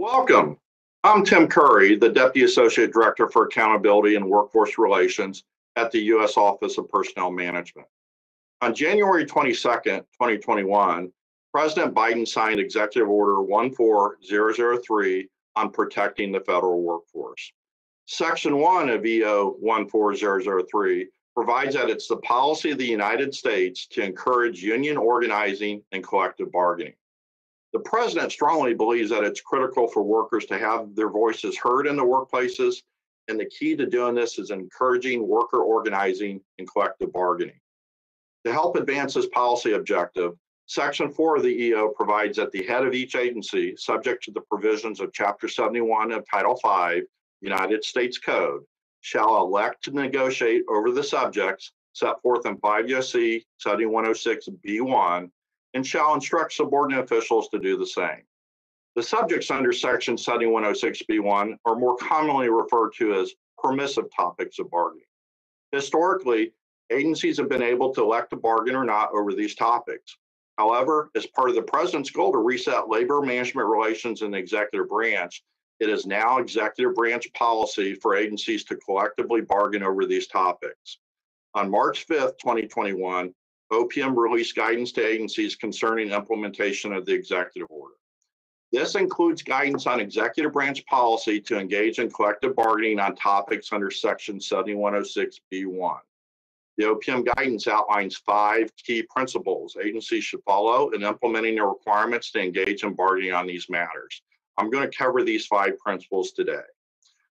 Welcome. I'm Tim Curry, the Deputy Associate Director for Accountability and Workforce Relations at the U.S. Office of Personnel Management. On January 22, 2021, President Biden signed Executive Order 14003 on protecting the federal workforce. Section 1 of EO 14003 provides that it's the policy of the United States to encourage union organizing and collective bargaining. The president strongly believes that it's critical for workers to have their voices heard in the workplaces, and the key to doing this is encouraging worker organizing and collective bargaining. To help advance this policy objective, Section 4 of the EO provides that the head of each agency, subject to the provisions of Chapter 71 of Title 5 United States Code, shall elect to negotiate over the subjects set forth in 5 U.S.C. 7106 B1 and shall instruct subordinate officials to do the same. The subjects under Section 7106 B1 are more commonly referred to as permissive topics of bargaining. Historically, agencies have been able to elect to bargain or not over these topics. However, as part of the president's goal to reset labor management relations in the executive branch, it is now executive branch policy for agencies to collectively bargain over these topics. On March 5th, 2021, OPM released guidance to agencies concerning implementation of the executive order. This includes guidance on executive branch policy to engage in collective bargaining on topics under Section 7106B1. The OPM guidance outlines five key principles agencies should follow in implementing the requirements to engage in bargaining on these matters. I'm going to cover these five principles today.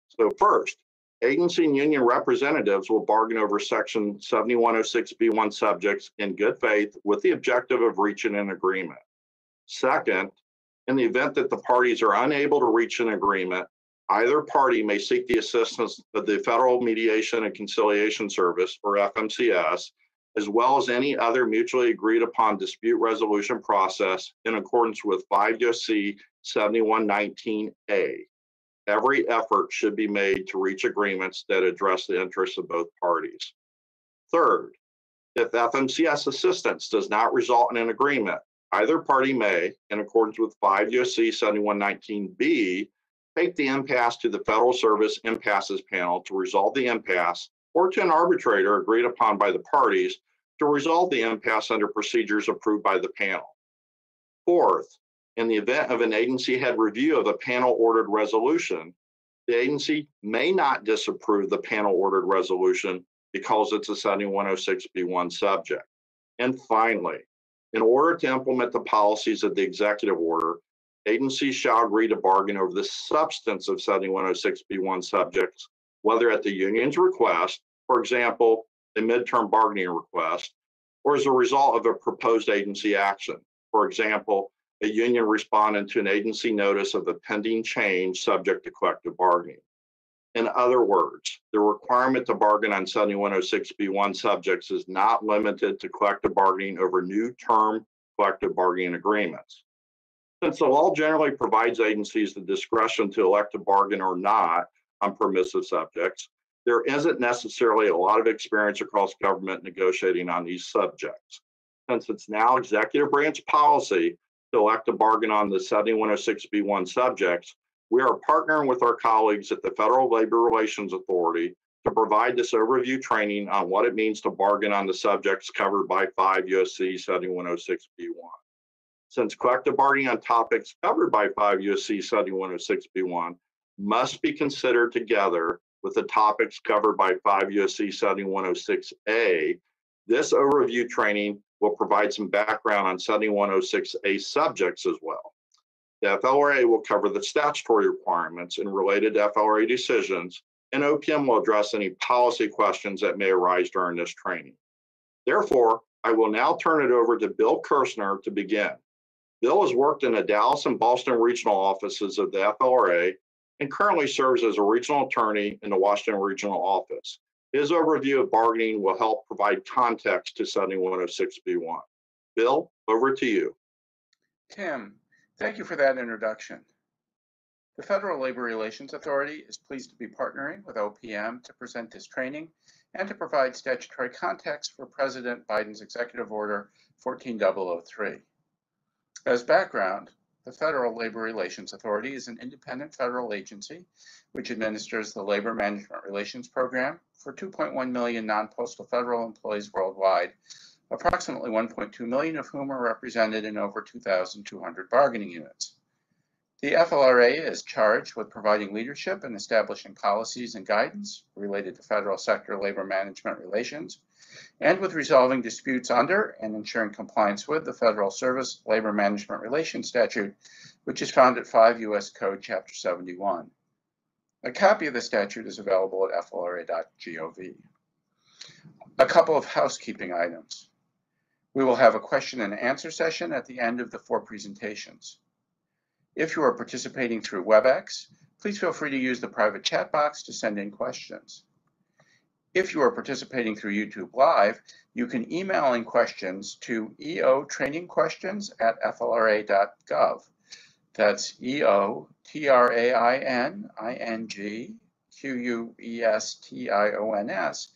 So first, agency and union representatives will bargain over section 7106B1 subjects in good faith with the objective of reaching an agreement. Second, in the event that the parties are unable to reach an agreement, either party may seek the assistance of the Federal Mediation and Conciliation Service, or FMCS, as well as any other mutually agreed upon dispute resolution process in accordance with 5 U.S.C. 7119A. Every effort should be made to reach agreements that address the interests of both parties. Third, if FMCS assistance does not result in an agreement, either party may, in accordance with 5 U.S.C. 7119B, take the impasse to the Federal Service Impasses Panel to resolve the impasse or to an arbitrator agreed upon by the parties to resolve the impasse under procedures approved by the panel. Fourth, in the event of an agency head review of a panel ordered resolution, the agency may not disapprove the panel ordered resolution because it's a 7106B1 subject. And finally, in order to implement the policies of the executive order, agencies shall agree to bargain over the substance of 7106B1 subjects, whether at the union's request, for example, a midterm bargaining request, or as a result of a proposed agency action. For example, a union responded to an agency notice of a pending change subject to collective bargaining. In other words, the requirement to bargain on 7106B1 subjects is not limited to collective bargaining over new term collective bargaining agreements. Since the law generally provides agencies the discretion to elect to bargain or not on permissive subjects, there isn't necessarily a lot of experience across government negotiating on these subjects. Since it's now executive branch policy a bargain on the 7106B1 subjects, we are partnering with our colleagues at the Federal Labor Relations Authority to provide this overview training on what it means to bargain on the subjects covered by 5 USC 7106B1. Since collective bargaining on topics covered by 5 USC 7106B1 must be considered together with the topics covered by 5 USC 7106A, this overview training will provide some background on 7106A subjects as well. The FLRA will cover the statutory requirements and related FLRA decisions, and OPM will address any policy questions that may arise during this training. Therefore, I will now turn it over to Bill Kirstner to begin. Bill has worked in the Dallas and Boston regional offices of the FLRA and currently serves as a regional attorney in the Washington regional office. His overview of bargaining will help provide context to 7106B1. Bill, over to you. Tim, thank you for that introduction. The Federal Labor Relations Authority is pleased to be partnering with OPM to present this training and to provide statutory context for President Biden's Executive Order 14003. As background, the Federal Labor Relations Authority is an independent federal agency which administers the Labor Management Relations Program for 2.1 million non-postal federal employees worldwide, approximately 1.2 million of whom are represented in over 2,200 bargaining units. The FLRA is charged with providing leadership and establishing policies and guidance related to federal sector labor management relations and with resolving disputes under and ensuring compliance with the Federal Service Labor Management Relations Statute, which is found at 5 U.S. Code Chapter 71. A copy of the statute is available at flra.gov. A couple of housekeeping items. We will have a question and answer session at the end of the four presentations. If you are participating through WebEx, please feel free to use the private chat box to send in questions. If you are participating through YouTube Live, you can email in questions to eotrainingquestions at flra.gov. That's E-O-T-R-A-I-N-I-N-G-Q-U-E-S-T-I-O-N-S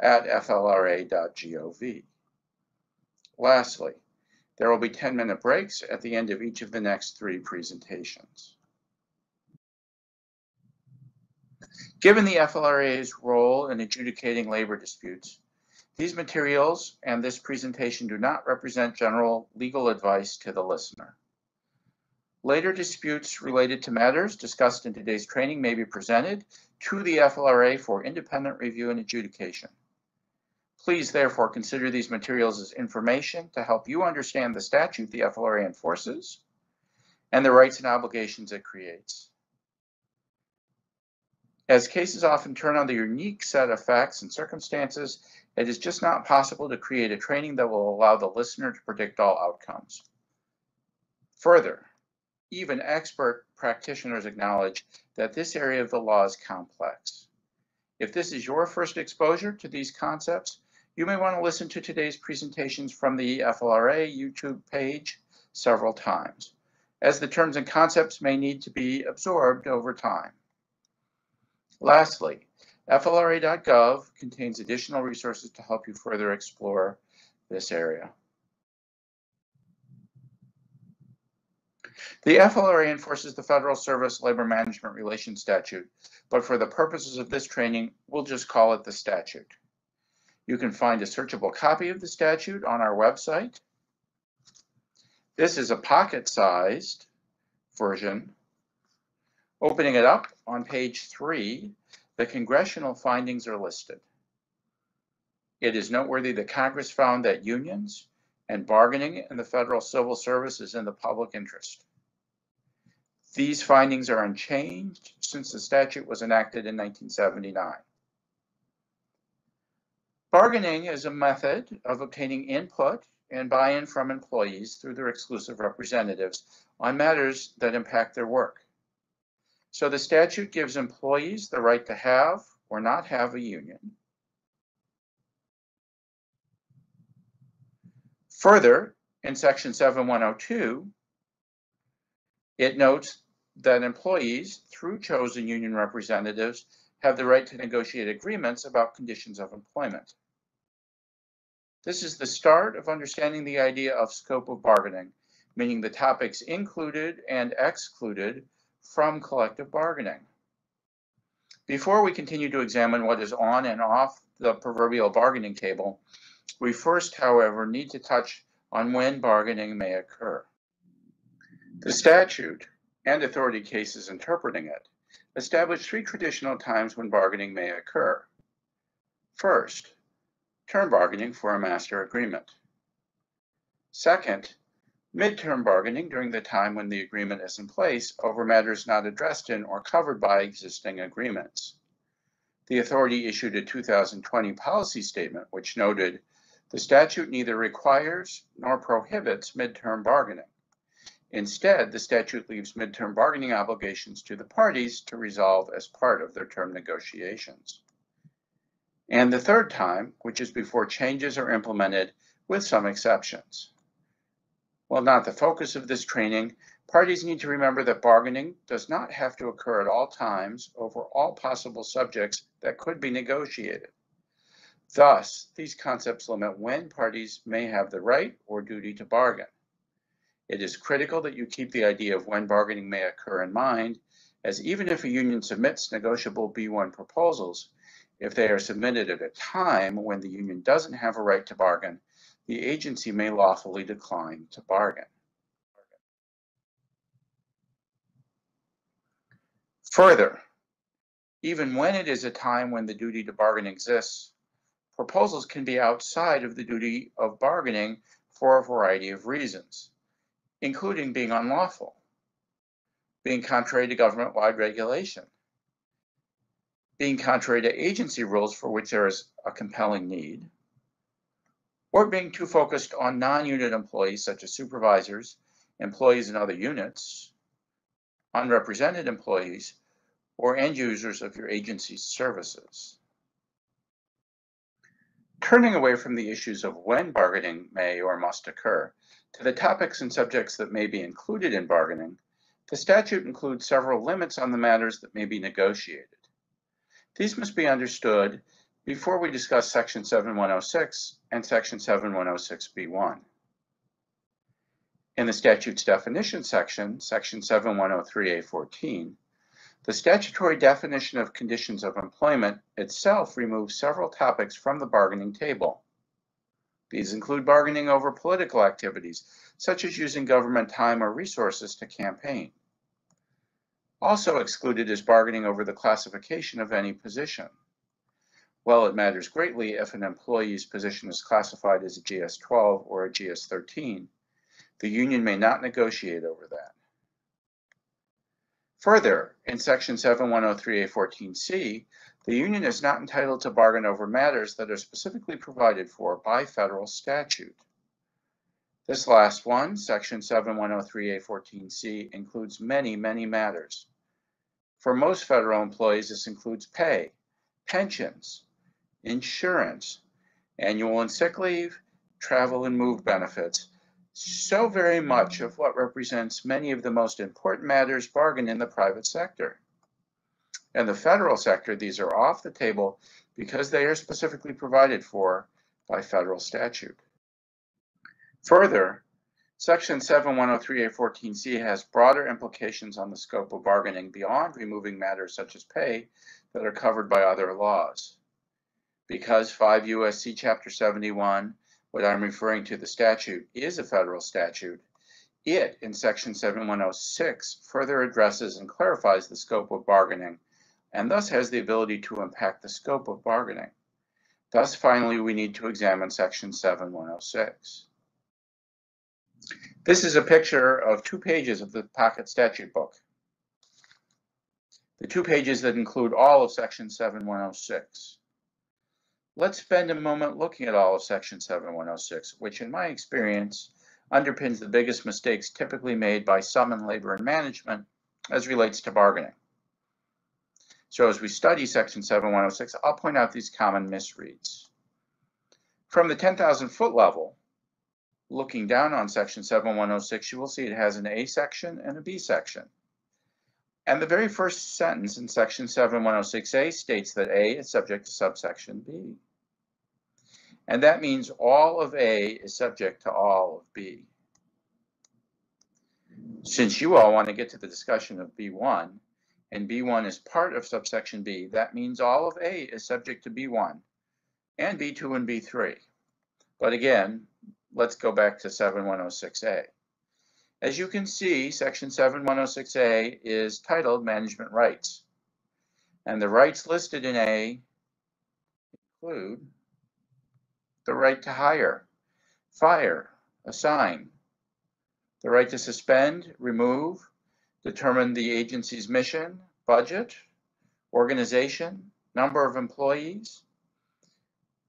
at flra.gov. Lastly, there will be 10-minute breaks at the end of each of the next three presentations. Given the FLRA's role in adjudicating labor disputes, these materials and this presentation do not represent general legal advice to the listener. Later disputes related to matters discussed in today's training may be presented to the FLRA for independent review and adjudication. Please therefore consider these materials as information to help you understand the statute the FLRA enforces and the rights and obligations it creates. As cases often turn on the unique set of facts and circumstances, it is just not possible to create a training that will allow the listener to predict all outcomes. Further, even expert practitioners acknowledge that this area of the law is complex. If this is your first exposure to these concepts, you may want to listen to today's presentations from the FLRA YouTube page several times, as the terms and concepts may need to be absorbed over time. Lastly, FLRA.gov contains additional resources to help you further explore this area. The FLRA enforces the Federal Service Labor Management Relations Statute, but for the purposes of this training, we'll just call it the statute. You can find a searchable copy of the statute on our website. This is a pocket-sized version. Opening it up on page three, the congressional findings are listed. It is noteworthy that Congress found that unions and bargaining in the federal civil service is in the public interest. These findings are unchanged since the statute was enacted in 1979. Bargaining is a method of obtaining input and buy-in from employees through their exclusive representatives on matters that impact their work. So the statute gives employees the right to have or not have a union. Further, in section 7102, it notes that employees, through chosen union representatives, have the right to negotiate agreements about conditions of employment. This is the start of understanding the idea of scope of bargaining, meaning the topics included and excluded from collective bargaining. Before we continue to examine what is on and off the proverbial bargaining table, we first, however, need to touch on when bargaining may occur. The statute and authority cases interpreting it establish three traditional times when bargaining may occur. First, term bargaining for a master agreement. Second, midterm bargaining during the time when the agreement is in place over matters not addressed in or covered by existing agreements. The authority issued a 2020 policy statement which noted the statute neither requires nor prohibits midterm bargaining. Instead, the statute leaves midterm bargaining obligations to the parties to resolve as part of their term negotiations. And the third time, which is before changes are implemented with some exceptions. While not the focus of this training, parties need to remember that bargaining does not have to occur at all times over all possible subjects that could be negotiated. Thus, these concepts limit when parties may have the right or duty to bargain. It is critical that you keep the idea of when bargaining may occur in mind, as even if a union submits negotiable B1 proposals, if they are submitted at a time when the union doesn't have a right to bargain, the agency may lawfully decline to bargain. Further, even when it is a time when the duty to bargain exists, proposals can be outside of the duty of bargaining for a variety of reasons, including being unlawful, being contrary to government-wide regulation, being contrary to agency rules for which there is a compelling need, or being too focused on non-unit employees such as supervisors, employees in other units, unrepresented employees, or end users of your agency's services. Turning away from the issues of when bargaining may or must occur to the topics and subjects that may be included in bargaining, the statute includes several limits on the matters that may be negotiated. These must be understood before we discuss Section 7106 and Section 7106B1. In the statute's definition section, Section 7103A14, the statutory definition of conditions of employment itself removes several topics from the bargaining table. These include bargaining over political activities, such as using government time or resources to campaign. Also excluded is bargaining over the classification of any position. While it matters greatly if an employee's position is classified as a GS-12 or a GS-13, the union may not negotiate over that. Further, in Section 7103A14C, the union is not entitled to bargain over matters that are specifically provided for by federal statute. This last one, Section 7103A14C, includes many, many matters. For most federal employees, this includes pay, pensions, insurance, annual and sick leave, travel and move benefits. So very much of what represents many of the most important matters bargained in the private sector. In the federal sector, these are off the table because they are specifically provided for by federal statute. Further, Section 7103A14C has broader implications on the scope of bargaining beyond removing matters such as pay that are covered by other laws because 5 USC Chapter 71, what I'm referring to the statute, is a federal statute, it, in Section 7106, further addresses and clarifies the scope of bargaining and thus has the ability to impact the scope of bargaining. Thus, finally, we need to examine Section 7106. This is a picture of two pages of the Pocket Statute Book. The two pages that include all of Section 7106. Let's spend a moment looking at all of Section 7106, which in my experience underpins the biggest mistakes typically made by some in labor and management as relates to bargaining. So as we study Section 7106, I'll point out these common misreads. From the 10,000 foot level, looking down on Section 7106, you will see it has an A section and a B section. And the very first sentence in Section 7106A states that A is subject to subsection B. And that means all of A is subject to all of B. Since you all want to get to the discussion of B1, and B1 is part of subsection B, that means all of A is subject to B1, and B2 and B3. But again, let's go back to 7106A. As you can see, section 7106A is titled Management Rights. And the rights listed in A include the right to hire, fire, assign, the right to suspend, remove, determine the agency's mission, budget, organization, number of employees,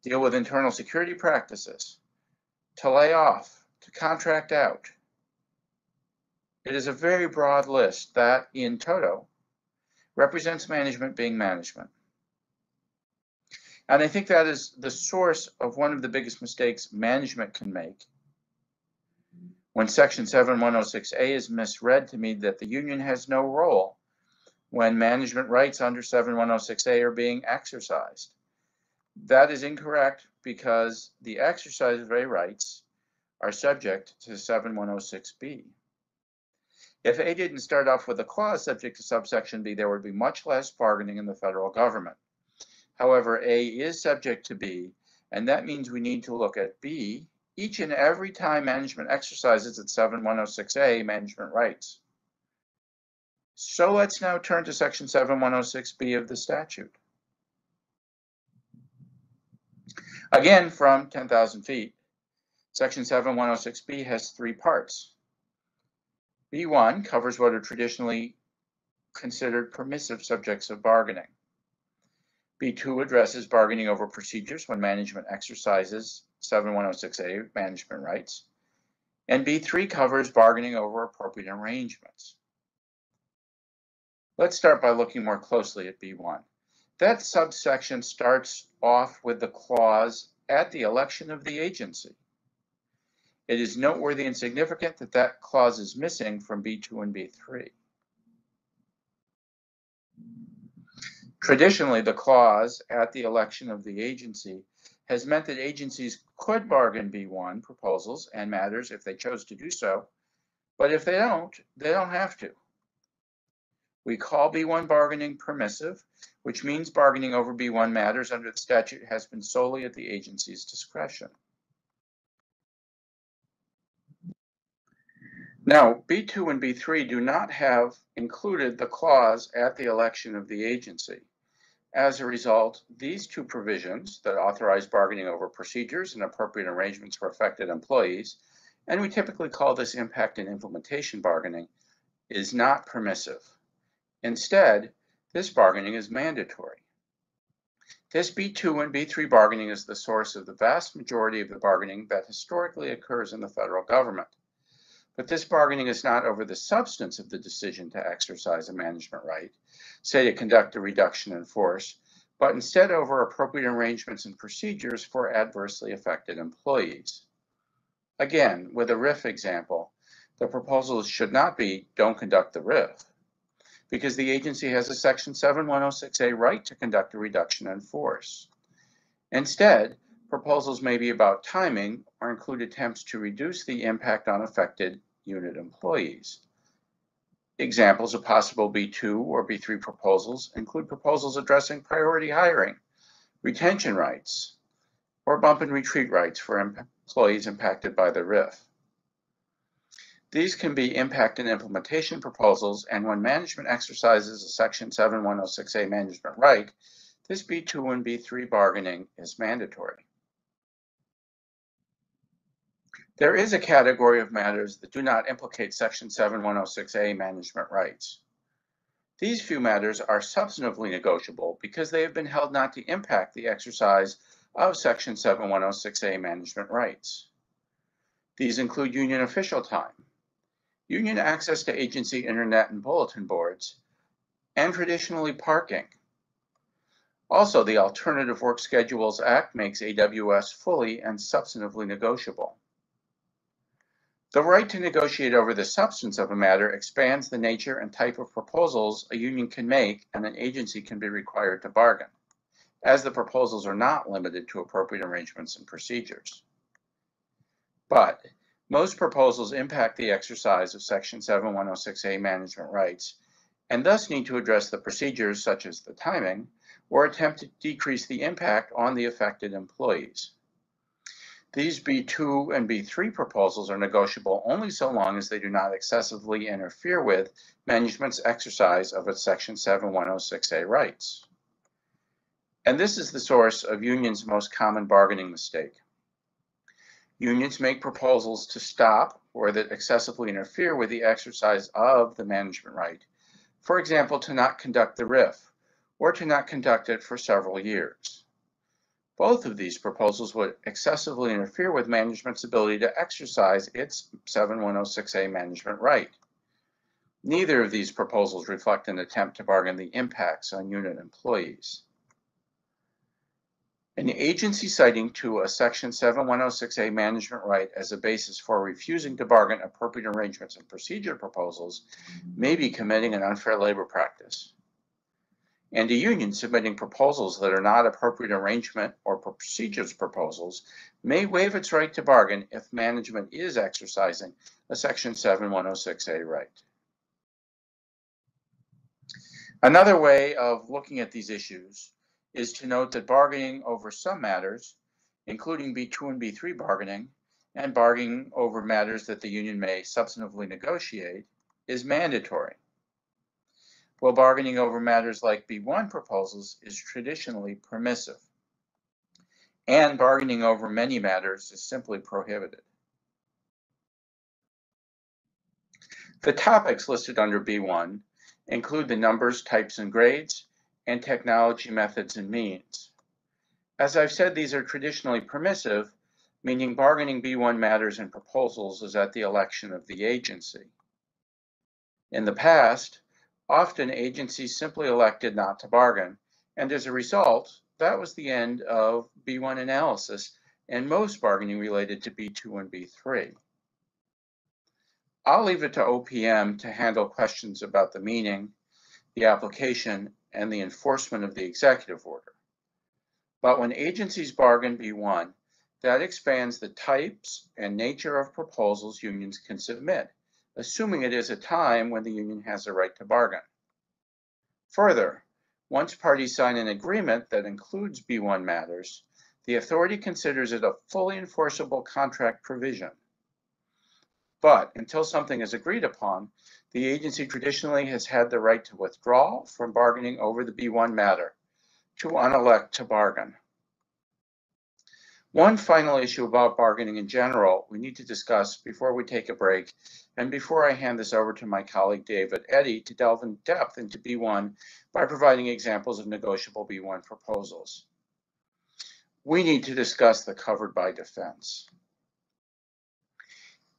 deal with internal security practices, to lay off, to contract out. It is a very broad list that, in toto, represents management being management. And I think that is the source of one of the biggest mistakes management can make. When Section 7106A is misread to mean that the union has no role when management rights under 7106A are being exercised. That is incorrect because the exercise of A rights are subject to 7106B. If A didn't start off with a clause subject to subsection B, there would be much less bargaining in the federal government. However, A is subject to B, and that means we need to look at B each and every time management exercises its 7106A management rights. So let's now turn to section 7106B of the statute. Again, from 10,000 feet, section 7106B has three parts. B1 covers what are traditionally considered permissive subjects of bargaining. B2 addresses bargaining over procedures when management exercises 7106A management rights. And B3 covers bargaining over appropriate arrangements. Let's start by looking more closely at B1. That subsection starts off with the clause at the election of the agency. It is noteworthy and significant that that clause is missing from B2 and B3. Traditionally, the clause at the election of the agency has meant that agencies could bargain B1 proposals and matters if they chose to do so, but if they don't, they don't have to. We call B1 bargaining permissive, which means bargaining over B1 matters under the statute has been solely at the agency's discretion. Now, B2 and B3 do not have included the clause at the election of the agency. As a result, these two provisions that authorize bargaining over procedures and appropriate arrangements for affected employees, and we typically call this impact and implementation bargaining, is not permissive. Instead, this bargaining is mandatory. This B2 and B3 bargaining is the source of the vast majority of the bargaining that historically occurs in the federal government. But this bargaining is not over the substance of the decision to exercise a management right, say to conduct a reduction in force, but instead over appropriate arrangements and procedures for adversely affected employees. Again, with a RIF example, the proposal should not be don't conduct the RIF, because the agency has a Section 7106A right to conduct a reduction in force. Instead, proposals may be about timing or include attempts to reduce the impact on affected unit employees. Examples of possible B2 or B3 proposals include proposals addressing priority hiring, retention rights, or bump and retreat rights for employees impacted by the RIF. These can be impact and implementation proposals, and when management exercises a Section 7106A management right, this B2 and B3 bargaining is mandatory. There is a category of matters that do not implicate Section 7106A management rights. These few matters are substantively negotiable because they have been held not to impact the exercise of Section 7106A management rights. These include union official time, union access to agency internet and bulletin boards, and traditionally parking. Also, the Alternative Work Schedules Act makes AWS fully and substantively negotiable. The right to negotiate over the substance of a matter expands the nature and type of proposals a union can make and an agency can be required to bargain, as the proposals are not limited to appropriate arrangements and procedures. But most proposals impact the exercise of Section 7106A management rights and thus need to address the procedures such as the timing or attempt to decrease the impact on the affected employees. These B2 and B3 proposals are negotiable only so long as they do not excessively interfere with management's exercise of its Section 7106A rights. And this is the source of unions' most common bargaining mistake. Unions make proposals to stop or that excessively interfere with the exercise of the management right. For example, to not conduct the RIF or to not conduct it for several years. Both of these proposals would excessively interfere with management's ability to exercise its 7106A management right. Neither of these proposals reflect an attempt to bargain the impacts on unit employees. An agency citing to a Section 7106A management right as a basis for refusing to bargain appropriate arrangements and procedure proposals may be committing an unfair labor practice. And a union submitting proposals that are not appropriate arrangement or procedures proposals may waive its right to bargain if management is exercising a Section 7106A right. Another way of looking at these issues is to note that bargaining over some matters, including B2 and B3 bargaining, and bargaining over matters that the union may substantively negotiate, is mandatory while bargaining over matters like B1 proposals is traditionally permissive. And bargaining over many matters is simply prohibited. The topics listed under B1 include the numbers, types, and grades, and technology methods and means. As I've said, these are traditionally permissive, meaning bargaining B1 matters and proposals is at the election of the agency. In the past, Often agencies simply elected not to bargain, and as a result, that was the end of B1 analysis and most bargaining related to B2 and B3. I'll leave it to OPM to handle questions about the meaning, the application, and the enforcement of the executive order. But when agencies bargain B1, that expands the types and nature of proposals unions can submit assuming it is a time when the union has a right to bargain. Further, once parties sign an agreement that includes B1 matters, the authority considers it a fully enforceable contract provision. But until something is agreed upon, the agency traditionally has had the right to withdraw from bargaining over the B1 matter, to unelect to bargain. One final issue about bargaining in general we need to discuss before we take a break and before I hand this over to my colleague David Eddy to delve in depth into B1 by providing examples of negotiable B1 proposals. We need to discuss the covered by defense.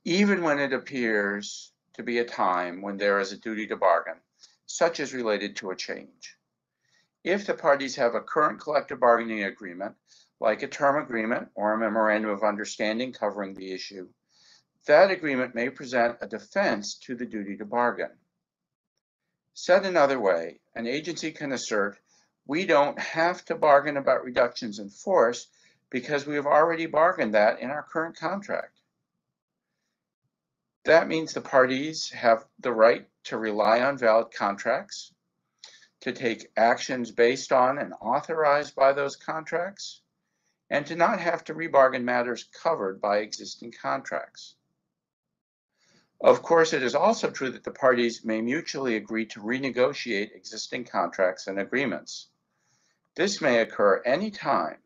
Even when it appears to be a time when there is a duty to bargain, such as related to a change. If the parties have a current collective bargaining agreement like a term agreement or a memorandum of understanding covering the issue, that agreement may present a defense to the duty to bargain. Said another way, an agency can assert, we don't have to bargain about reductions in force because we have already bargained that in our current contract. That means the parties have the right to rely on valid contracts, to take actions based on and authorized by those contracts, and to not have to rebargain matters covered by existing contracts. Of course, it is also true that the parties may mutually agree to renegotiate existing contracts and agreements. This may occur any time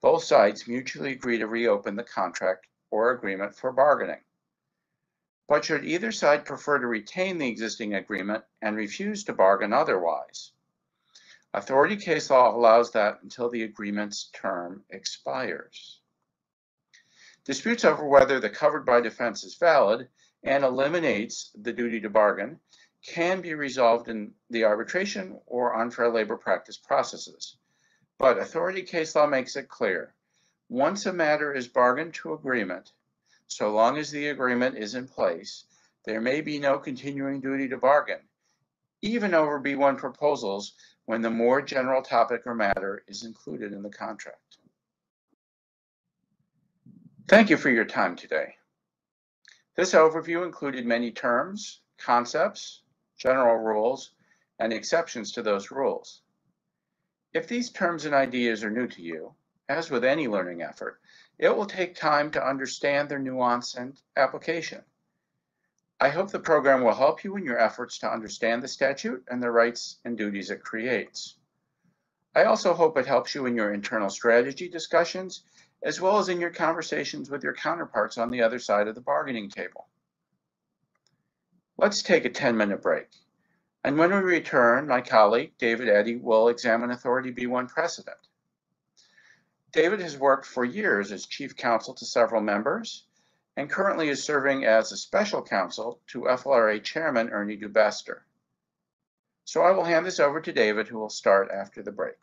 both sides mutually agree to reopen the contract or agreement for bargaining. But should either side prefer to retain the existing agreement and refuse to bargain otherwise, Authority case law allows that until the agreement's term expires. Disputes over whether the covered by defense is valid and eliminates the duty to bargain can be resolved in the arbitration or unfair labor practice processes. But authority case law makes it clear once a matter is bargained to agreement, so long as the agreement is in place, there may be no continuing duty to bargain, even over B1 proposals when the more general topic or matter is included in the contract. Thank you for your time today. This overview included many terms, concepts, general rules, and exceptions to those rules. If these terms and ideas are new to you, as with any learning effort, it will take time to understand their nuance and application. I hope the program will help you in your efforts to understand the statute and the rights and duties it creates. I also hope it helps you in your internal strategy discussions, as well as in your conversations with your counterparts on the other side of the bargaining table. Let's take a 10-minute break. And when we return, my colleague, David Eddy, will examine Authority B1 precedent. David has worked for years as chief counsel to several members, and currently is serving as a special counsel to FLRA Chairman Ernie DuBester. So I will hand this over to David, who will start after the break.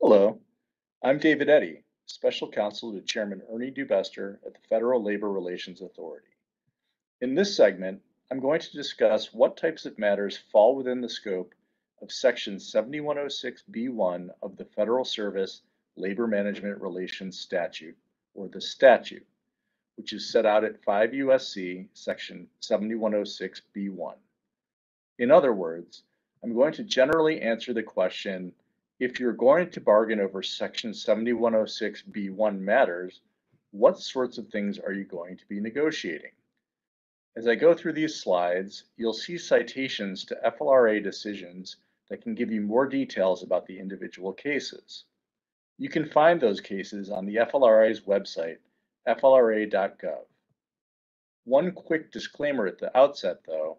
Hello, I'm David Eddy, Special Counsel to Chairman Ernie Dubester at the Federal Labor Relations Authority. In this segment, I'm going to discuss what types of matters fall within the scope of Section 7106B1 of the Federal Service Labor Management Relations Statute, or the statute, which is set out at 5 USC Section 7106B1. In other words, I'm going to generally answer the question if you're going to bargain over Section 7106B1 matters, what sorts of things are you going to be negotiating? As I go through these slides, you'll see citations to FLRA decisions that can give you more details about the individual cases. You can find those cases on the FLRA's website, flra.gov. One quick disclaimer at the outset, though.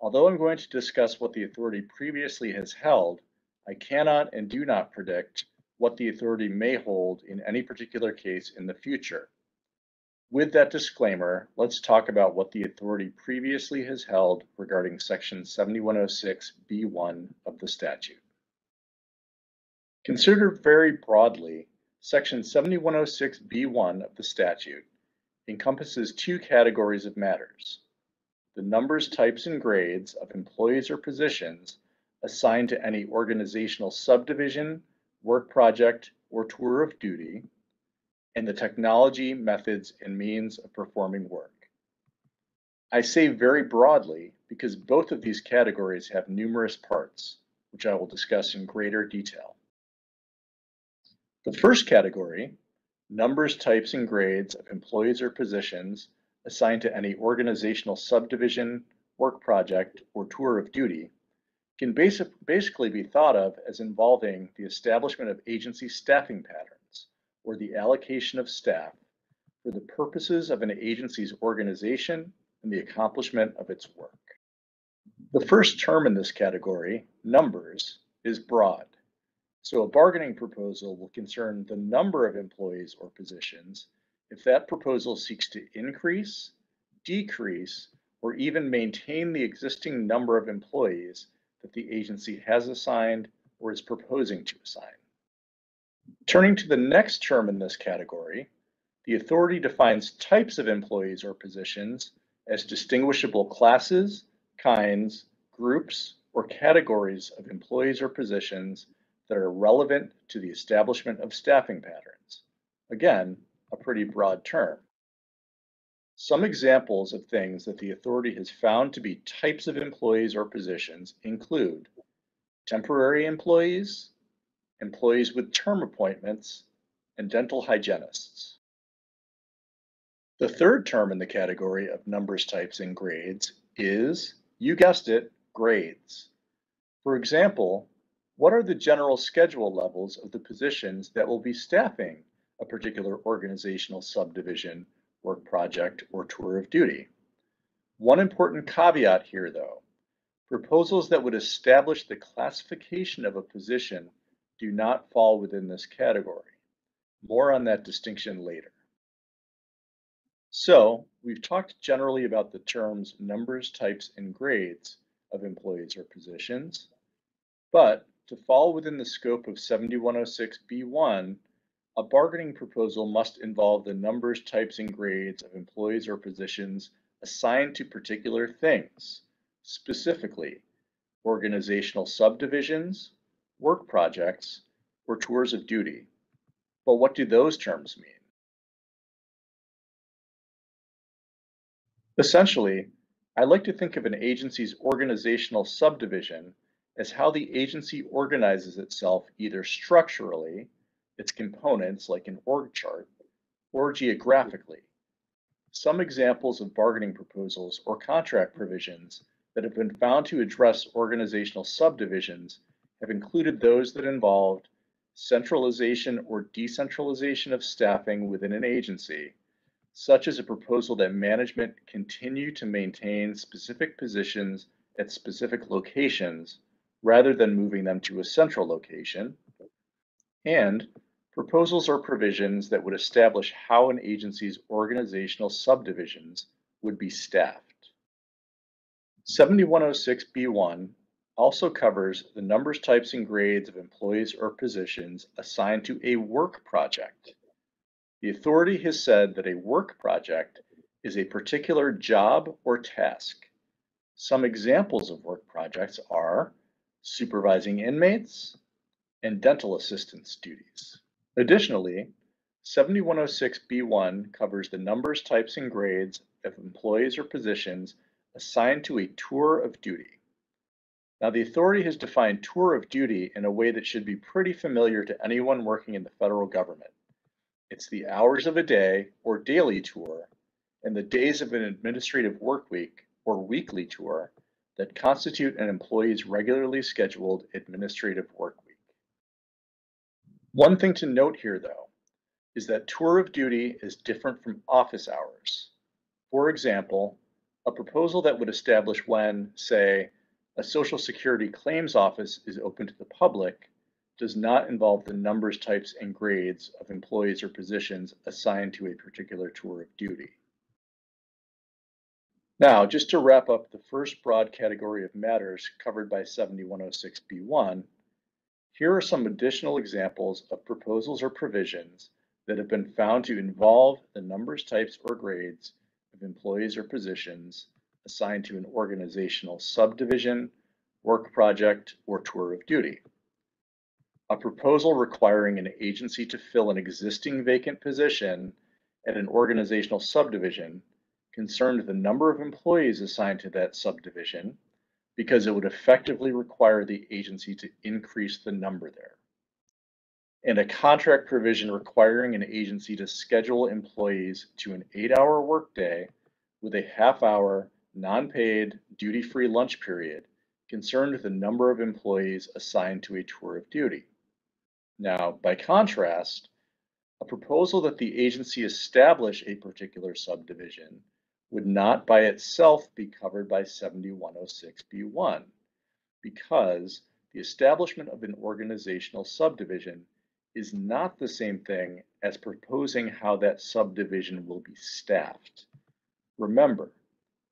Although I'm going to discuss what the authority previously has held, I cannot and do not predict what the authority may hold in any particular case in the future. With that disclaimer, let's talk about what the authority previously has held regarding Section 7106B1 of the statute. Considered very broadly, Section 7106B1 of the statute encompasses two categories of matters. The numbers, types, and grades of employees or positions assigned to any organizational subdivision, work project, or tour of duty, and the technology, methods, and means of performing work. I say very broadly because both of these categories have numerous parts, which I will discuss in greater detail. The first category, numbers, types, and grades of employees or positions assigned to any organizational subdivision, work project, or tour of duty, can basic, basically be thought of as involving the establishment of agency staffing patterns or the allocation of staff for the purposes of an agency's organization and the accomplishment of its work. The first term in this category, numbers, is broad. So a bargaining proposal will concern the number of employees or positions if that proposal seeks to increase, decrease, or even maintain the existing number of employees that the agency has assigned or is proposing to assign. Turning to the next term in this category, the authority defines types of employees or positions as distinguishable classes, kinds, groups, or categories of employees or positions that are relevant to the establishment of staffing patterns. Again, a pretty broad term. Some examples of things that the authority has found to be types of employees or positions include temporary employees, employees with term appointments, and dental hygienists. The third term in the category of numbers, types, and grades is, you guessed it, grades. For example, what are the general schedule levels of the positions that will be staffing a particular organizational subdivision, work project, or tour of duty? One important caveat here, though. Proposals that would establish the classification of a position do not fall within this category. More on that distinction later. So, we've talked generally about the terms numbers, types, and grades of employees or positions, but to fall within the scope of 7106B1, a bargaining proposal must involve the numbers, types, and grades of employees or positions assigned to particular things, specifically organizational subdivisions, work projects, or tours of duty. But what do those terms mean? Essentially, I like to think of an agency's organizational subdivision as how the agency organizes itself either structurally, its components like an org chart, or geographically. Some examples of bargaining proposals or contract provisions that have been found to address organizational subdivisions have included those that involved centralization or decentralization of staffing within an agency, such as a proposal that management continue to maintain specific positions at specific locations rather than moving them to a central location, and proposals or provisions that would establish how an agency's organizational subdivisions would be staffed. 7106B1 also covers the numbers, types, and grades of employees or positions assigned to a work project. The authority has said that a work project is a particular job or task. Some examples of work projects are supervising inmates and dental assistance duties. Additionally, 7106B1 covers the numbers, types, and grades of employees or positions assigned to a tour of duty. Now, the authority has defined tour of duty in a way that should be pretty familiar to anyone working in the federal government. It's the hours of a day or daily tour and the days of an administrative work week or weekly tour that constitute an employee's regularly scheduled administrative work. One thing to note here, though, is that tour of duty is different from office hours. For example, a proposal that would establish when, say, a Social Security claims office is open to the public does not involve the numbers, types, and grades of employees or positions assigned to a particular tour of duty. Now, just to wrap up the first broad category of matters covered by 7106B1, here are some additional examples of proposals or provisions that have been found to involve the numbers, types, or grades of employees or positions assigned to an organizational subdivision, work project, or tour of duty. A proposal requiring an agency to fill an existing vacant position at an organizational subdivision concerned the number of employees assigned to that subdivision because it would effectively require the agency to increase the number there. And a contract provision requiring an agency to schedule employees to an eight hour workday with a half hour non-paid duty-free lunch period concerned the number of employees assigned to a tour of duty. Now, by contrast, a proposal that the agency establish a particular subdivision would not by itself be covered by 7106B1 because the establishment of an organizational subdivision is not the same thing as proposing how that subdivision will be staffed. Remember,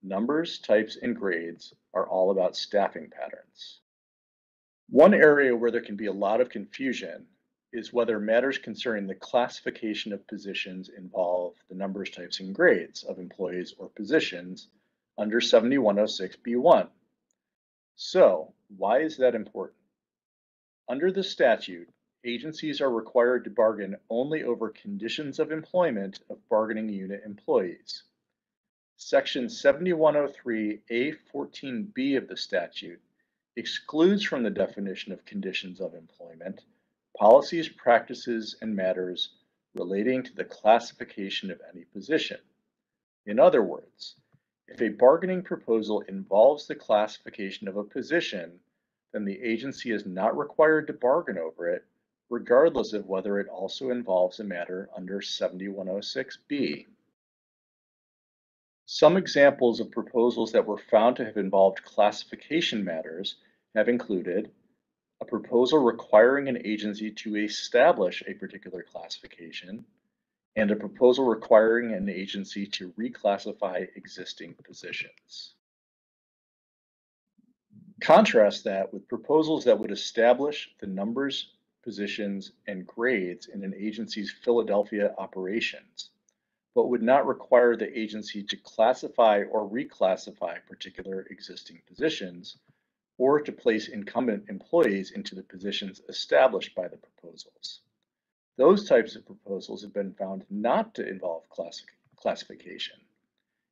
numbers, types, and grades are all about staffing patterns. One area where there can be a lot of confusion is whether matters concerning the classification of positions involve the numbers, types, and grades of employees or positions under 7106B1. So, why is that important? Under the statute, agencies are required to bargain only over conditions of employment of bargaining unit employees. Section 7103A14B of the statute excludes from the definition of conditions of employment policies, practices, and matters relating to the classification of any position. In other words, if a bargaining proposal involves the classification of a position, then the agency is not required to bargain over it, regardless of whether it also involves a matter under 7106B. Some examples of proposals that were found to have involved classification matters have included a proposal requiring an agency to establish a particular classification, and a proposal requiring an agency to reclassify existing positions. Contrast that with proposals that would establish the numbers, positions, and grades in an agency's Philadelphia operations, but would not require the agency to classify or reclassify particular existing positions or to place incumbent employees into the positions established by the proposals. Those types of proposals have been found not to involve classification.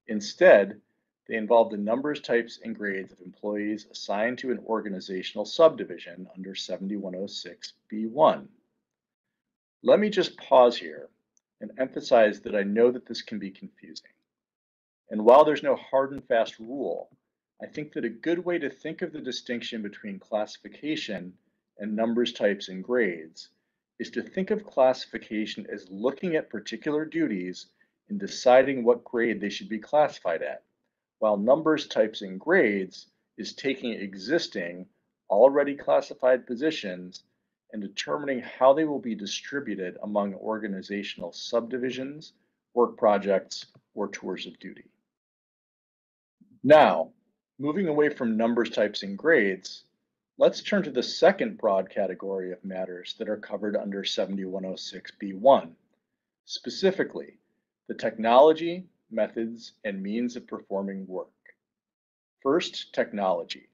Instead, they involve the numbers, types, and grades of employees assigned to an organizational subdivision under 7106B1. Let me just pause here and emphasize that I know that this can be confusing. And while there's no hard and fast rule, I think that a good way to think of the distinction between classification and numbers, types, and grades is to think of classification as looking at particular duties and deciding what grade they should be classified at, while numbers, types, and grades is taking existing, already classified positions and determining how they will be distributed among organizational subdivisions, work projects, or tours of duty. Now, Moving away from numbers, types, and grades, Let's turn to the second broad category of matters that are covered under 7106B1, specifically the technology, methods, and means of performing work. First, technology.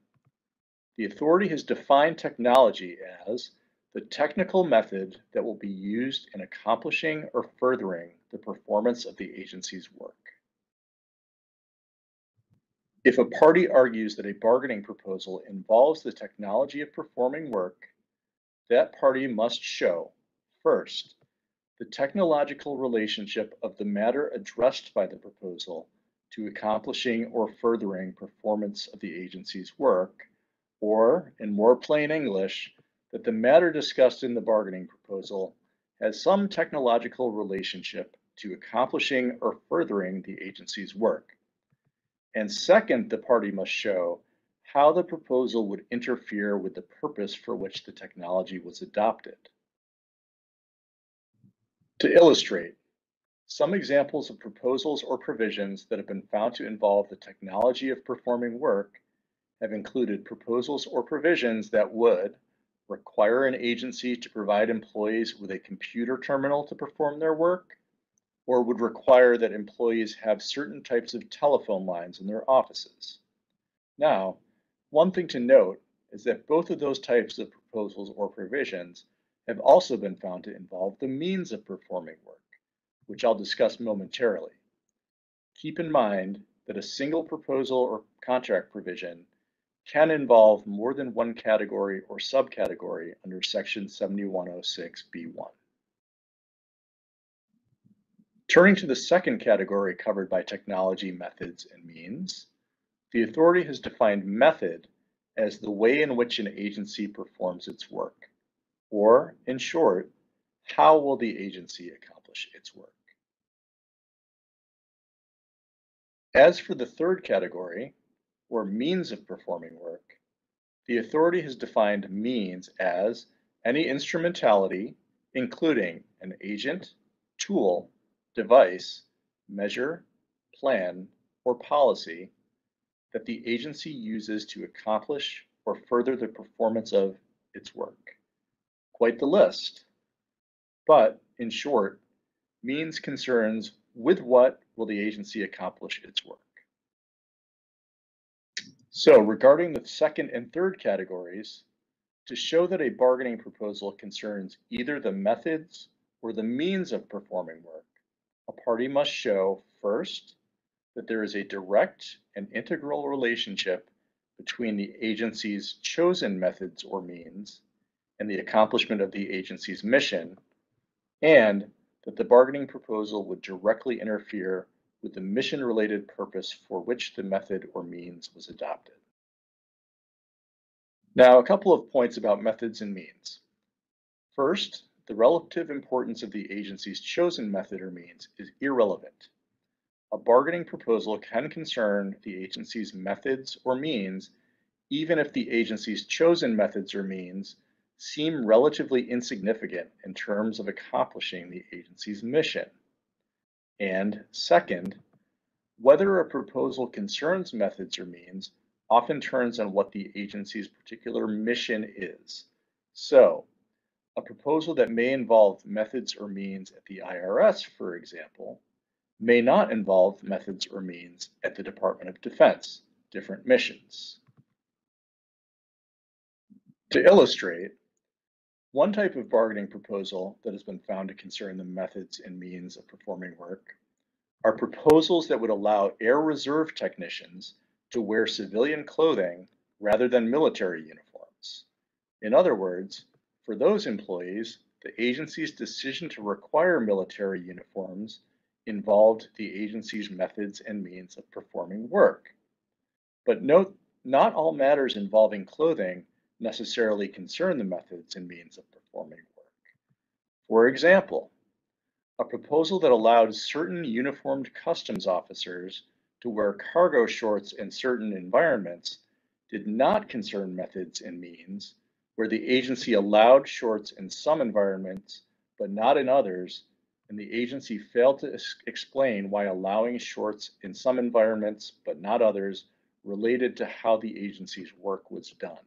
The authority has defined technology as the technical method that will be used in accomplishing or furthering the performance of the agency's work. If a party argues that a bargaining proposal involves the technology of performing work, that party must show, first, the technological relationship of the matter addressed by the proposal to accomplishing or furthering performance of the agency's work, or, in more plain English, that the matter discussed in the bargaining proposal has some technological relationship to accomplishing or furthering the agency's work. And second, the party must show how the proposal would interfere with the purpose for which the technology was adopted. To illustrate, some examples of proposals or provisions that have been found to involve the technology of performing work have included proposals or provisions that would require an agency to provide employees with a computer terminal to perform their work, or would require that employees have certain types of telephone lines in their offices. Now, one thing to note is that both of those types of proposals or provisions have also been found to involve the means of performing work, which I'll discuss momentarily. Keep in mind that a single proposal or contract provision can involve more than one category or subcategory under Section 7106B1. Turning to the second category covered by technology, methods, and means, the authority has defined method as the way in which an agency performs its work, or in short, how will the agency accomplish its work? As for the third category, or means of performing work, the authority has defined means as any instrumentality, including an agent, tool, device, measure, plan, or policy that the agency uses to accomplish or further the performance of its work. Quite the list. But in short, means concerns with what will the agency accomplish its work. So regarding the second and third categories, to show that a bargaining proposal concerns either the methods or the means of performing work, a party must show first that there is a direct and integral relationship between the agency's chosen methods or means and the accomplishment of the agency's mission, and that the bargaining proposal would directly interfere with the mission-related purpose for which the method or means was adopted. Now, a couple of points about methods and means. First, the relative importance of the agency's chosen method or means is irrelevant. A bargaining proposal can concern the agency's methods or means even if the agency's chosen methods or means seem relatively insignificant in terms of accomplishing the agency's mission. And second, whether a proposal concerns methods or means often turns on what the agency's particular mission is. So, a proposal that may involve methods or means at the IRS, for example, may not involve methods or means at the Department of Defense, different missions. To illustrate, one type of bargaining proposal that has been found to concern the methods and means of performing work are proposals that would allow Air Reserve technicians to wear civilian clothing rather than military uniforms. In other words, for those employees, the agency's decision to require military uniforms involved the agency's methods and means of performing work. But note, not all matters involving clothing necessarily concern the methods and means of performing work. For example, a proposal that allowed certain uniformed customs officers to wear cargo shorts in certain environments did not concern methods and means, where the agency allowed shorts in some environments but not in others, and the agency failed to explain why allowing shorts in some environments but not others related to how the agency's work was done.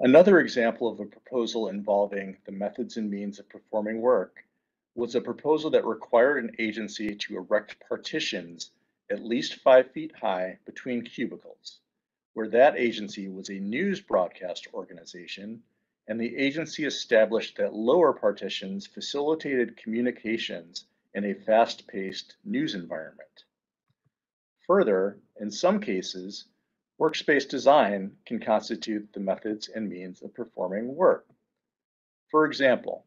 Another example of a proposal involving the methods and means of performing work was a proposal that required an agency to erect partitions at least five feet high between cubicles, where that agency was a news broadcast organization and the agency established that lower partitions facilitated communications in a fast-paced news environment. Further, in some cases, workspace design can constitute the methods and means of performing work. For example,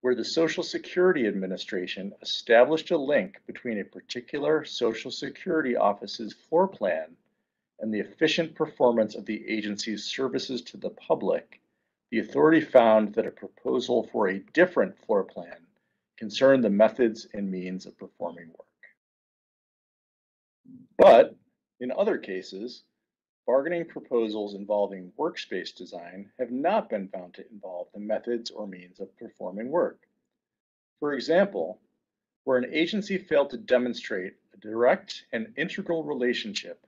where the Social Security Administration established a link between a particular Social Security office's floor plan and the efficient performance of the agency's services to the public, the authority found that a proposal for a different floor plan concerned the methods and means of performing work. But in other cases, bargaining proposals involving workspace design have not been found to involve the methods or means of performing work. For example, where an agency failed to demonstrate a direct and integral relationship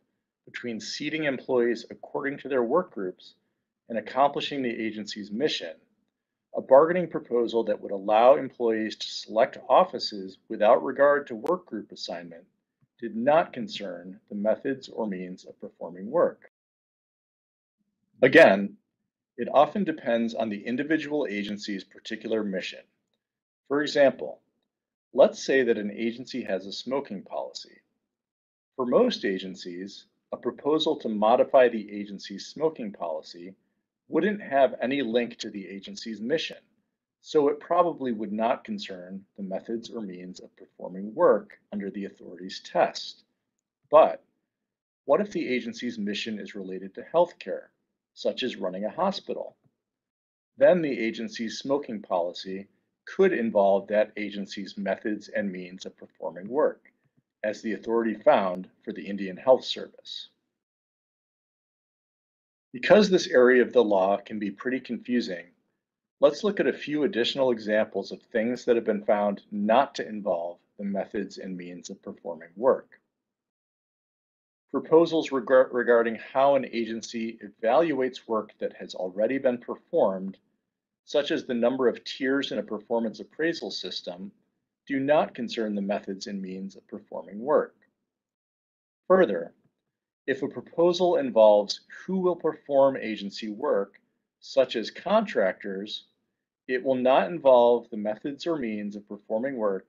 between seating employees according to their work groups and accomplishing the agency's mission, a bargaining proposal that would allow employees to select offices without regard to work group assignment did not concern the methods or means of performing work. Again, it often depends on the individual agency's particular mission. For example, let's say that an agency has a smoking policy. For most agencies, a proposal to modify the agency's smoking policy wouldn't have any link to the agency's mission, so it probably would not concern the methods or means of performing work under the authority's test. But what if the agency's mission is related to healthcare, such as running a hospital? Then the agency's smoking policy could involve that agency's methods and means of performing work, as the authority found for the Indian Health Service. Because this area of the law can be pretty confusing, let's look at a few additional examples of things that have been found not to involve the methods and means of performing work. Proposals reg regarding how an agency evaluates work that has already been performed, such as the number of tiers in a performance appraisal system, do not concern the methods and means of performing work. Further, if a proposal involves who will perform agency work, such as contractors, it will not involve the methods or means of performing work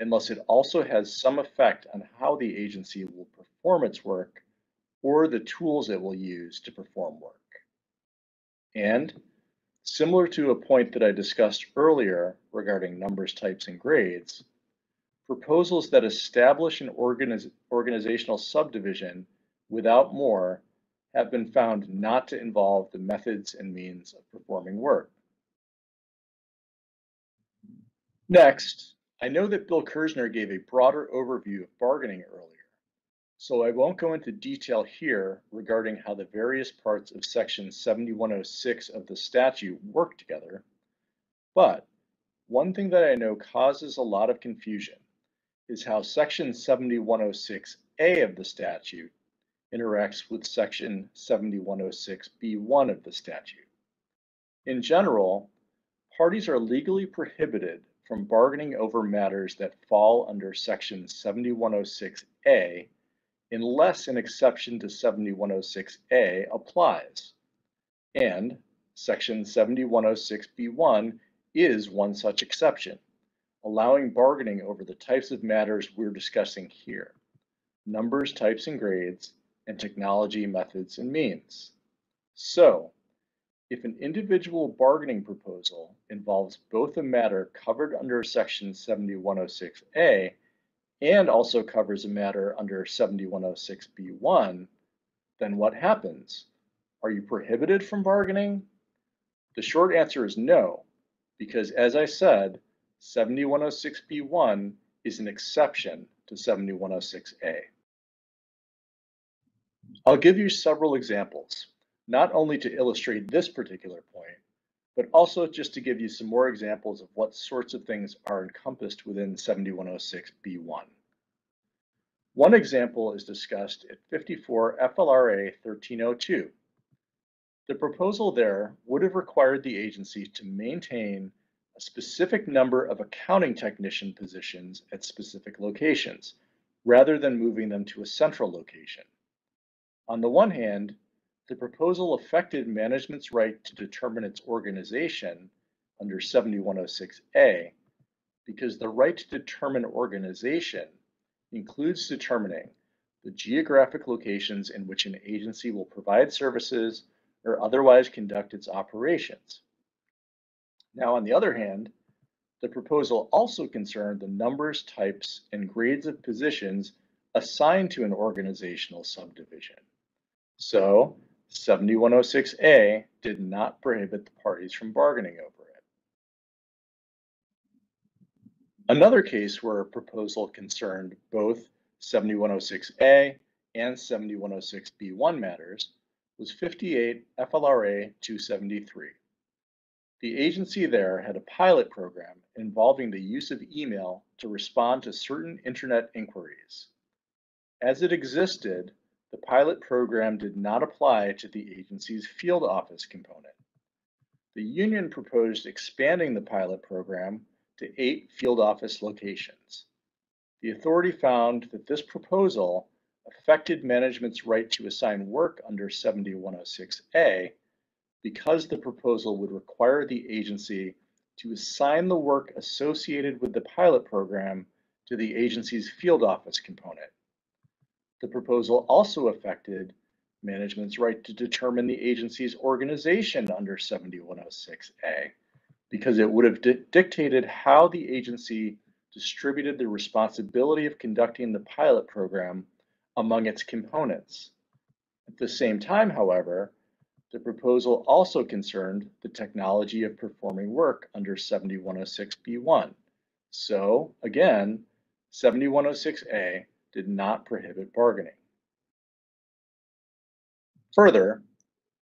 unless it also has some effect on how the agency will perform its work or the tools it will use to perform work. And similar to a point that I discussed earlier regarding numbers, types, and grades, proposals that establish an organiz organizational subdivision without more have been found not to involve the methods and means of performing work. Next, I know that Bill Kersner gave a broader overview of bargaining earlier, so I won't go into detail here regarding how the various parts of section 7106 of the statute work together, but one thing that I know causes a lot of confusion is how section 7106A of the statute interacts with section 7106B1 of the statute. In general, parties are legally prohibited from bargaining over matters that fall under section 7106A unless an exception to 7106A applies. And section 7106B1 is one such exception, allowing bargaining over the types of matters we're discussing here, numbers, types, and grades, and technology methods and means. So, if an individual bargaining proposal involves both a matter covered under section 7106A and also covers a matter under 7106B1, then what happens? Are you prohibited from bargaining? The short answer is no, because as I said, 7106B1 is an exception to 7106A. I'll give you several examples, not only to illustrate this particular point, but also just to give you some more examples of what sorts of things are encompassed within 7106B1. One example is discussed at 54 FLRA 1302. The proposal there would have required the agency to maintain a specific number of accounting technician positions at specific locations, rather than moving them to a central location. On the one hand, the proposal affected management's right to determine its organization under 7106A because the right to determine organization includes determining the geographic locations in which an agency will provide services or otherwise conduct its operations. Now, on the other hand, the proposal also concerned the numbers, types, and grades of positions assigned to an organizational subdivision. So 7106A did not prohibit the parties from bargaining over it. Another case where a proposal concerned both 7106A and 7106B1 matters was 58 FLRA 273. The agency there had a pilot program involving the use of email to respond to certain internet inquiries. As it existed, the pilot program did not apply to the agency's field office component. The union proposed expanding the pilot program to eight field office locations. The authority found that this proposal affected management's right to assign work under 7106A because the proposal would require the agency to assign the work associated with the pilot program to the agency's field office component. The proposal also affected management's right to determine the agency's organization under 7106A because it would have di dictated how the agency distributed the responsibility of conducting the pilot program among its components. At the same time, however, the proposal also concerned the technology of performing work under 7106B1. So again, 7106A did not prohibit bargaining. Further,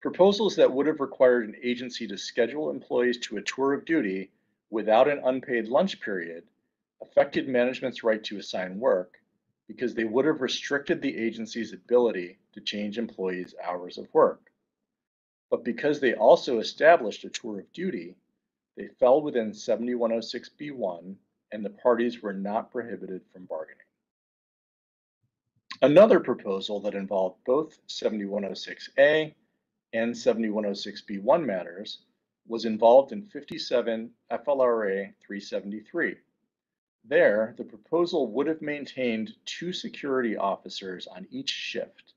proposals that would have required an agency to schedule employees to a tour of duty without an unpaid lunch period affected management's right to assign work because they would have restricted the agency's ability to change employees' hours of work. But because they also established a tour of duty, they fell within 7106B1 and the parties were not prohibited from bargaining. Another proposal that involved both 7106A and 7106B1 matters was involved in 57 FLRA 373. There, the proposal would have maintained two security officers on each shift.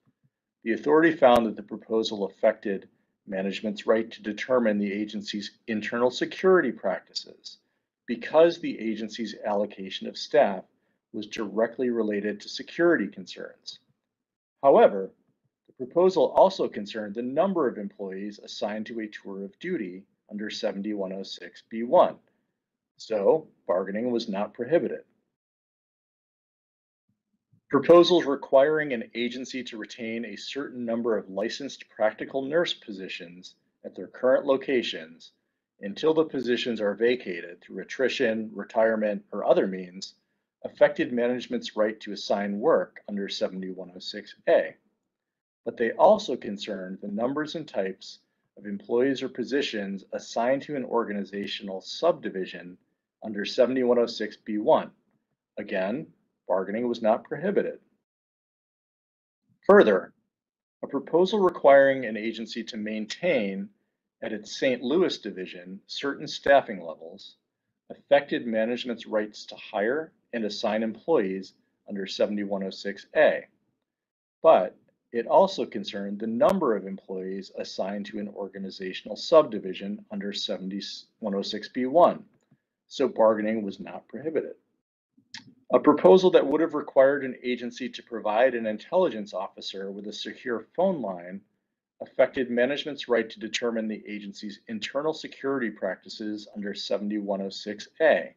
The authority found that the proposal affected management's right to determine the agency's internal security practices because the agency's allocation of staff was directly related to security concerns. However, the proposal also concerned the number of employees assigned to a tour of duty under 7106B1, so bargaining was not prohibited. Proposals requiring an agency to retain a certain number of licensed practical nurse positions at their current locations until the positions are vacated through attrition, retirement, or other means affected management's right to assign work under 7106A. But they also concerned the numbers and types of employees or positions assigned to an organizational subdivision under 7106B1. Again, bargaining was not prohibited. Further, a proposal requiring an agency to maintain at its St. Louis division certain staffing levels affected management's rights to hire and assign employees under 7106A. But it also concerned the number of employees assigned to an organizational subdivision under 7106B1, so bargaining was not prohibited. A proposal that would have required an agency to provide an intelligence officer with a secure phone line affected management's right to determine the agency's internal security practices under 7106A,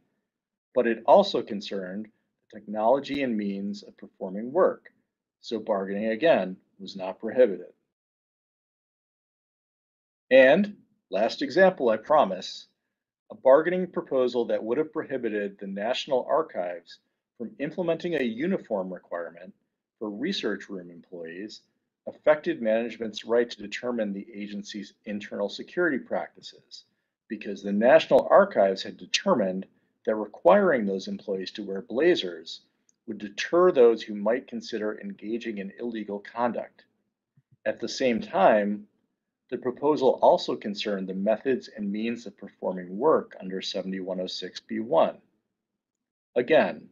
but it also concerned the technology and means of performing work, so bargaining again was not prohibited. And last example, I promise, a bargaining proposal that would have prohibited the National Archives from implementing a uniform requirement for research room employees affected management's right to determine the agency's internal security practices because the National Archives had determined that requiring those employees to wear blazers would deter those who might consider engaging in illegal conduct. At the same time, the proposal also concerned the methods and means of performing work under 7106B1. Again,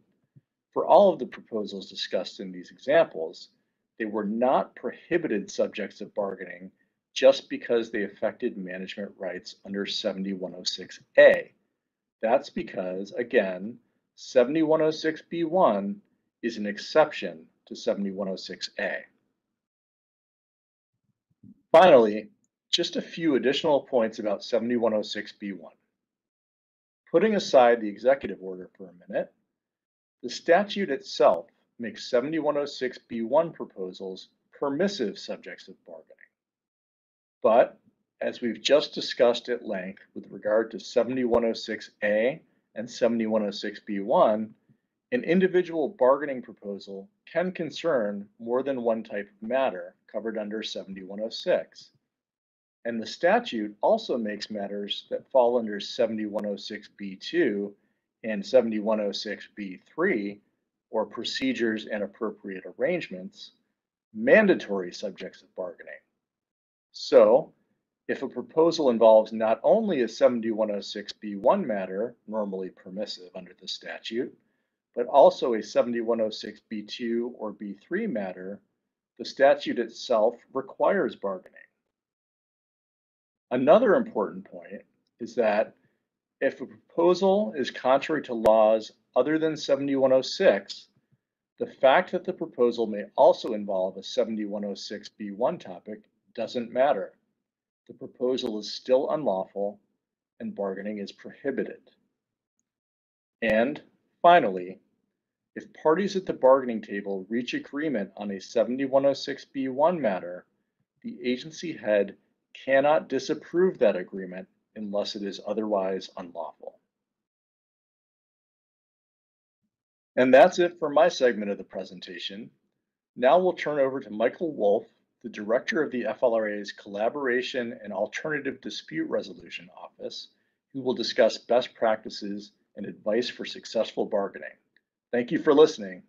for all of the proposals discussed in these examples, they were not prohibited subjects of bargaining just because they affected management rights under 7106A. That's because, again, 7106B1 is an exception to 7106A. Finally, just a few additional points about 7106B1. Putting aside the executive order for a minute, the statute itself makes 7106B1 proposals permissive subjects of bargaining. But as we've just discussed at length with regard to 7106A and 7106B1, an individual bargaining proposal can concern more than one type of matter covered under 7106. And the statute also makes matters that fall under 7106B2 and 7106B3, or procedures and appropriate arrangements, mandatory subjects of bargaining. So, if a proposal involves not only a 7106B1 matter, normally permissive under the statute, but also a 7106B2 or B3 matter, the statute itself requires bargaining. Another important point is that if a proposal is contrary to laws other than 7106, the fact that the proposal may also involve a 7106B1 topic doesn't matter. The proposal is still unlawful and bargaining is prohibited. And finally, if parties at the bargaining table reach agreement on a 7106B1 matter, the agency head cannot disapprove that agreement unless it is otherwise unlawful. And that's it for my segment of the presentation. Now we'll turn over to Michael Wolf, the director of the FLRA's Collaboration and Alternative Dispute Resolution Office, who will discuss best practices and advice for successful bargaining. Thank you for listening.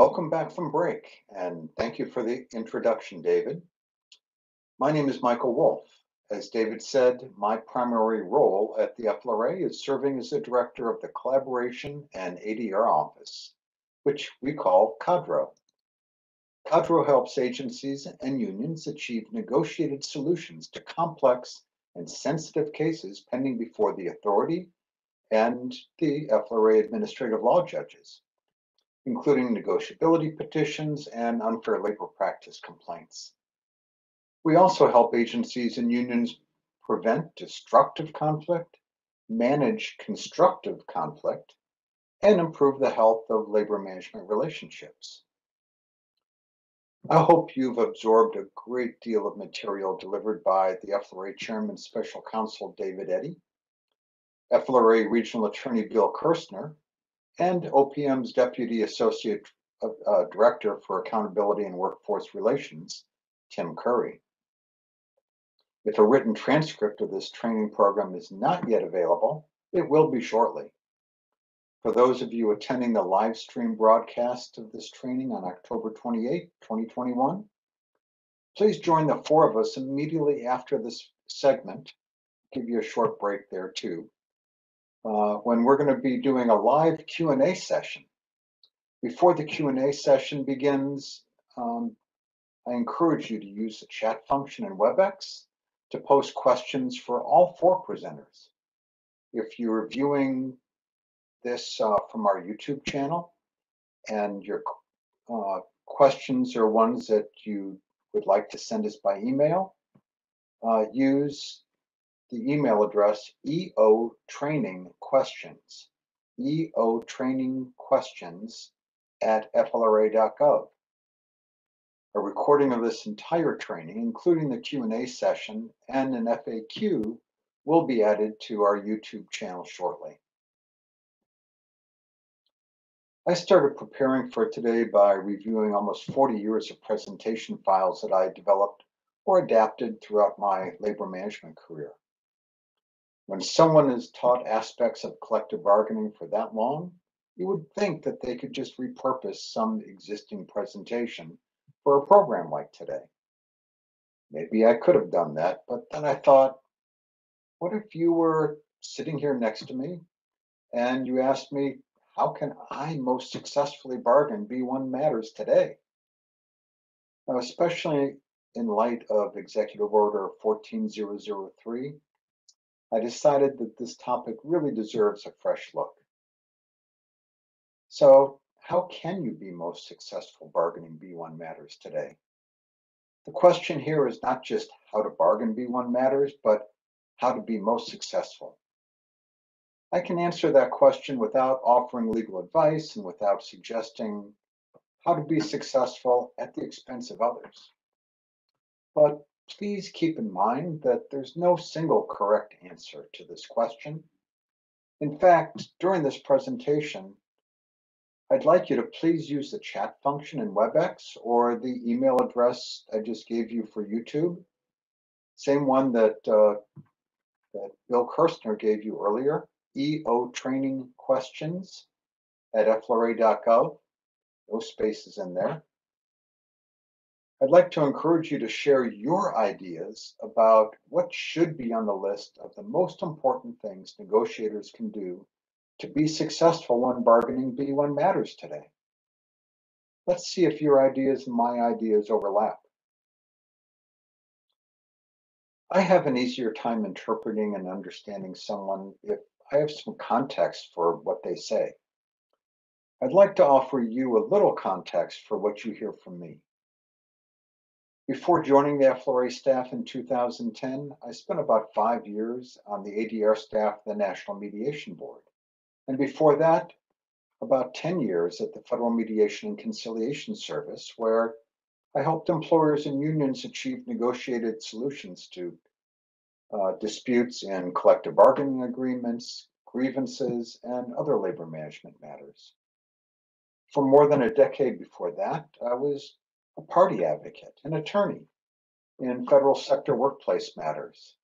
Welcome back from break, and thank you for the introduction, David. My name is Michael Wolf. As David said, my primary role at the FLRA is serving as the director of the Collaboration and ADR Office, which we call CADRO. CADRO helps agencies and unions achieve negotiated solutions to complex and sensitive cases pending before the authority and the FLRA administrative law judges, including negotiability petitions and unfair labor practice complaints. We also help agencies and unions prevent destructive conflict, manage constructive conflict, and improve the health of labor management relationships. I hope you've absorbed a great deal of material delivered by the FLRA Chairman Special Counsel David Eddy, FLRA Regional Attorney Bill Kirstner, and OPM's Deputy Associate uh, uh, Director for Accountability and Workforce Relations, Tim Curry. If a written transcript of this training program is not yet available, it will be shortly. For those of you attending the live stream broadcast of this training on October 28, 2021, please join the four of us immediately after this segment. Give you a short break there too. Uh, when we're going to be doing a live Q&A session. Before the Q&A session begins, um, I encourage you to use the chat function in WebEx to post questions for all four presenters. If you're viewing this uh, from our YouTube channel and your uh, questions are ones that you would like to send us by email, uh, use the email address EO Training Questions, EO Training Questions at flra.gov. A recording of this entire training, including the Q&A session and an FAQ, will be added to our YouTube channel shortly. I started preparing for today by reviewing almost 40 years of presentation files that I developed or adapted throughout my labor management career. When someone is taught aspects of collective bargaining for that long, you would think that they could just repurpose some existing presentation for a program like today. Maybe I could have done that, but then I thought, what if you were sitting here next to me and you asked me, how can I most successfully bargain B1 matters today? Now, especially in light of Executive Order 14003, I decided that this topic really deserves a fresh look. So how can you be most successful bargaining B1 matters today? The question here is not just how to bargain B1 matters, but how to be most successful. I can answer that question without offering legal advice and without suggesting how to be successful at the expense of others. But please keep in mind that there's no single correct answer to this question. In fact, during this presentation, I'd like you to please use the chat function in WebEx or the email address I just gave you for YouTube. Same one that, uh, that Bill Kirstner gave you earlier, EO training questions at flra.gov. No spaces in there. I'd like to encourage you to share your ideas about what should be on the list of the most important things negotiators can do to be successful when bargaining B1 matters today. Let's see if your ideas and my ideas overlap. I have an easier time interpreting and understanding someone if I have some context for what they say. I'd like to offer you a little context for what you hear from me. Before joining the FLRA staff in 2010, I spent about five years on the ADR staff of the National Mediation Board. And before that, about 10 years at the Federal Mediation and Conciliation Service, where I helped employers and unions achieve negotiated solutions to uh, disputes in collective bargaining agreements, grievances, and other labor management matters. For more than a decade before that, I was a party advocate, an attorney in federal sector workplace matters.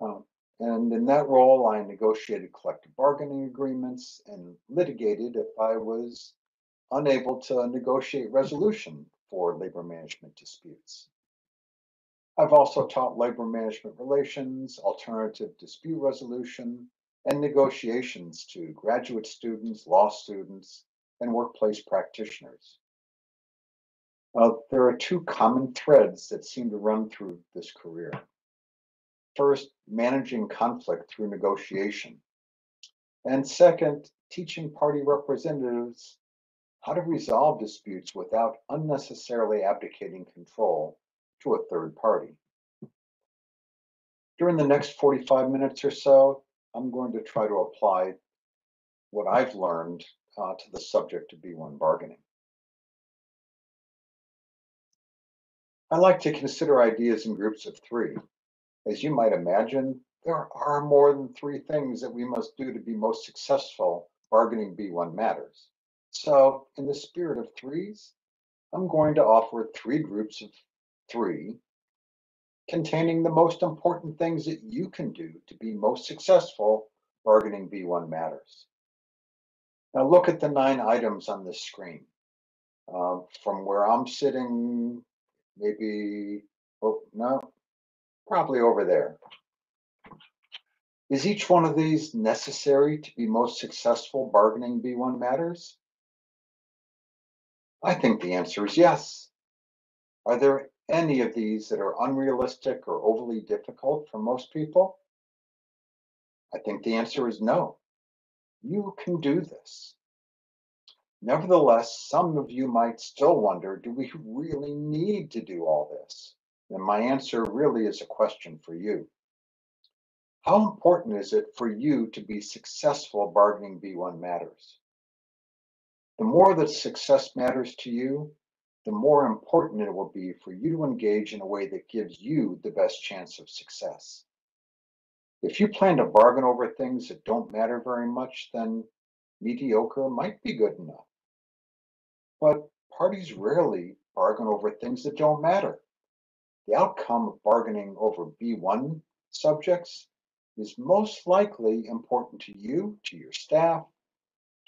Um, and in that role, I negotiated collective bargaining agreements and litigated if I was unable to negotiate resolution for labor management disputes. I've also taught labor management relations, alternative dispute resolution, and negotiations to graduate students, law students, and workplace practitioners. There are two common threads that seem to run through this career. First, managing conflict through negotiation. And second, teaching party representatives how to resolve disputes without unnecessarily abdicating control to a third party. During the next 45 minutes or so, I'm going to try to apply what I've learned uh, to the subject of B1 bargaining. I like to consider ideas in groups of three. As you might imagine, there are more than three things that we must do to be most successful bargaining B1 matters. So in the spirit of threes, I'm going to offer three groups of three containing the most important things that you can do to be most successful bargaining B1 matters. Now look at the nine items on this screen. Uh, from where I'm sitting, maybe, oh, no, probably over there. Is each one of these necessary to be most successful bargaining B1 matters? I think the answer is yes. Are there any of these that are unrealistic or overly difficult for most people? I think the answer is no. You can do this. Nevertheless, some of you might still wonder, do we really need to do all this? And my answer really is a question for you. How important is it for you to be successful bargaining B1 matters? The more that success matters to you, the more important it will be for you to engage in a way that gives you the best chance of success. If you plan to bargain over things that don't matter very much, then mediocre might be good enough. But parties rarely bargain over things that don't matter. The outcome of bargaining over B1 subjects is most likely important to you, to your staff,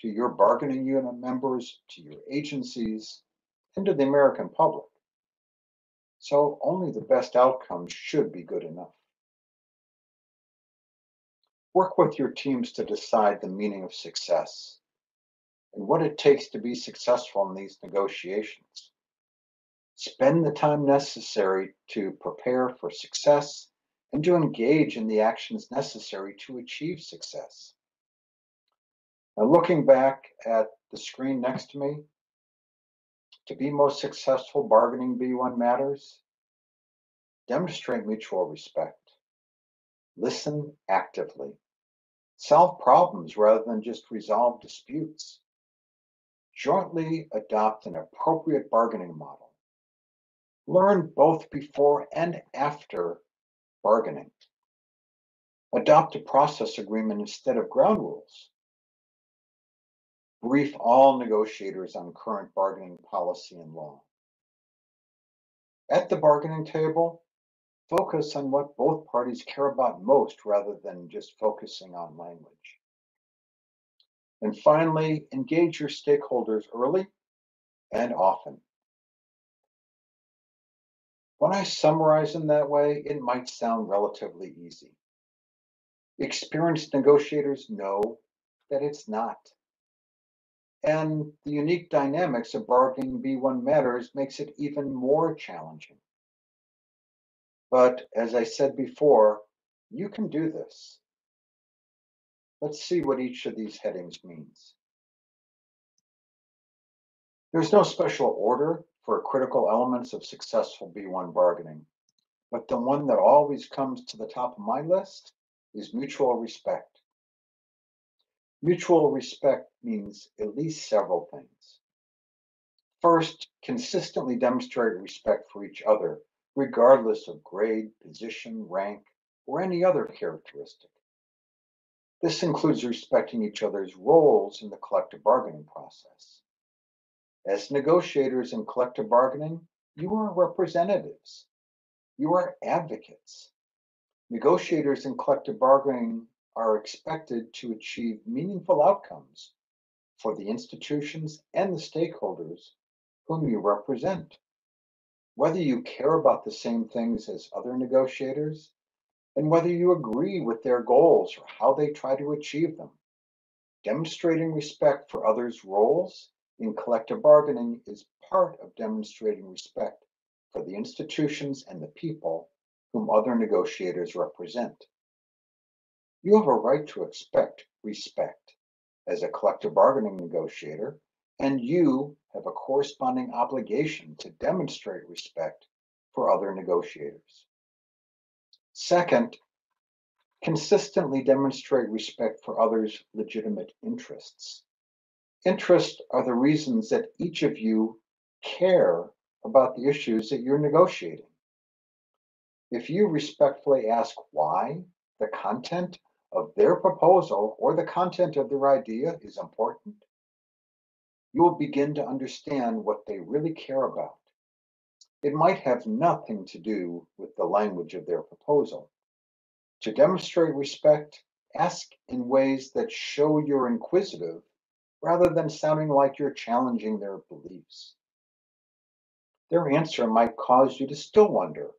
to your bargaining unit members, to your agencies, and to the American public. So only the best outcomes should be good enough. Work with your teams to decide the meaning of success and what it takes to be successful in these negotiations. Spend the time necessary to prepare for success and to engage in the actions necessary to achieve success. Now, looking back at the screen next to me, to be most successful bargaining B1 matters, demonstrate mutual respect. Listen actively. Solve problems rather than just resolve disputes. Jointly adopt an appropriate bargaining model. Learn both before and after bargaining. Adopt a process agreement instead of ground rules brief all negotiators on current bargaining policy and law. At the bargaining table, focus on what both parties care about most rather than just focusing on language. And finally, engage your stakeholders early and often. When I summarize in that way, it might sound relatively easy. Experienced negotiators know that it's not. And the unique dynamics of bargaining B1 matters makes it even more challenging. But as I said before, you can do this. Let's see what each of these headings means. There's no special order for critical elements of successful B1 bargaining, but the one that always comes to the top of my list is mutual respect. Mutual respect means at least several things. First, consistently demonstrate respect for each other, regardless of grade, position, rank, or any other characteristic. This includes respecting each other's roles in the collective bargaining process. As negotiators in collective bargaining, you are representatives. You are advocates. Negotiators in collective bargaining are expected to achieve meaningful outcomes for the institutions and the stakeholders whom you represent. Whether you care about the same things as other negotiators, and whether you agree with their goals or how they try to achieve them. Demonstrating respect for others' roles in collective bargaining is part of demonstrating respect for the institutions and the people whom other negotiators represent. You have a right to expect respect as a collective bargaining negotiator, and you have a corresponding obligation to demonstrate respect for other negotiators. Second, consistently demonstrate respect for others' legitimate interests. Interests are the reasons that each of you care about the issues that you're negotiating. If you respectfully ask why the content of their proposal or the content of their idea is important, you will begin to understand what they really care about. It might have nothing to do with the language of their proposal. To demonstrate respect, ask in ways that show you're inquisitive rather than sounding like you're challenging their beliefs. Their answer might cause you to still wonder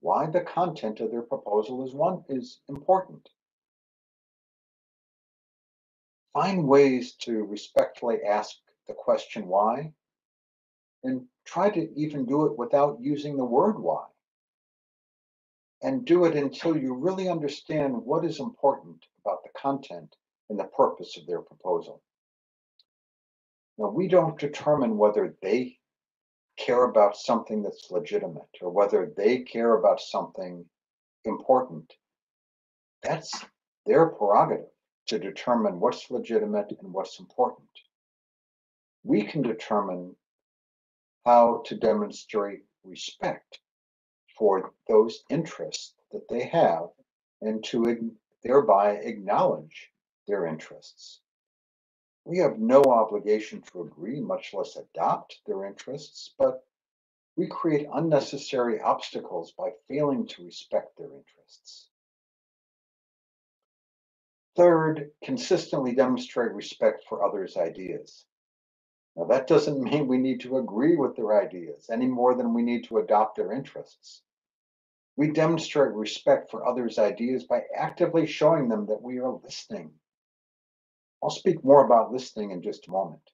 why the content of their proposal is one is important. Find ways to respectfully ask the question why and try to even do it without using the word why. And do it until you really understand what is important about the content and the purpose of their proposal. Now, we don't determine whether they care about something that's legitimate or whether they care about something important. That's their prerogative to determine what's legitimate and what's important. We can determine how to demonstrate respect for those interests that they have and to thereby acknowledge their interests. We have no obligation to agree, much less adopt their interests, but we create unnecessary obstacles by failing to respect their interests. Third, consistently demonstrate respect for others' ideas. Now, that doesn't mean we need to agree with their ideas any more than we need to adopt their interests. We demonstrate respect for others' ideas by actively showing them that we are listening I'll speak more about listening in just a moment.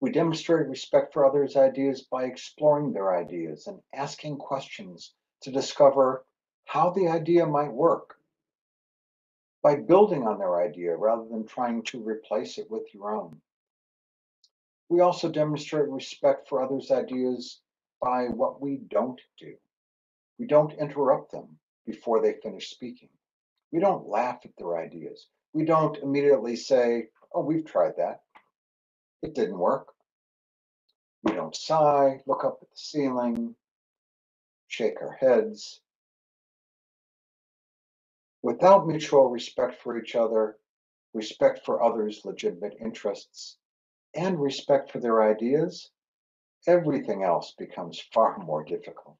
We demonstrate respect for others' ideas by exploring their ideas and asking questions to discover how the idea might work. By building on their idea rather than trying to replace it with your own. We also demonstrate respect for others' ideas by what we don't do. We don't interrupt them before they finish speaking. We don't laugh at their ideas we don't immediately say, oh, we've tried that. It didn't work. We don't sigh, look up at the ceiling, shake our heads. Without mutual respect for each other, respect for others' legitimate interests, and respect for their ideas, everything else becomes far more difficult.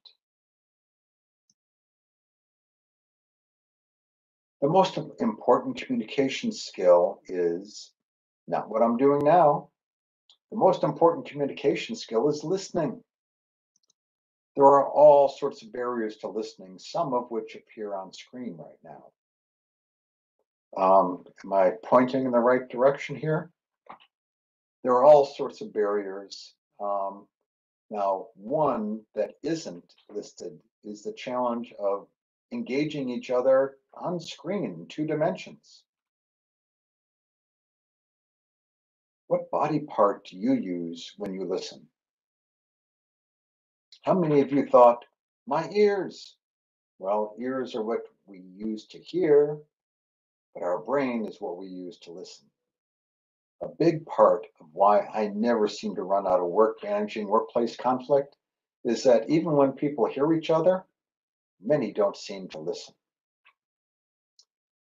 The most important communication skill is not what I'm doing now. The most important communication skill is listening. There are all sorts of barriers to listening, some of which appear on screen right now. Um, am I pointing in the right direction here? There are all sorts of barriers. Um, now, one that isn't listed is the challenge of engaging each other on screen in two dimensions. What body part do you use when you listen? How many of you thought, my ears? Well, ears are what we use to hear, but our brain is what we use to listen. A big part of why I never seem to run out of work managing workplace conflict is that even when people hear each other, many don't seem to listen.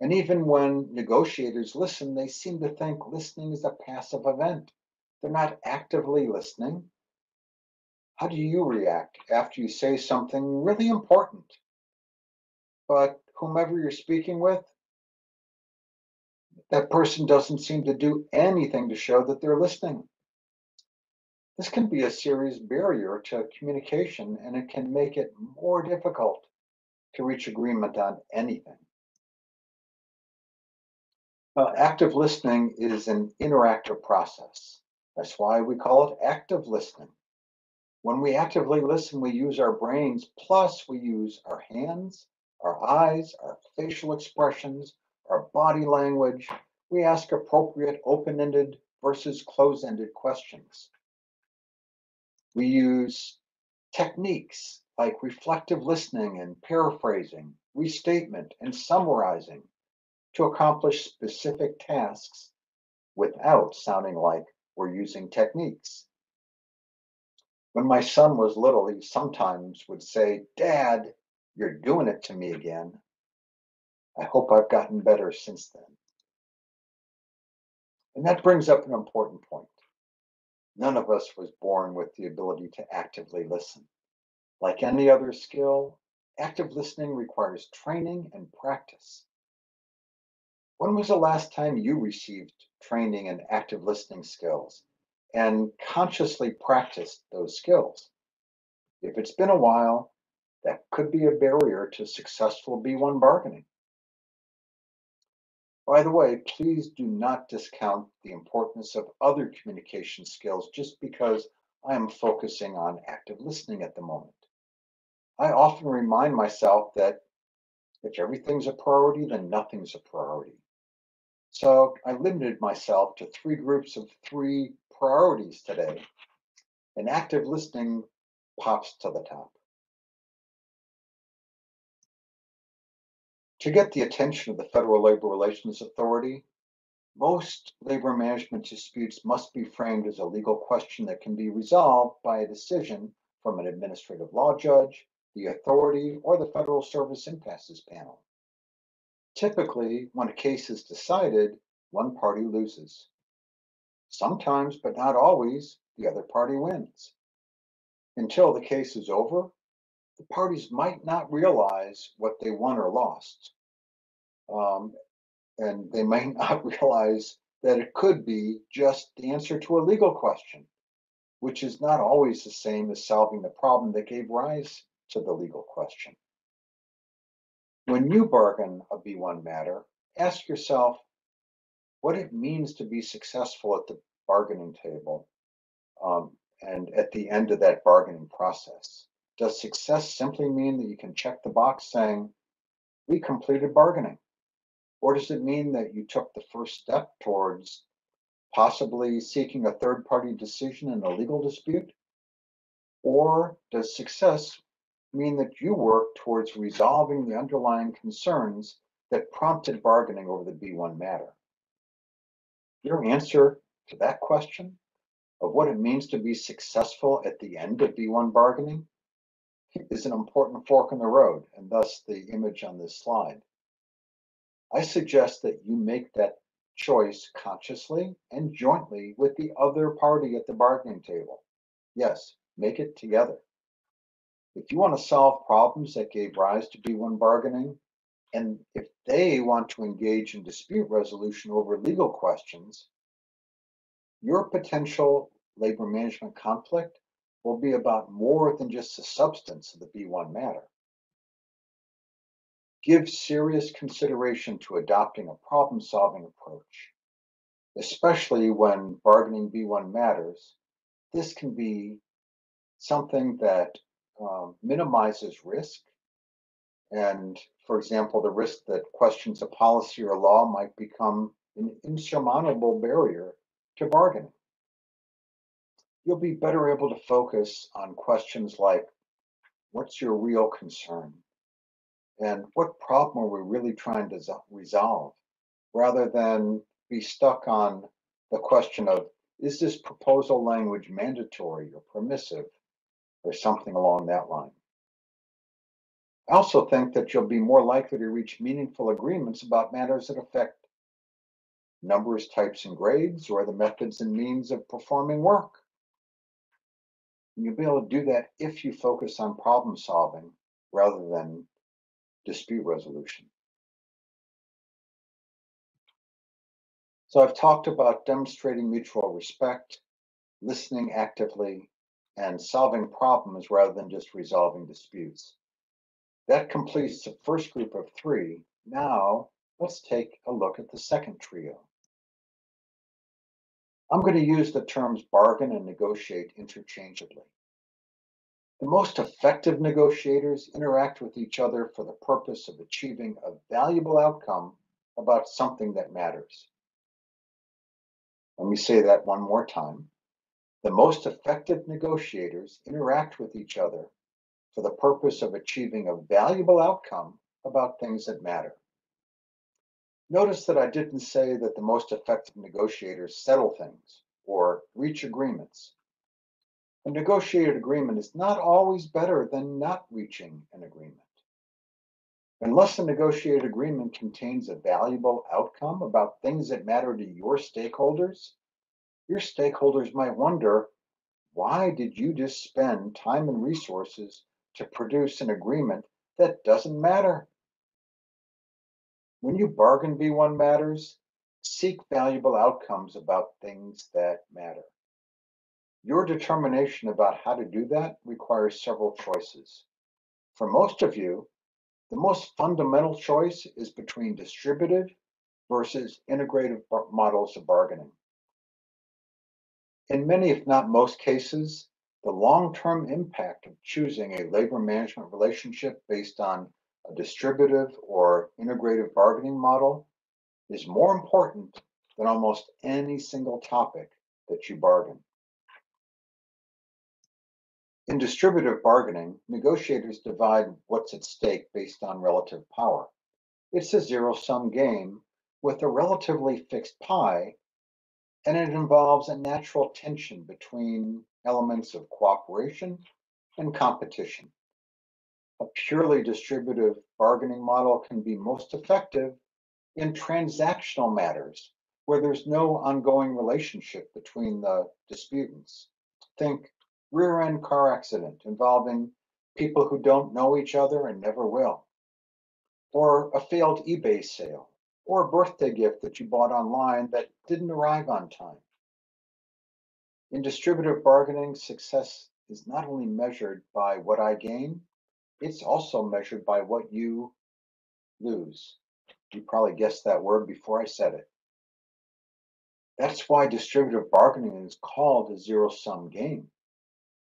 And even when negotiators listen, they seem to think listening is a passive event. They're not actively listening. How do you react after you say something really important? But whomever you're speaking with, That person doesn't seem to do anything to show that they're listening. This can be a serious barrier to communication and it can make it more difficult to reach agreement on anything. Active listening is an interactive process. That's why we call it active listening. When we actively listen, we use our brains, plus we use our hands, our eyes, our facial expressions, our body language. We ask appropriate open-ended versus close ended questions. We use techniques like reflective listening and paraphrasing, restatement and summarizing to accomplish specific tasks without sounding like we're using techniques. When my son was little, he sometimes would say, Dad, you're doing it to me again. I hope I've gotten better since then. And that brings up an important point. None of us was born with the ability to actively listen. Like any other skill, active listening requires training and practice. When was the last time you received training in active listening skills and consciously practiced those skills? If it's been a while, that could be a barrier to successful B1 bargaining. By the way, please do not discount the importance of other communication skills just because I am focusing on active listening at the moment. I often remind myself that if everything's a priority, then nothing's a priority. So I limited myself to three groups of three priorities today, and active listening pops to the top. To get the attention of the Federal Labor Relations Authority, most labor management disputes must be framed as a legal question that can be resolved by a decision from an administrative law judge, the authority, or the Federal Service Impasses Panel. Typically, when a case is decided, one party loses. Sometimes, but not always, the other party wins. Until the case is over, the parties might not realize what they won or lost. Um, and they may not realize that it could be just the answer to a legal question, which is not always the same as solving the problem that gave rise to the legal question. When you bargain a B1 matter, ask yourself what it means to be successful at the bargaining table um, and at the end of that bargaining process. Does success simply mean that you can check the box saying, we completed bargaining? Or does it mean that you took the first step towards possibly seeking a third party decision in a legal dispute? Or does success mean that you work towards resolving the underlying concerns that prompted bargaining over the B1 matter? Your answer to that question of what it means to be successful at the end of B1 bargaining is an important fork in the road, and thus the image on this slide. I suggest that you make that choice consciously and jointly with the other party at the bargaining table. Yes, make it together. If you want to solve problems that gave rise to B1 bargaining, and if they want to engage in dispute resolution over legal questions, your potential labor management conflict will be about more than just the substance of the B1 matter. Give serious consideration to adopting a problem solving approach, especially when bargaining B1 matters. This can be something that um, minimizes risk. And for example, the risk that questions of policy or law might become an insurmountable barrier to bargaining. You'll be better able to focus on questions like what's your real concern? And what problem are we really trying to resolve? Rather than be stuck on the question of is this proposal language mandatory or permissive? or something along that line. I also think that you'll be more likely to reach meaningful agreements about matters that affect numbers, types, and grades, or the methods and means of performing work. You'll be able to do that if you focus on problem solving rather than dispute resolution. So I've talked about demonstrating mutual respect, listening actively, and solving problems rather than just resolving disputes. That completes the first group of three. Now, let's take a look at the second trio. I'm going to use the terms bargain and negotiate interchangeably. The most effective negotiators interact with each other for the purpose of achieving a valuable outcome about something that matters. Let me say that one more time. The most effective negotiators interact with each other for the purpose of achieving a valuable outcome about things that matter. Notice that I didn't say that the most effective negotiators settle things or reach agreements. A negotiated agreement is not always better than not reaching an agreement. Unless a negotiated agreement contains a valuable outcome about things that matter to your stakeholders, your stakeholders might wonder, why did you just spend time and resources to produce an agreement that doesn't matter? When you bargain B1 matters, seek valuable outcomes about things that matter. Your determination about how to do that requires several choices. For most of you, the most fundamental choice is between distributed versus integrative models of bargaining. In many, if not most cases, the long-term impact of choosing a labor management relationship based on a distributive or integrative bargaining model is more important than almost any single topic that you bargain. In distributive bargaining, negotiators divide what's at stake based on relative power. It's a zero sum game with a relatively fixed pie, and it involves a natural tension between elements of cooperation and competition a purely distributive bargaining model can be most effective in transactional matters where there's no ongoing relationship between the disputants. Think rear end car accident involving people who don't know each other and never will, or a failed eBay sale, or a birthday gift that you bought online that didn't arrive on time. In distributive bargaining, success is not only measured by what I gain, it's also measured by what you lose. You probably guessed that word before I said it. That's why distributive bargaining is called a zero sum game.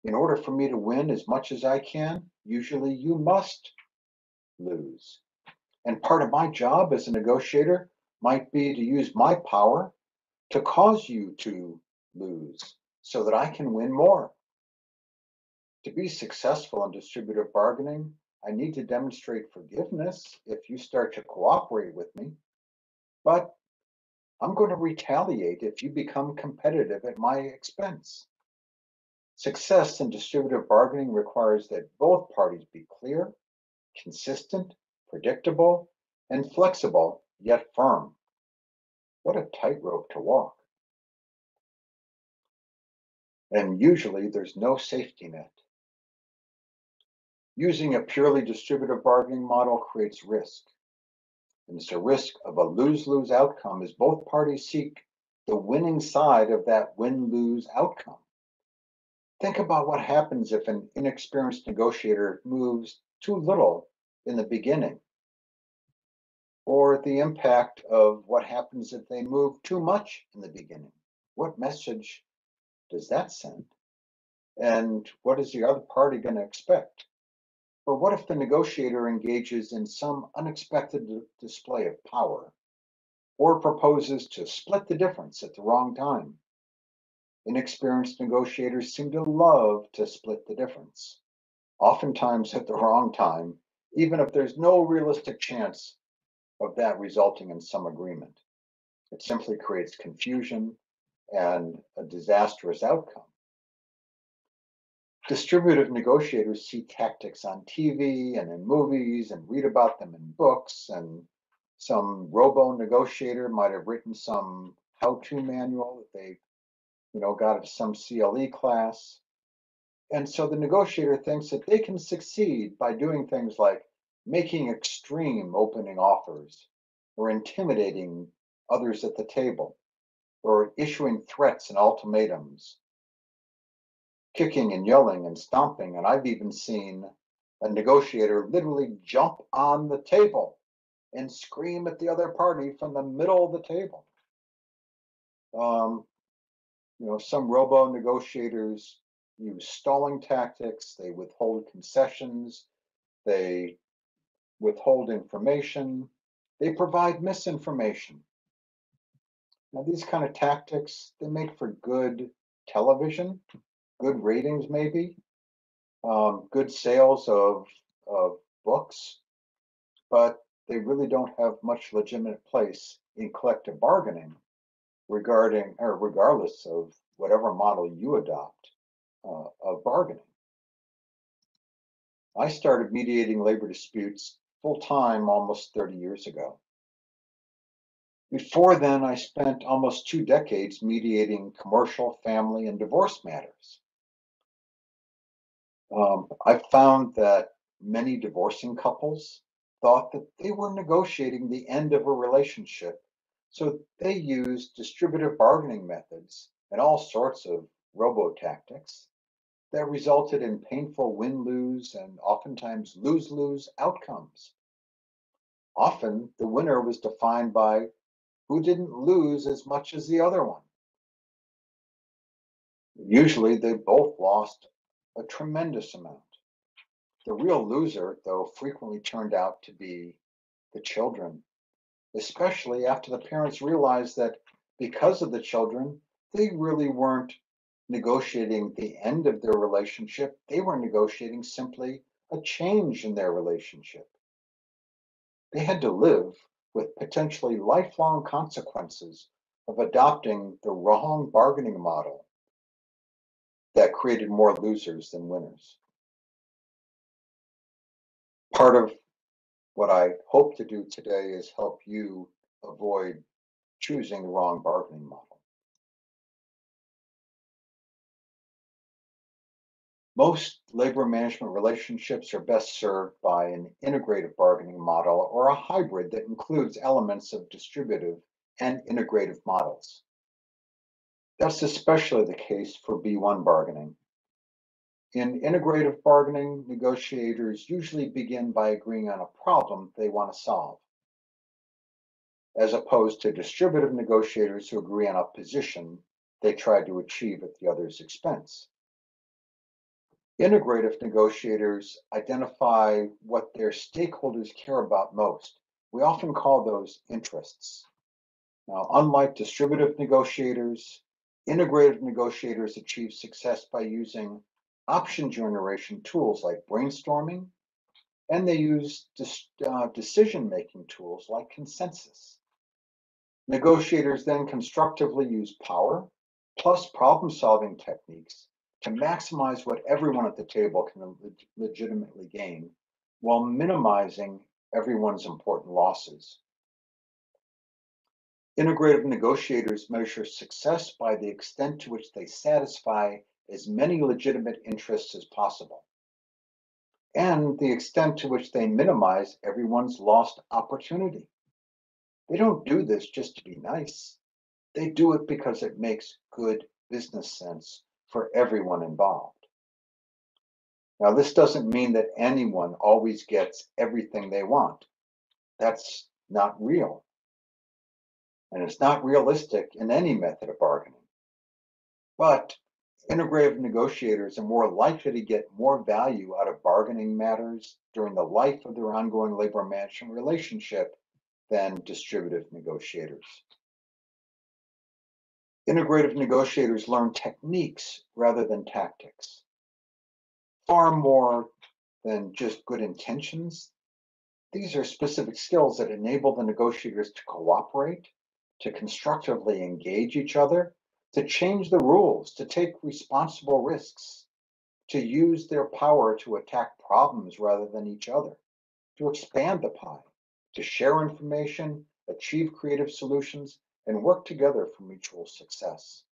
In order for me to win as much as I can, usually you must lose. And part of my job as a negotiator might be to use my power to cause you to lose so that I can win more. To be successful in distributive bargaining, I need to demonstrate forgiveness if you start to cooperate with me. But I'm going to retaliate if you become competitive at my expense. Success in distributive bargaining requires that both parties be clear, consistent, predictable, and flexible, yet firm. What a tightrope to walk. And usually there's no safety net. Using a purely distributive bargaining model creates risk. And it's a risk of a lose-lose outcome as both parties seek the winning side of that win-lose outcome. Think about what happens if an inexperienced negotiator moves too little in the beginning, or the impact of what happens if they move too much in the beginning. What message does that send? And what is the other party going to expect? Or what if the negotiator engages in some unexpected display of power or proposes to split the difference at the wrong time? Inexperienced negotiators seem to love to split the difference, oftentimes at the wrong time, even if there's no realistic chance of that resulting in some agreement. It simply creates confusion and a disastrous outcome. Distributive negotiators see tactics on TV and in movies and read about them in books. And some Rambo negotiator might have written some how to manual that they, you know, got at some CLE class. And so the negotiator thinks that they can succeed by doing things like making extreme opening offers or intimidating others at the table. or issuing threats and ultimatums, kicking and yelling and stomping. And I've even seen a negotiator literally jump on the table and scream at the other party from the middle of the table. Um, you know, some Rambo negotiators use stalling tactics, they withhold concessions, they withhold information, they provide misinformation. Now, these kind of tactics, they make for good television, good ratings, maybe, um, good sales of, of books, but they really don't have much legitimate place in collective bargaining regarding or regardless of whatever model you adopt uh, of bargaining. I started mediating labor disputes full time almost 30 years ago. Before then, I spent almost two decades mediating commercial, family, and divorce matters. Um, I found that many divorcing couples thought that they were negotiating the end of a relationship, so they used distributive bargaining methods and all sorts of Rambo tactics that resulted in painful win lose and oftentimes lose lose outcomes. Often the winner was defined by who didn't lose as much as the other one. Usually they both lost a tremendous amount. The real loser, though, frequently turned out to be the children, especially after the parents realized that because of the children, they really weren't negotiating the end of their relationship, they were negotiating simply a change in their relationship. They had to live with potentially lifelong consequences of adopting the wrong bargaining model that created more losers than winners. Part of what I hope to do today is help you avoid choosing the wrong bargaining model. Most labor management relationships are best served by an integrative bargaining model or a hybrid that includes elements of distributive and integrative models. That's especially the case for B1 bargaining. In integrative bargaining, negotiators usually begin by agreeing on a problem they want to solve, as opposed to distributive negotiators who agree on a position they try to achieve at the other's expense. Integrative negotiators identify what their stakeholders care about most. We often call those interests. Now, unlike distributive negotiators, integrative negotiators achieve success by using option generation tools like brainstorming, and they use uh, decision-making tools like consensus. Negotiators then constructively use power plus problem-solving techniques to maximize what everyone at the table can leg- legitimately gain while minimizing everyone's important losses. Integrative negotiators measure success by the extent to which they satisfy as many legitimate interests as possible and the extent to which they minimize everyone's lost opportunity. They don't do this just to be nice. They do it because it makes good business sense for everyone involved. Now, this doesn't mean that anyone always gets everything they want. That's not real. And it's not realistic in any method of bargaining. But integrative negotiators are more likely to get more value out of bargaining matters during the life of their ongoing labor management relationship than distributive negotiators. Integrative negotiators learn techniques rather than tactics. Far more than just good intentions. These are specific skills that enable the negotiators to cooperate, to constructively engage each other, to change the rules, to take responsible risks, to use their power to attack problems rather than each other, to expand the pie, to share information, achieve creative solutions, and work together for mutual success.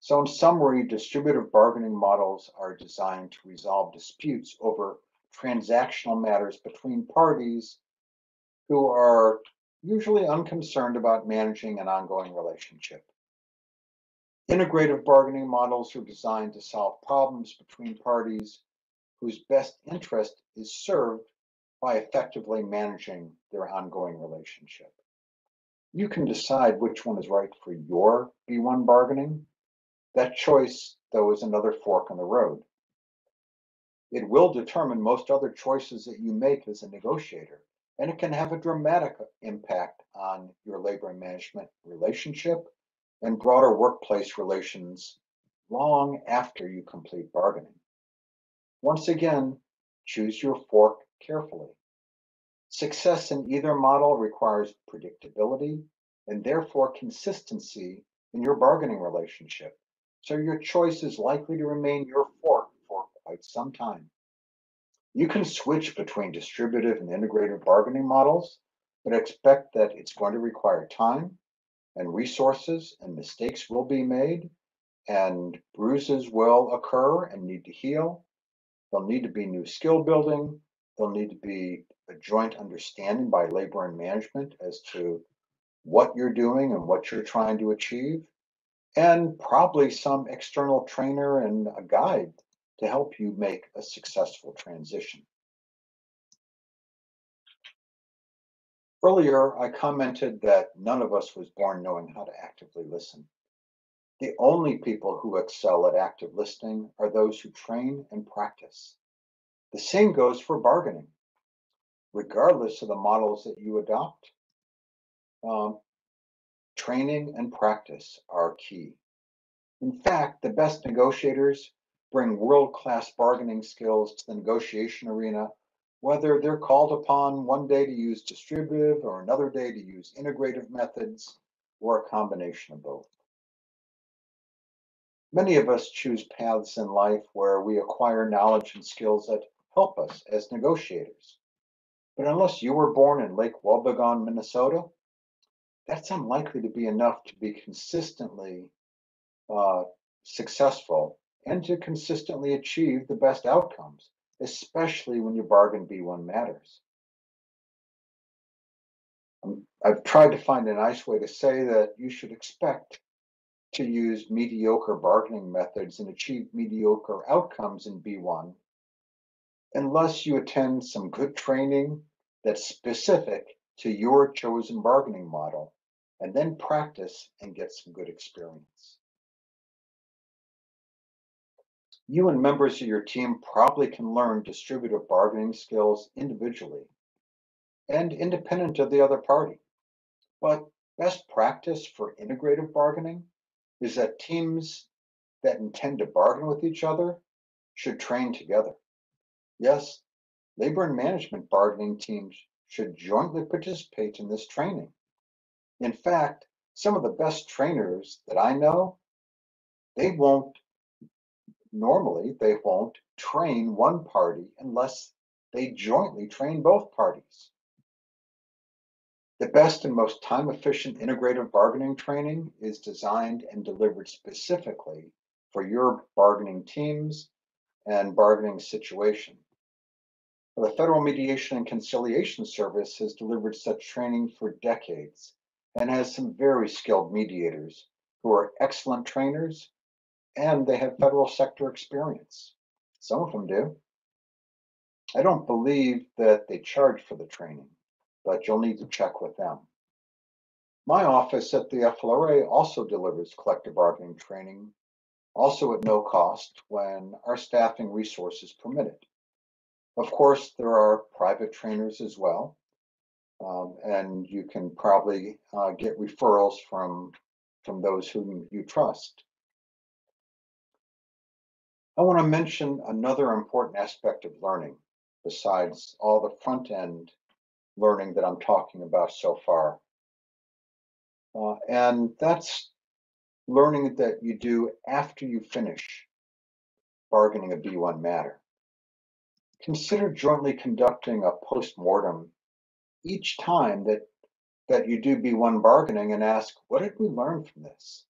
So in summary, distributive bargaining models are designed to resolve disputes over transactional matters between parties who are usually unconcerned about managing an ongoing relationship. Integrative bargaining models are designed to solve problems between parties whose best interest is served by effectively managing their ongoing relationship. You can decide which one is right for your B1 bargaining. That choice, though, is another fork in the road. It will determine most other choices that you make as a negotiator, and it can have a dramatic impact on your labor and management relationship and broader workplace relations long after you complete bargaining. Once again, choose your fork carefully. Success in either model requires predictability and therefore consistency in your bargaining relationship. So your choice is likely to remain your fork for quite some time. You can switch between distributive and integrative bargaining models, but expect that it's going to require time and resources and mistakes will be made and bruises will occur and need to heal. There'll need to be new skill building. There'll need to be a joint understanding by labor and management as to what you're doing and what you're trying to achieve, and probably some external trainer and a guide to help you make a successful transition. Earlier, I commented that none of us was born knowing how to actively listen. The only people who excel at active listening are those who train and practice. The same goes for bargaining. Regardless of the models that you adopt, um, training and practice are key. In fact, the best negotiators bring world-class bargaining skills to the negotiation arena whether they're called upon one day to use distributive or another day to use integrative methods or a combination of both. Many of us choose paths in life where we acquire knowledge and skills that help us as negotiators. But unless you were born in Lake Wobegon, Minnesota, that's unlikely to be enough to be consistently uh, successful and to consistently achieve the best outcomes especially when your bargain B1 matters. Um, I've tried to find a nice way to say that you should expect to use mediocre bargaining methods and achieve mediocre outcomes in B1 unless you attend some good training that's specific to your chosen bargaining model and then practice and get some good experience. You and members of your team probably can learn distributive bargaining skills individually and independent of the other party. But best practice for integrative bargaining is that teams that intend to bargain with each other should train together. Yes, labor and management bargaining teams should jointly participate in this training. In fact, some of the best trainers that I know, they won't normally they won't train one party unless they jointly train both parties. The best and most time efficient integrative bargaining training is designed and delivered specifically for your bargaining teams and bargaining situation. The Federal Mediation and Conciliation Service has delivered such training for decades and has some very skilled mediators who are excellent trainers and they have federal sector experience. Some of them do. I don't believe that they charge for the training, but you'll need to check with them. My office at the FLRA also delivers collective bargaining training, also at no cost when our staffing resources permit it. Of course, there are private trainers as well, um, and you can probably uh, get referrals from, from those whom you trust. I want to mention another important aspect of learning besides all the front end learning that I'm talking about so far. Uh, and that's learning that you do after you finish bargaining a B1 matter. Consider jointly conducting a post-mortem each time that, that you do B1 bargaining and ask, what did we learn from this?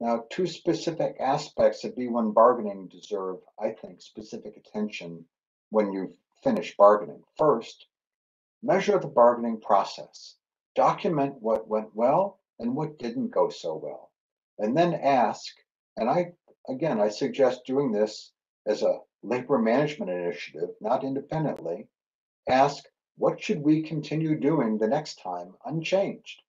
Now, two specific aspects of B1 bargaining deserve, I think, specific attention when you finish bargaining. First, Measure the bargaining process. Document what went well and what didn't go so well. And then ask, and I, again, I suggest doing this as a labor management initiative, not independently. Ask, what should we continue doing the next time unchanged?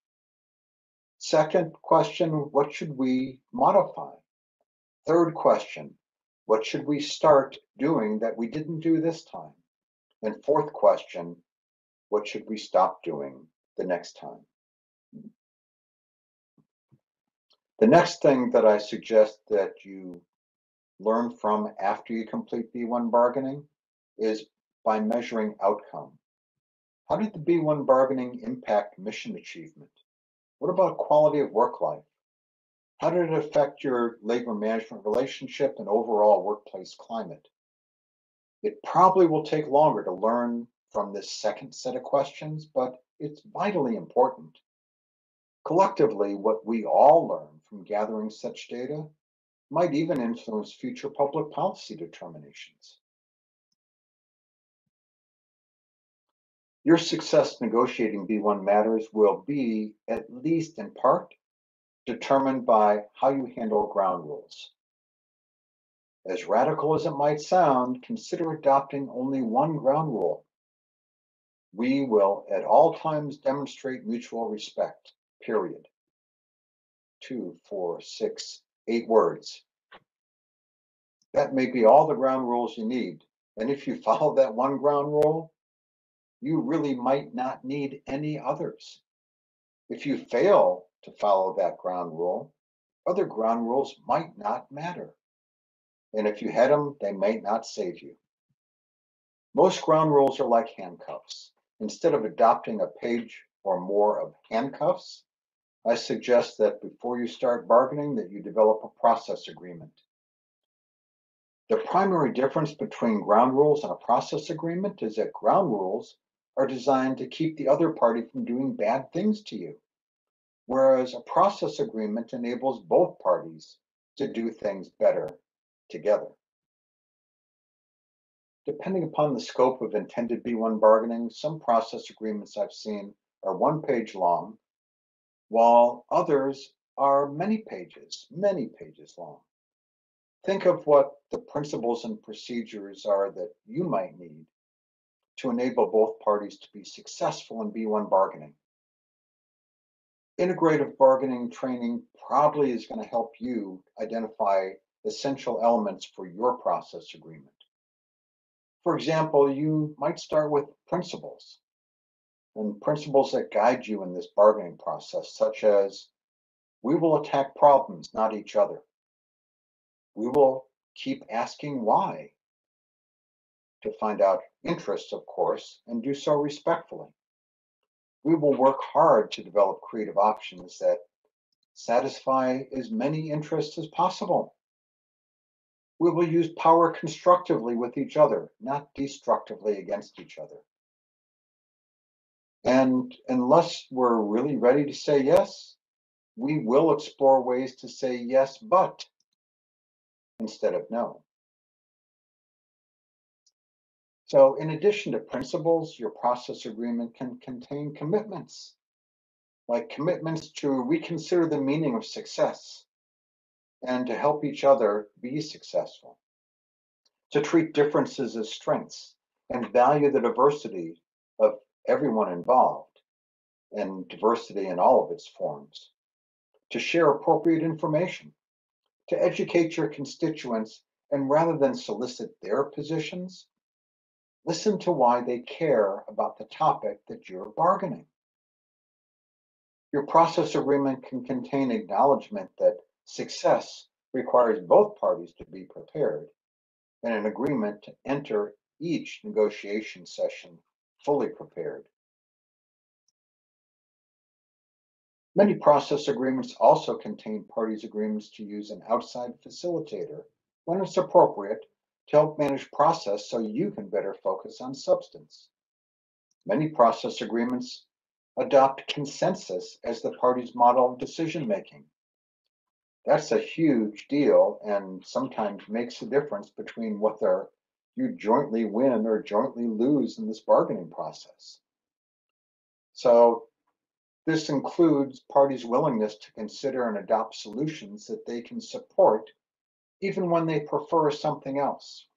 Second question, what should we modify? Third question, what should we start doing that we didn't do this time? And fourth question, what should we stop doing the next time? The next thing that I suggest that you learn from after you complete B1 bargaining is by measuring outcome. How did the B1 bargaining impact mission achievement? What about quality of work life? How did it affect your labor management relationship and overall workplace climate? It probably will take longer to learn from this second set of questions, but it's vitally important. Collectively, what we all learn from gathering such data might even influence future public policy determinations. Your success negotiating B1 matters will be, at least in part, determined by how you handle ground rules. As radical as it might sound, consider adopting only one ground rule. We will at all times demonstrate mutual respect, period. Two, four, six, eight words. That may be all the ground rules you need. And if you follow that one ground rule, you really might not need any others. If you fail to follow that ground rule, other ground rules might not matter. And if you had them, they might not save you. Most ground rules are like handcuffs. Instead of adopting a page or more of handcuffs, I suggest that before you start bargaining that you develop a process agreement. The primary difference between ground rules and a process agreement is that ground rules are designed to keep the other party from doing bad things to you, whereas a process agreement enables both parties to do things better together. Depending upon the scope of intended B1 bargaining, some process agreements I've seen are one page long, while others are many pages, many pages long. Think of what the principles and procedures are that you might need to enable both parties to be successful in B1 bargaining. Integrative bargaining training probably is going to help you identify essential elements for your process agreement. For example, you might start with principles and principles that guide you in this bargaining process, such as we will attack problems, not each other. We will keep asking why to find out interests, of course, and do so respectfully. We will work hard to develop creative options that satisfy as many interests as possible. We will use power constructively with each other, not destructively against each other. And unless we're really ready to say yes, we will explore ways to say yes, but instead of no. So in addition to principles, your process agreement can contain commitments, like commitments to reconsider the meaning of success and to help each other be successful, to treat differences as strengths and value the diversity of everyone involved and diversity in all of its forms, to share appropriate information, to educate your constituents, and rather than solicit their positions, Listen to why they care about the topic that you're bargaining. Your process agreement can contain acknowledgement that success requires both parties to be prepared and an agreement to enter each negotiation session fully prepared. Many process agreements also contain parties' agreements to use an outside facilitator when it's appropriate to help manage process so you can better focus on substance. Many process agreements adopt consensus as the party's model of decision making. That's a huge deal and sometimes makes a difference between whether you jointly win or jointly lose in this bargaining process. So this includes parties' willingness to consider and adopt solutions that they can support even when they prefer something else.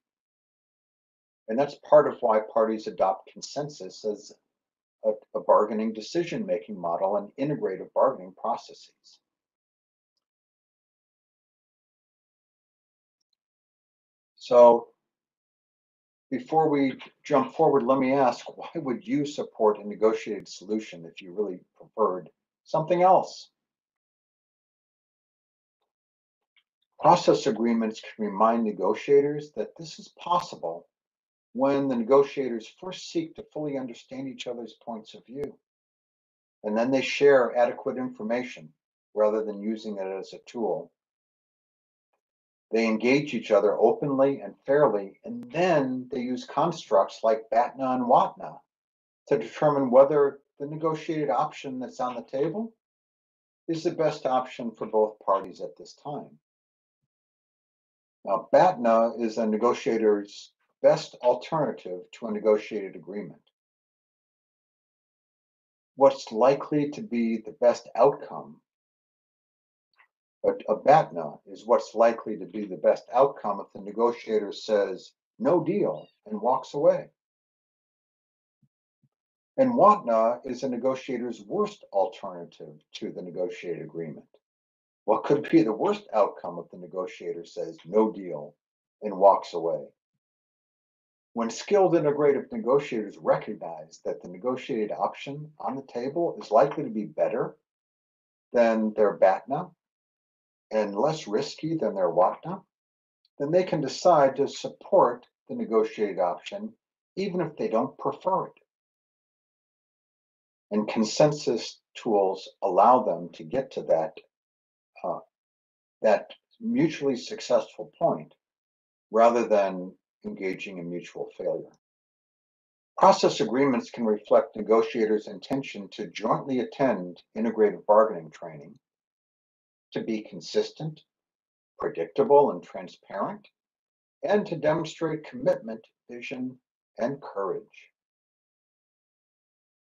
And that's part of why parties adopt consensus as a, a bargaining decision-making model and integrative bargaining processes. So before we jump forward, let me ask, why would you support a negotiated solution if you really preferred something else? Process agreements can remind negotiators that this is possible when the negotiators first seek to fully understand each other's points of view. And then they share adequate information rather than using it as a tool. They engage each other openly and fairly, and then they use constructs like BATNA and WATNA to determine whether the negotiated option that's on the table is the best option for both parties at this time. Now, BATNA is a negotiator's best alternative to a negotiated agreement. What's likely to be the best outcome but a BATNA is what's likely to be the best outcome if the negotiator says no deal and walks away. And WATNA is a negotiator's worst alternative to the negotiated agreement. What could be the worst outcome if the negotiator says no deal and walks away? When skilled integrative negotiators recognize that the negotiated option on the table is likely to be better than their BATNA, and less risky than their WATNA, then they can decide to support the negotiated option even if they don't prefer it. And consensus tools allow them to get to that, that mutually successful point rather than engaging in mutual failure. Process agreements can reflect negotiators' intention to jointly attend integrative bargaining training to be consistent, predictable, and transparent, and to demonstrate commitment, vision, and courage.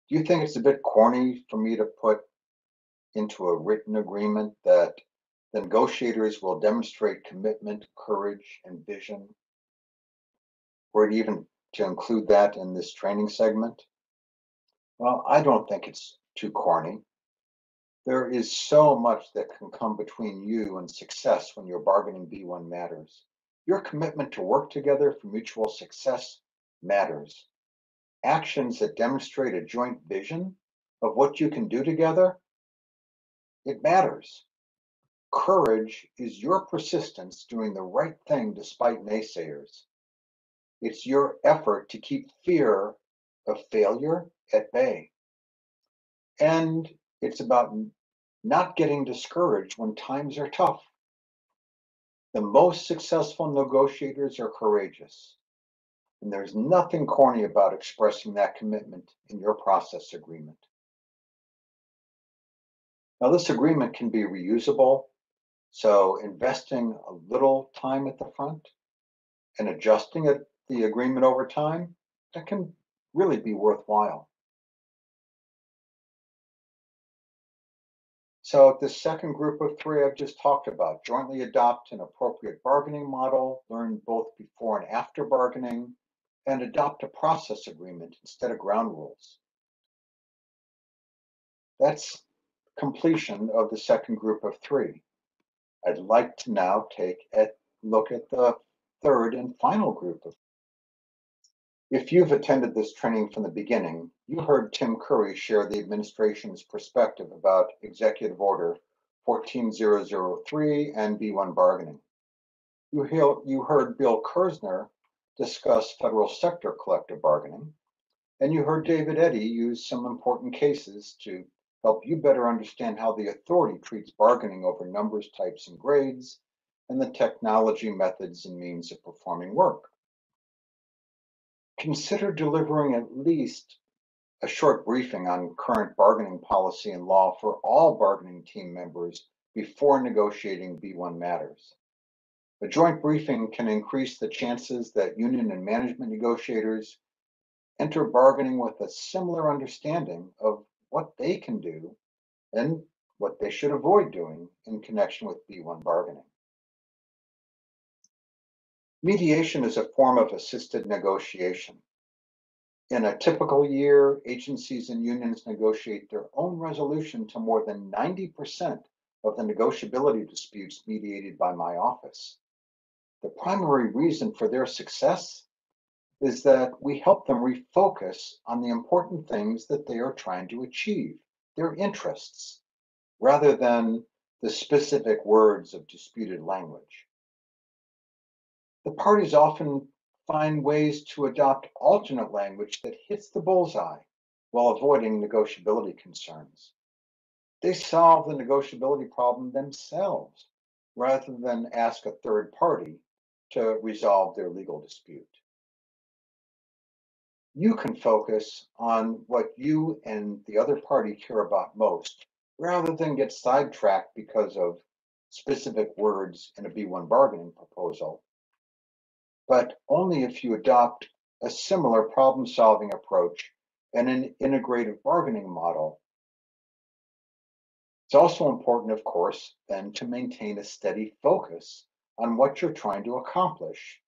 Do you think it's a bit corny for me to put into a written agreement that the negotiators will demonstrate commitment, courage, and vision? Or even to include that in this training segment? Well, I don't think it's too corny. There is so much that can come between you and success when you're bargaining B1 matters. Your commitment to work together for mutual success matters. Actions that demonstrate a joint vision of what you can do together, it matters. Courage is your persistence doing the right thing despite naysayers. It's your effort to keep fear of failure at bay. And it's about not getting discouraged when times are tough. The most successful negotiators are courageous. And there's nothing corny about expressing that commitment in your process agreement. Now, this agreement can be reusable. So investing a little time at the front and adjusting it, the agreement over time, that can really be worthwhile. So the second group of three I've just talked about, jointly adopt an appropriate bargaining model, learn both before and after bargaining, and adopt a process agreement instead of ground rules. That's completion of the second group of three. I'd like to now take a look at the third and final group of if you've attended this training from the beginning, you heard Tim Curry share the administration's perspective about Executive Order 14003 and B1 bargaining. You, hear, you heard Bill Kersner discuss federal sector collective bargaining, and you heard David Eddy use some important cases to help you better understand how the authority treats bargaining over numbers, types, and grades, and the technology, methods, and means of performing work consider delivering at least a short briefing on current bargaining policy and law for all bargaining team members before negotiating B1 matters. A joint briefing can increase the chances that union and management negotiators enter bargaining with a similar understanding of what they can do and what they should avoid doing in connection with B1 bargaining. Mediation is a form of assisted negotiation. In a typical year, agencies and unions negotiate their own resolution to more than 90% of the negotiability disputes mediated by my office. The primary reason for their success is that we help them refocus on the important things that they are trying to achieve, their interests, rather than the specific words of disputed language. The parties often find ways to adopt alternate language that hits the bullseye while avoiding negotiability concerns. They solve the negotiability problem themselves rather than ask a third party to resolve their legal dispute. You can focus on what you and the other party care about most rather than get sidetracked because of specific words in a B1 bargaining proposal but only if you adopt a similar problem solving approach and an integrative bargaining model. It's also important, of course, then to maintain a steady focus on what you're trying to accomplish.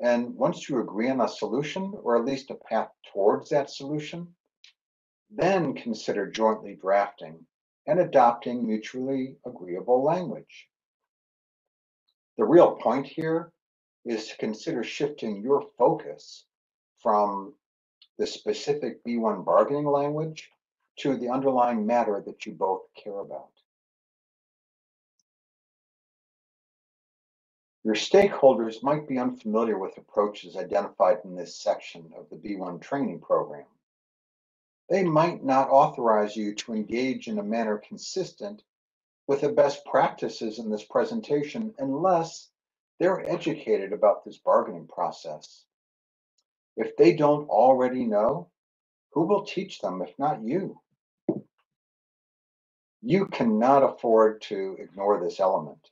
And once you agree on a solution, or at least a path towards that solution, then consider jointly drafting and adopting mutually agreeable language. The real point here is to consider shifting your focus from the specific B1 bargaining language to the underlying matter that you both care about. Your stakeholders might be unfamiliar with approaches identified in this section of the B1 training program. They might not authorize you to engage in a manner consistent with the best practices in this presentation unless they're educated about this bargaining process. If they don't already know, who will teach them if not you? You cannot afford to ignore this element.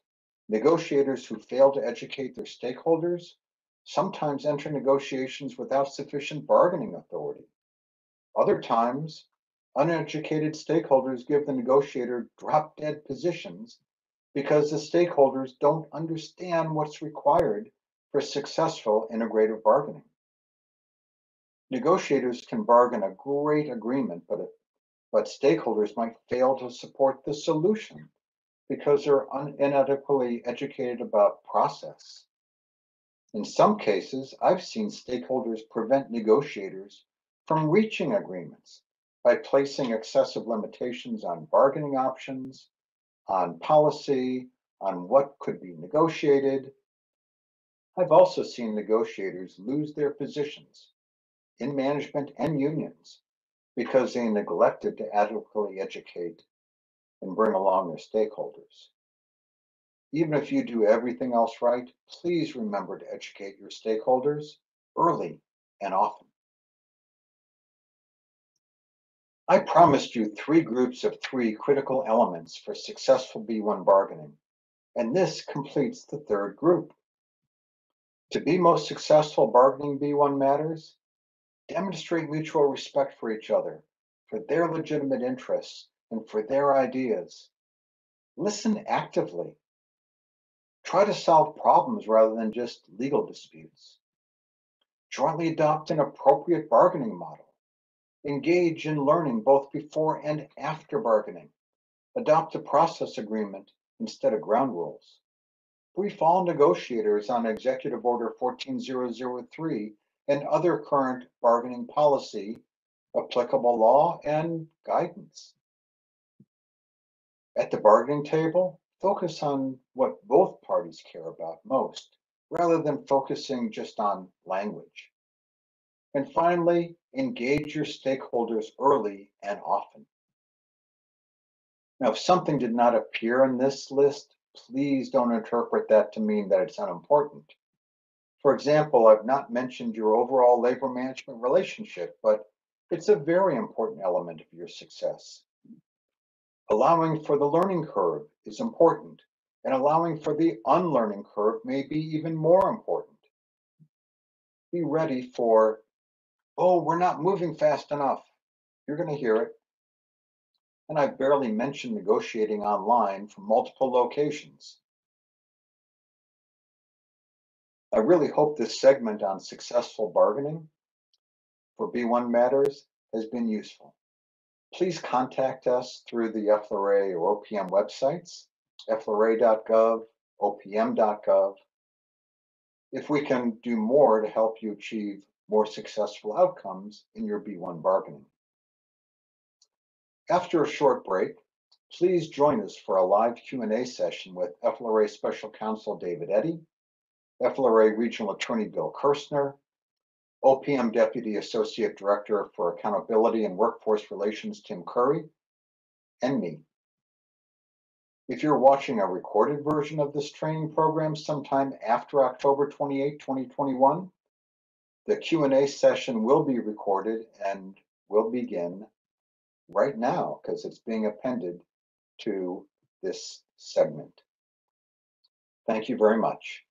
Negotiators who fail to educate their stakeholders sometimes enter negotiations without sufficient bargaining authority. Other times, uneducated stakeholders give the negotiator drop dead positions because the stakeholders don't understand what's required for successful integrative bargaining. Negotiators can bargain a great agreement, but, but stakeholders might fail to support the solution because they're inadequately educated about process. In some cases, I've seen stakeholders prevent negotiators from reaching agreements by placing excessive limitations on bargaining options, on policy, on what could be negotiated. I've also seen negotiators lose their positions in management and unions because they neglected to adequately educate and bring along their stakeholders. Even if you do everything else right, please remember to educate your stakeholders early and often. I promised you three groups of three critical elements for successful B1 bargaining, and this completes the third group. To be most successful bargaining B1 matters, demonstrate mutual respect for each other, for their legitimate interests, and for their ideas. Listen actively. Try to solve problems rather than just legal disputes. Jointly adopt an appropriate bargaining model engage in learning both before and after bargaining, adopt a process agreement instead of ground rules, brief all negotiators on Executive Order 14003 and other current bargaining policy, applicable law, and guidance. At the bargaining table, focus on what both parties care about most, rather than focusing just on language. And finally, engage your stakeholders early and often. Now, if something did not appear in this list, please don't interpret that to mean that it's unimportant. For example, I've not mentioned your overall labor management relationship, but it's a very important element of your success. Allowing for the learning curve is important, and allowing for the unlearning curve may be even more important. Be ready for oh, we're not moving fast enough. You're going to hear it. and I've barely mentioned negotiating online from multiple locations. I really hope this segment on successful bargaining for B1 matters has been useful. Please contact us through the FLRA or OPM websites, flra.gov, opm.gov. If we can do more to help you achieve more successful outcomes in your B1 bargaining. After a short break, please join us for a live Q&A session with FLRA Special Counsel David Eddy, FLRA Regional Attorney Bill Kirstner, OPM Deputy Associate Director for Accountability and Workforce Relations Tim Curry, and me. If you're watching a recorded version of this training program sometime after October 28, 2021, the Q&A session will be recorded and will begin right now because it's being appended to this segment. Thank you very much.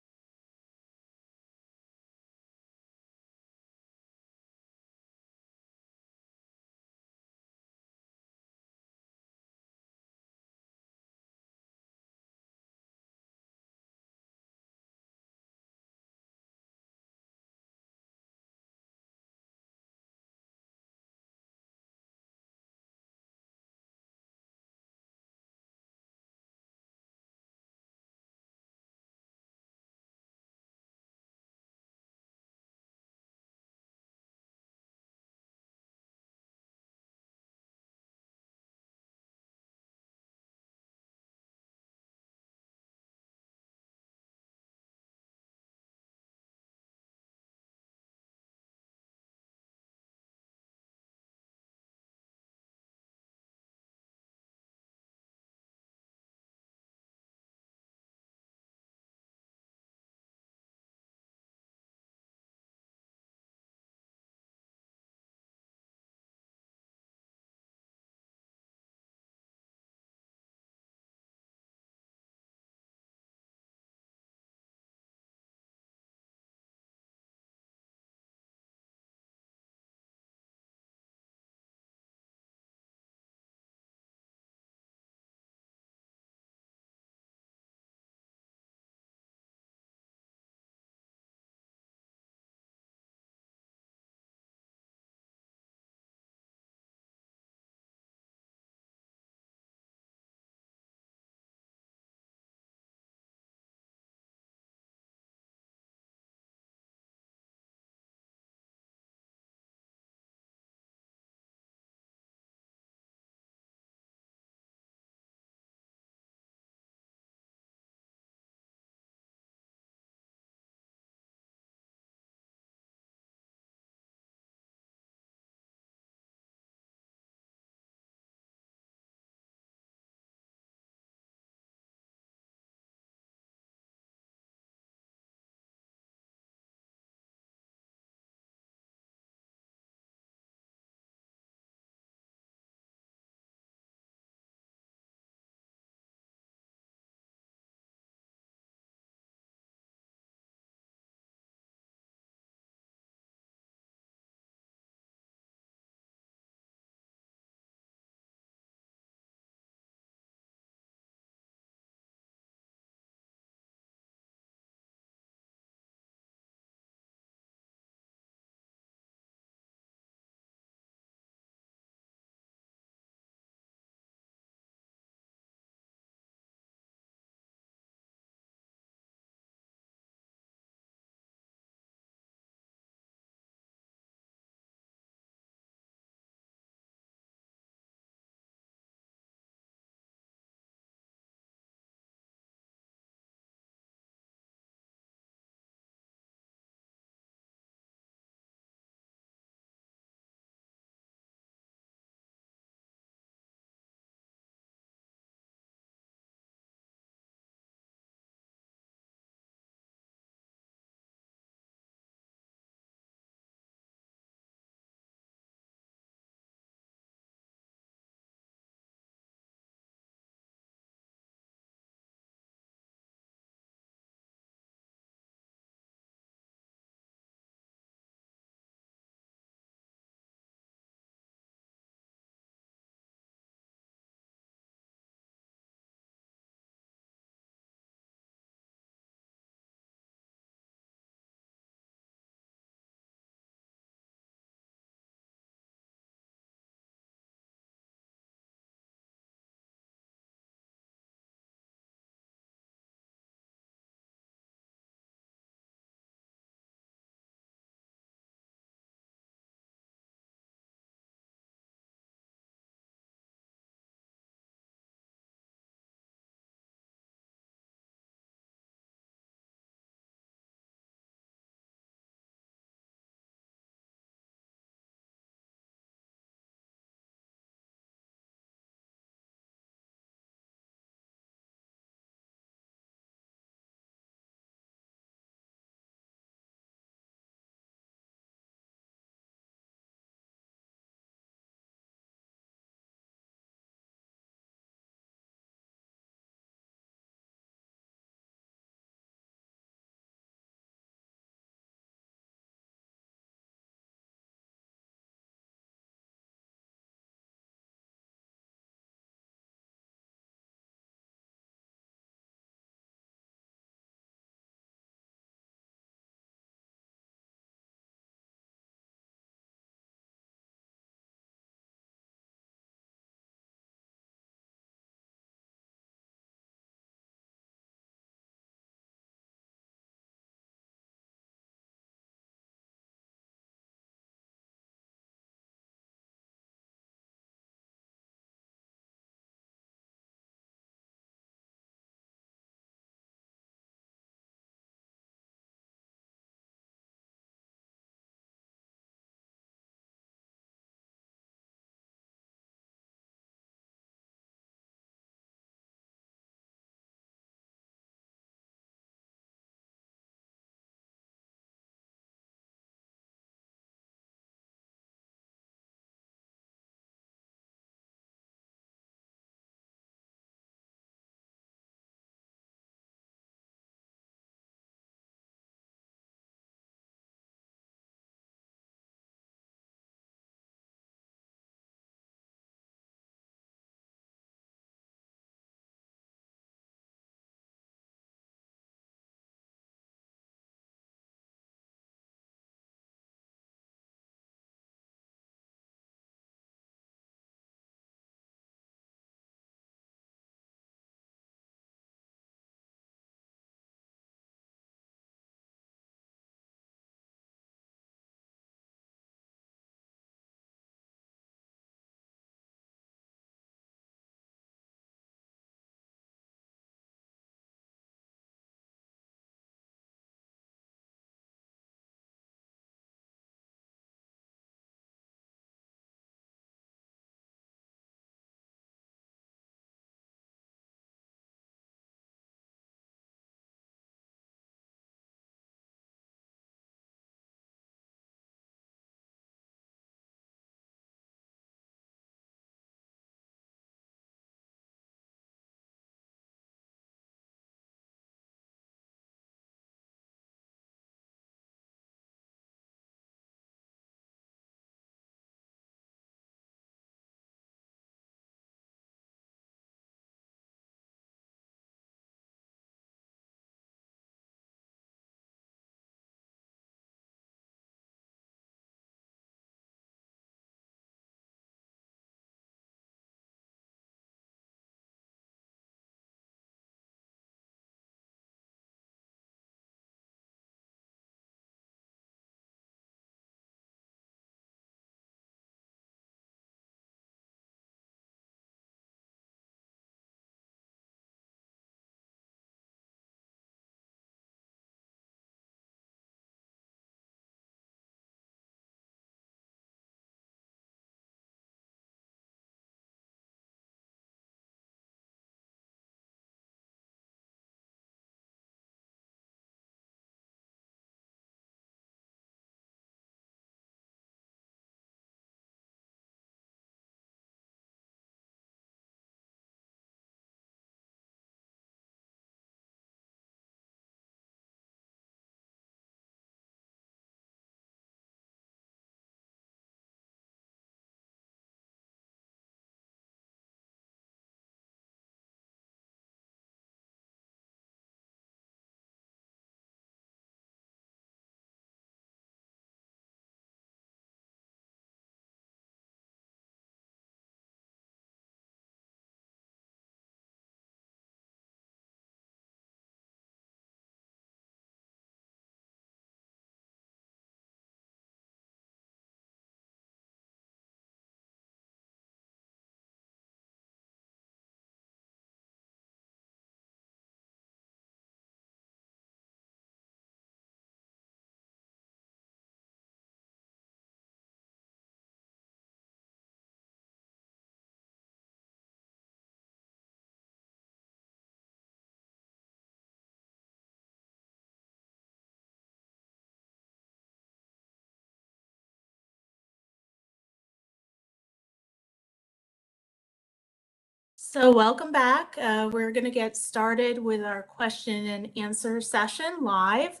So welcome back. Uh, we're going to get started with our question and answer session live.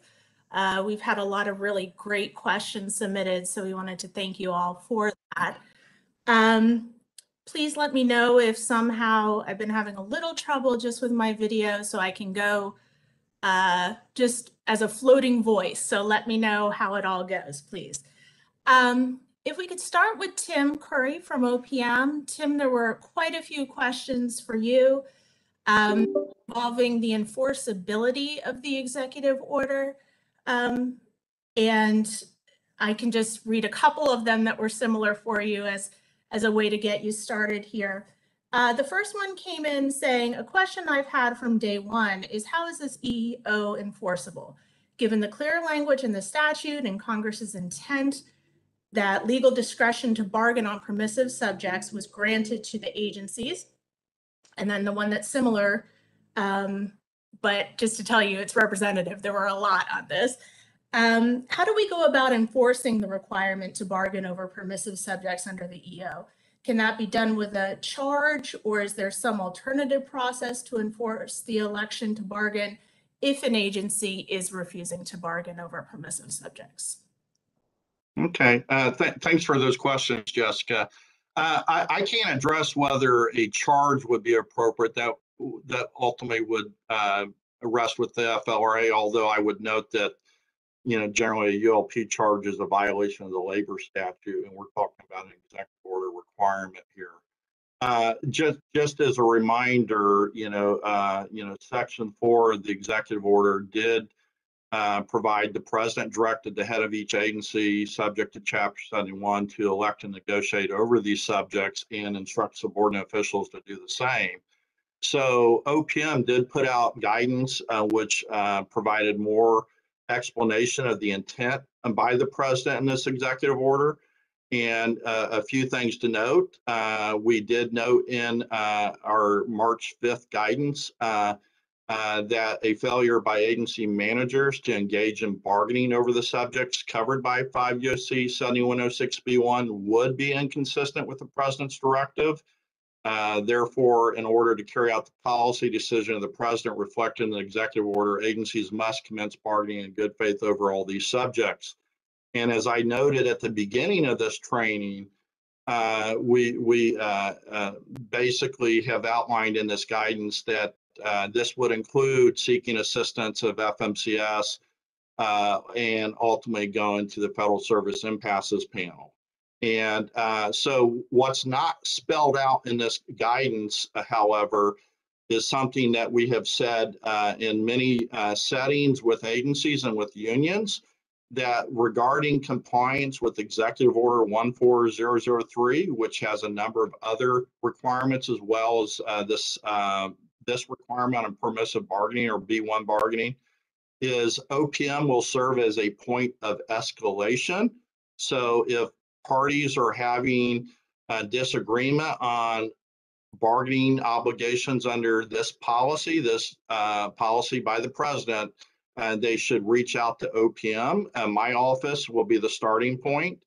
Uh, we've had a lot of really great questions submitted, so we wanted to thank you all for that. Um, please let me know if somehow I've been having a little trouble just with my video so I can go uh, just as a floating voice. So let me know how it all goes, please. Um, if we could start with Tim Curry from OPM. Tim, there were quite a few questions for you um, involving the enforceability of the executive order. Um, and I can just read a couple of them that were similar for you as, as a way to get you started here. Uh, the first one came in saying, a question I've had from day one is how is this EO enforceable? Given the clear language in the statute and Congress's intent that legal discretion to bargain on permissive subjects was granted to the agencies. And then the one that's similar, um, but just to tell you, it's representative. There were a lot on this. Um, how do we go about enforcing the requirement to bargain over permissive subjects under the EO? Can that be done with a charge or is there some alternative process to enforce the election to bargain if an agency is refusing to bargain over permissive subjects? Okay, uh, th- thanks for those questions, Jessica. Uh, I, I can't address whether a charge would be appropriate. That that ultimately would uh, rest with the FLRA. Although I would note that you know generally a ULP charge is a violation of the labor statute, and we're talking about an executive order requirement here. Uh, just just as a reminder, you know, uh, you know, Section Four of the executive order did uh, provide the president directed the head of each agency subject to chapter 71 to elect and negotiate over these subjects and instruct subordinate officials to do the same. So OPM did put out guidance uh, which uh, provided more explanation of the intent by the president in this executive order. And uh, a few things to note. Uh, we did note in our March 5th guidance uh, that a failure by agency managers to engage in bargaining over the subjects covered by 5 USC 7106B1 would be inconsistent with the president's directive. Uh, therefore, in order to carry out the policy decision of the president reflected in the executive order, agencies must commence bargaining in good faith over all these subjects. And as I noted at the beginning of this training, uh, we we uh, uh basically have outlined in this guidance that uh, this would include seeking assistance of FMCS uh, and ultimately going to the Federal Service Impasses Panel. And uh, so, what's not spelled out in this guidance, uh, however, is something that we have said uh, in many uh, settings with agencies and with unions that regarding compliance with Executive Order 14003, which has a number of other requirements as well as this this requirement on permissive bargaining or B1 bargaining is OPM will serve as a point of escalation. So if parties are having a disagreement on bargaining obligations under this policy, this uh, policy by the president, uh, they should reach out to OPM. Uh, my office will be the starting point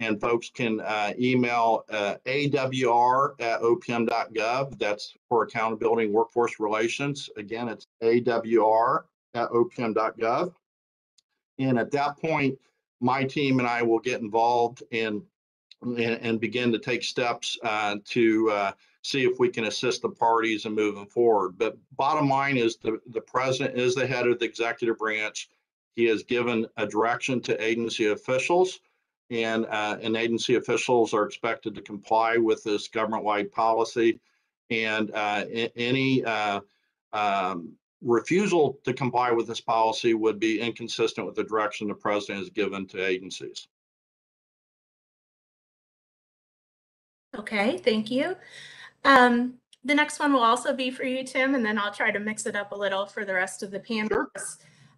and folks can uh, email uh, awr at opm.gov. That's for accountability and workforce relations. Again, it's awr at opm.gov. And at that point, my team and I will get involved in and, and begin to take steps uh, to uh, see if we can assist the parties in moving forward. But bottom line is the, the president is the head of the executive branch. He has given a direction to agency officials and, uh, and agency officials are expected to comply with this government-wide policy. And uh, any uh, um, refusal to comply with this policy would be inconsistent with the direction the president has given to agencies. Okay, thank you. Um, the next one will also be for you, Tim, and then I'll try to mix it up a little for the rest of the panelists. Sure.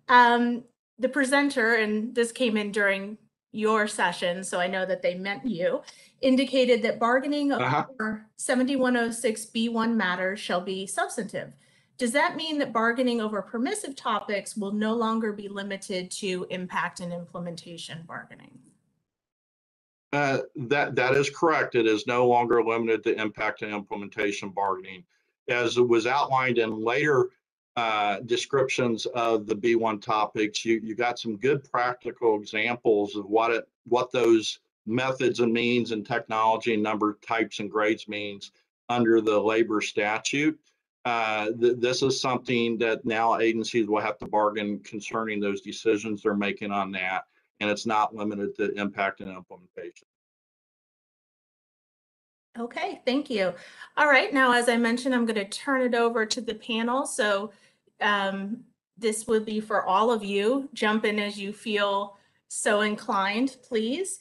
Um, the presenter, and this came in during your session, so I know that they meant you, indicated that bargaining Uh-huh. over 7106B1 matters shall be substantive. Does that mean that bargaining over permissive topics will no longer be limited to impact and implementation bargaining? Uh, that that is correct. It is no longer limited to impact and implementation bargaining. as it was outlined in later uh, descriptions of the B1 topics, you, you got some good practical examples of what it, what those methods and means and technology and number types and grades means under the labor statute. Uh, th- this is something that now agencies will have to bargain concerning those decisions they're making on that. And it's not limited to impact and implementation. Okay, thank you. All right, now, as I mentioned, I'm going to turn it over to the panel. So um, this would be for all of you. Jump in as you feel so inclined, please.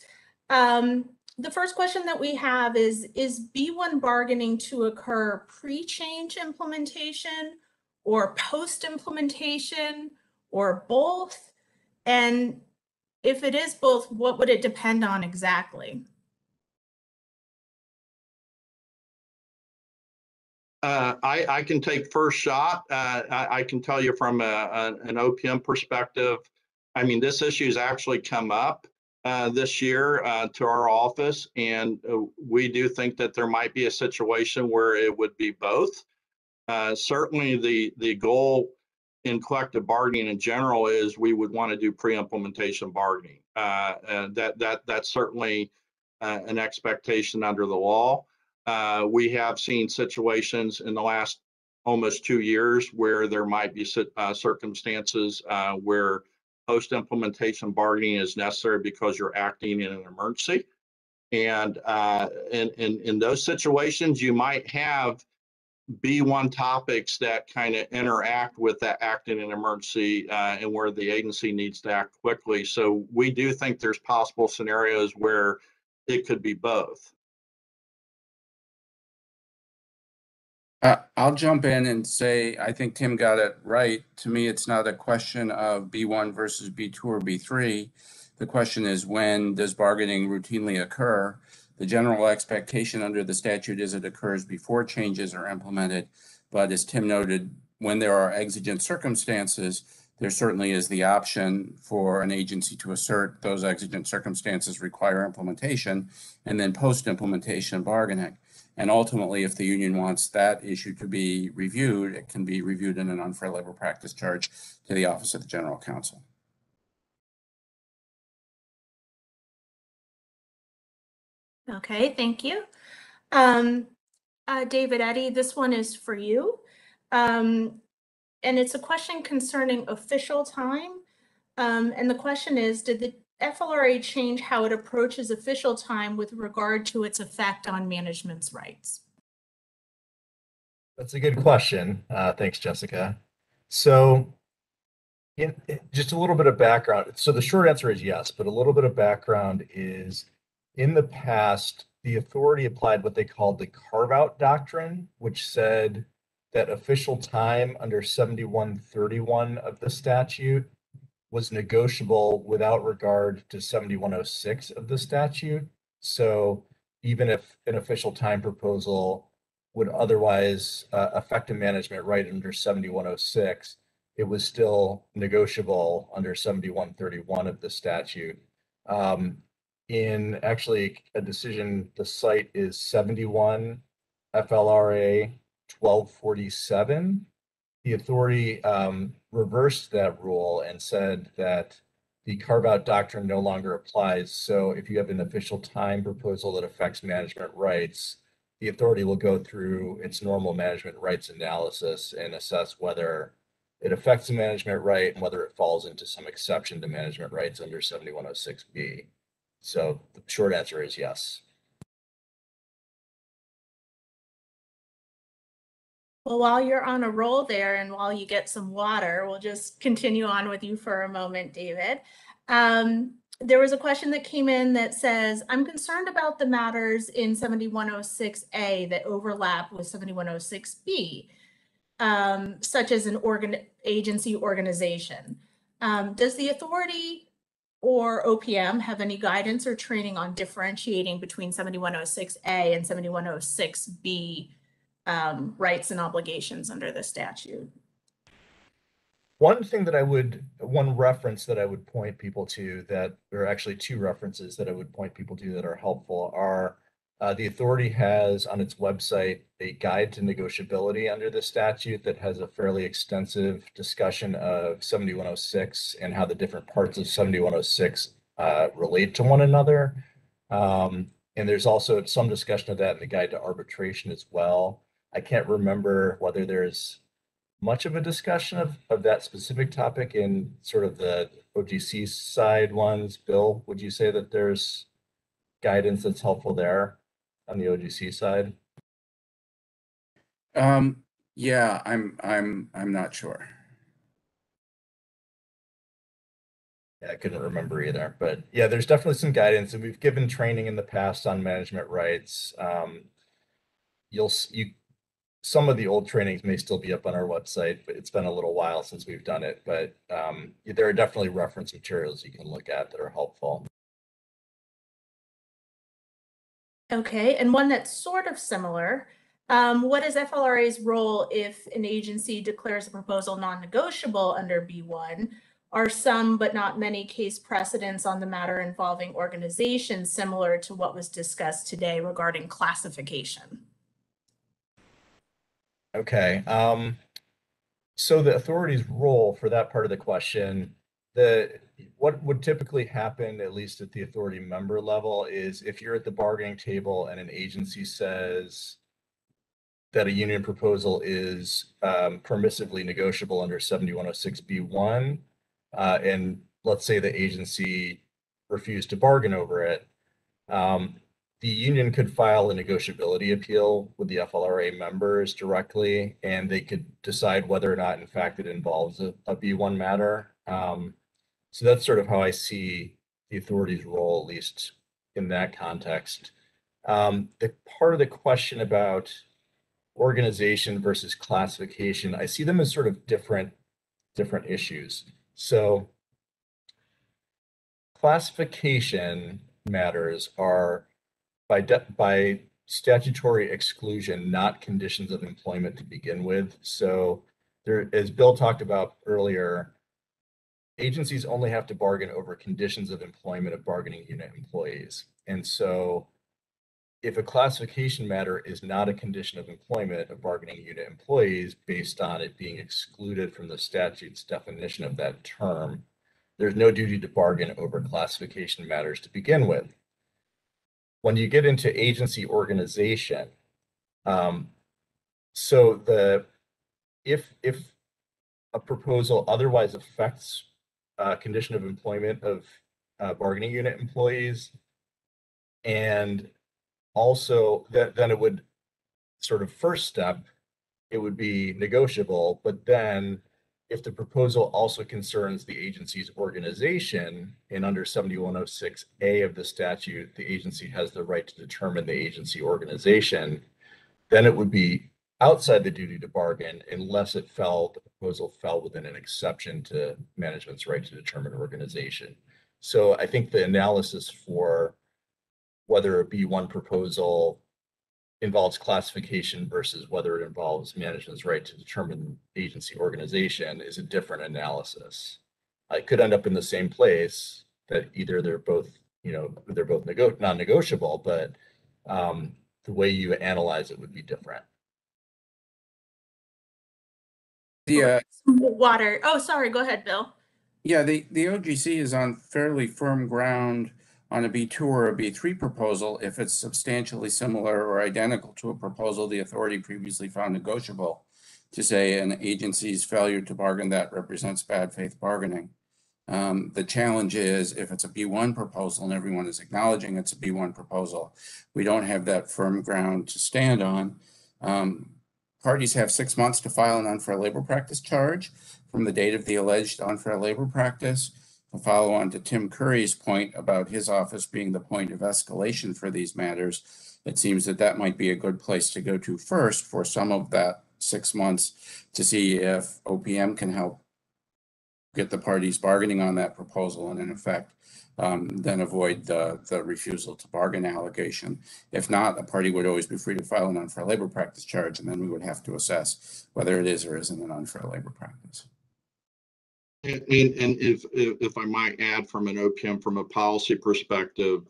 Um, the first question that we have is, is B1 bargaining to occur pre-change implementation or post-implementation or both? And if it is both, what would it depend on exactly? Uh, I, I can take first shot. Uh, I, I can tell you from a, a- an OPM perspective, I mean, this issue has actually come up uh, this year uh, to our office, and uh, we do think that there might be a situation where it would be both. Uh, Certainly, the, the goal in collective bargaining in general is we would want to do pre-implementation bargaining. Uh, that, that, that's certainly uh, an expectation under the law. Uh, we have seen situations in the last almost two years where there might be uh, circumstances uh, where post-implementation bargaining is necessary because you're acting in an emergency. And uh, in, in, in those situations, you might have B1 topics that kind of interact with that acting in an emergency uh, and where the agency needs to act quickly. So we do think there's possible scenarios where it could be both. Uh, I'll jump in and say, I think Tim got it right. To me, it's not a question of B1 versus B2 or B3. The question is, when does bargaining routinely occur? The general expectation under the statute is it occurs before changes are implemented. But as Tim noted, when there are exigent circumstances, there certainly is the option for an agency to assert those exigent circumstances require implementation and then post-implementation bargaining. And ultimately, if the union wants that issue to be reviewed, it can be reviewed in an unfair labor practice charge to the Office of the General Counsel. Okay, thank you. Um, uh, David Eddy, this one is for you. Um, and it's a question concerning official time. Um, and the question is, did the FLRA change how it approaches official time with regard to its effect on management's rights? That's a good question. Uh, thanks, Jessica. So, in, in- just a little bit of background. So the short answer is yes, but a little bit of background is in the past, the authority applied what they called the carve out doctrine, which said that official time under 7131 of the statute was negotiable without regard to 7106 of the statute. So even if an official time proposal would otherwise uh, affect a management right under 7106, it was still negotiable under 7131 of the statute. Um, in actually a decision, the cite is 71 FLRA 1247. The authority um, reversed that rule and said that the carve out doctrine no longer applies. So if you have an official time proposal that affects management rights, the authority will go through its normal management rights analysis and assess whether it affects the management right and whether it falls into some exception to management rights under 7106B. So the short answer is yes. Well, while you're on a roll there and while you get some water, we'll just continue on with you for a moment, David. Um, there was a question that came in that says, I'm concerned about the matters in 7106A that overlap with 7106B, um, such as an organ, agency organization. Um, does the authority or OPM have any guidance or training on differentiating between 7106A and 7106B um, rights and obligations under the statute. One thing that I would, one reference that I would point people to that, or actually two references that I would point people to that are helpful are Uh, the authority has on its website a guide to negotiability under the statute that has a fairly extensive discussion of 7106 and how the different parts of 7106 uh, relate to one another. Um, and there's also some discussion of that in the guide to arbitration as well. I can't remember whether there's much of a discussion of, of that specific topic in sort of the OGC side ones. Bill, would you say that there's guidance that's helpful there on the OGC side? Um, yeah, I'm, I'm, I'm not sure. Yeah, I couldn't remember either, but yeah, there's definitely some guidance and we've given training in the past on management rights. Um, you'll, you, some of the old trainings may still be up on our website, but it's been a little while since we've done it, but um, there are definitely reference materials you can look at that are helpful. Okay, and one that's sort of similar. Um, what is FLRA's role if an agency declares a proposal non-negotiable under B1? Are some but not many case precedents on the matter involving organizations similar to what was discussed today regarding classification? Okay, um, so the authority's role for that part of the question, the, what would typically happen, at least at the authority member level, is if you're at the bargaining table and an agency says that a union proposal is, um, permissively negotiable under seventy-one oh six B one, uh, and let's say the agency refused to bargain over it, um, the union could file a negotiability appeal with the FLRA members directly, and they could decide whether or not, in fact, it involves a, a B1 matter. Um, so that's sort of how I see the authority's role, at least in that context. Um, the part of the question about organization versus classification, I see them as sort of different, different issues. So classification matters are by de- by statutory exclusion, not conditions of employment to begin with. So there, as Bill talked about earlier, agencies only have to bargain over conditions of employment of bargaining unit employees. And so if a classification matter is not a condition of employment of bargaining unit employees based on it being excluded from the statute's definition of that term, there's no duty to bargain over classification matters to begin with when you get into agency organization, um, so the, if, if a proposal otherwise affects uh, condition of employment of uh, bargaining unit employees, and also that, then it would sort of first step, it would be negotiable, but then if the proposal also concerns the agency's organization, and under 7106A of the statute, the agency has the right to determine the agency organization, then it would be outside the duty to bargain unless it fell, the proposal fell within an exception to management's right to determine organization. So I think the analysis for whether a B1 proposal involves classification versus whether it involves management's right to determine agency organization is a different analysis. I could end up in the same place that either they're both, you know, they're both nego- non-negotiable, but um, the way you analyze it would be different. The, uh, Water. Oh, sorry. Go ahead, Bill. yeah, the, the OGC is on fairly firm ground on a B2 or a B3 proposal if it's substantially similar or identical to a proposal the authority previously found negotiable to say an agency's failure to bargain that represents bad faith bargaining. Um, the challenge is if it's a B1 proposal and everyone is acknowledging it's a B1 proposal, we don't have that firm ground to stand on. Um, parties have six months to file an unfair labor practice charge from the date of the alleged unfair labor practice. To follow on to Tim Curry's point about his office being the point of escalation for these matters, it seems that that might be a good place to go to first for some of that six months to see if OPM can help get the parties bargaining on that proposal and in effect um, then avoid the, the refusal to bargain allegation. If not, a party would always be free to file an unfair labor practice charge, and then we would have to assess whether it is or isn't an unfair labor practice. And, and if, if I might add from an OPM, from a policy perspective,